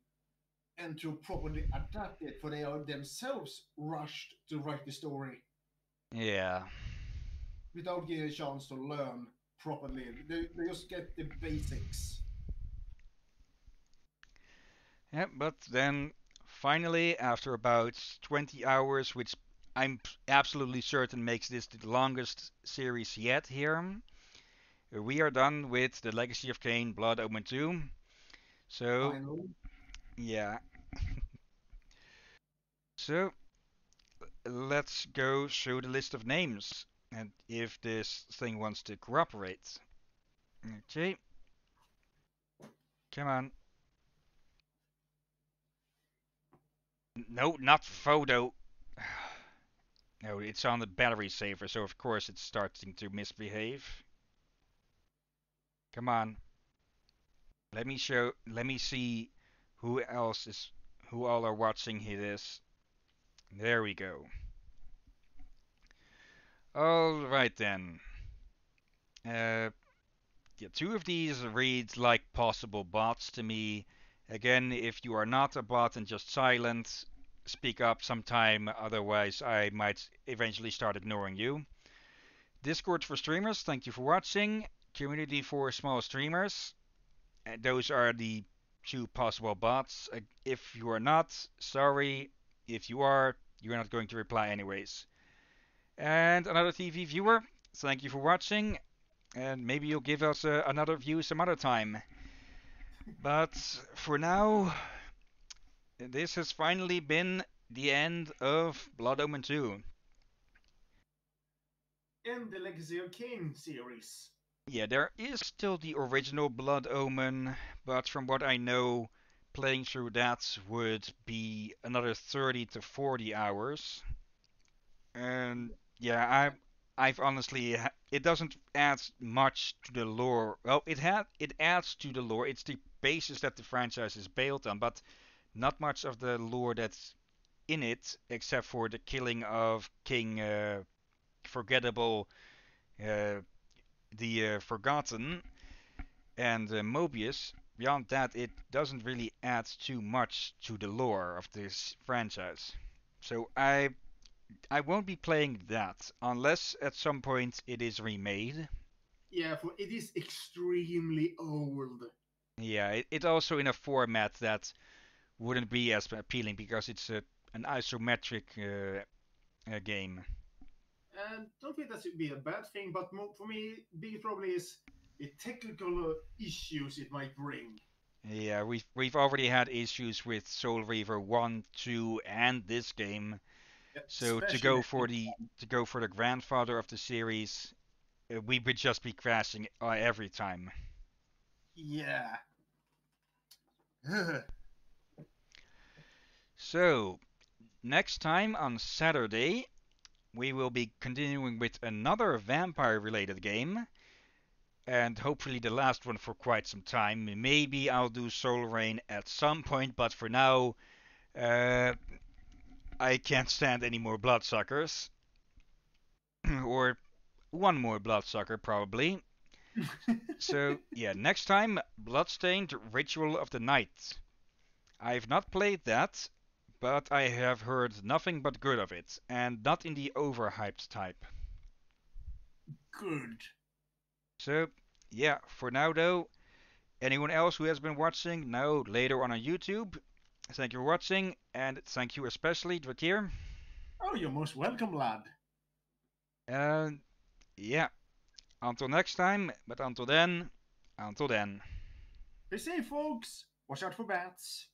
and to properly adapt it. For they are themselves rushed to write the story Yeah. Without getting a chance to learn properly. They, they just get the basics. Yeah, but then finally, after about 20 hours, which I'm absolutely certain makes this the longest series yet here, we are done with the Legacy of Kain Blood Omen 2. So, Finally. yeah. so, let's go through the list of names and if this thing wants to cooperate. Okay. Come on. No, not photo. No, it's on the battery saver, so of course it's starting to misbehave. Come on. Let me show, let me see who else is, who all are watching this. There we go. Alright then. Uh, yeah, two of these read like possible bots to me. Again, if you are not a bot and just silent, speak up sometime, otherwise I might eventually start ignoring you. Discord for streamers, thank you for watching. Community for small streamers, uh, those are the two possible bots. Uh, if you are not, sorry. If you are, you're not going to reply anyways. And another TV viewer, So thank you for watching. And maybe you'll give us uh, another view some other time. But for now, this has finally been the end of Blood Omen 2. And the Legacy of Kain series. Yeah, there is still the original Blood Omen, but from what I know, playing through that would be another 30 to 40 hours. And yeah, I I've honestly it doesn't add much to the lore. Well, it had it adds to the lore. It's the basis that the franchise is built on, but not much of the lore that's in it, except for the killing of King uh, Forgettable, uh, the uh, Forgotten, and uh, Moebius. Beyond that, it doesn't really add too much to the lore of this franchise. So I I won't be playing that unless at some point it is remade. Yeah, for it is extremely old. Yeah, it, it also in a format that wouldn't be as appealing because it's a, an isometric uh, uh, game. And don't think that should be a bad thing, but for me, biggest problem is the technical uh, issues it might bring. Yeah, we've we've already had issues with Soul Reaver one, two, and this game. So to go for the to go for the grandfather of the series, uh, we would just be crashing uh, every time. Yeah. So next time on Saturday, we will be continuing with another vampire-related game, and hopefully the last one for quite some time. Maybe I'll do Soul Rain at some point, but for now, uh, I can't stand any more bloodsuckers. or one more bloodsucker, probably. so, yeah, next time, Bloodstained Ritual of the Night. I've not played that, but I have heard nothing but good of it, and not in the overhyped type. Good. So, yeah, for now though, anyone else who has been watching now later on on YouTube, thank you for watching, and thank you especially, Drakir. Oh, you're most welcome, lad. And yeah, until next time, but until then, until then. Be safe, folks. Watch out for bats.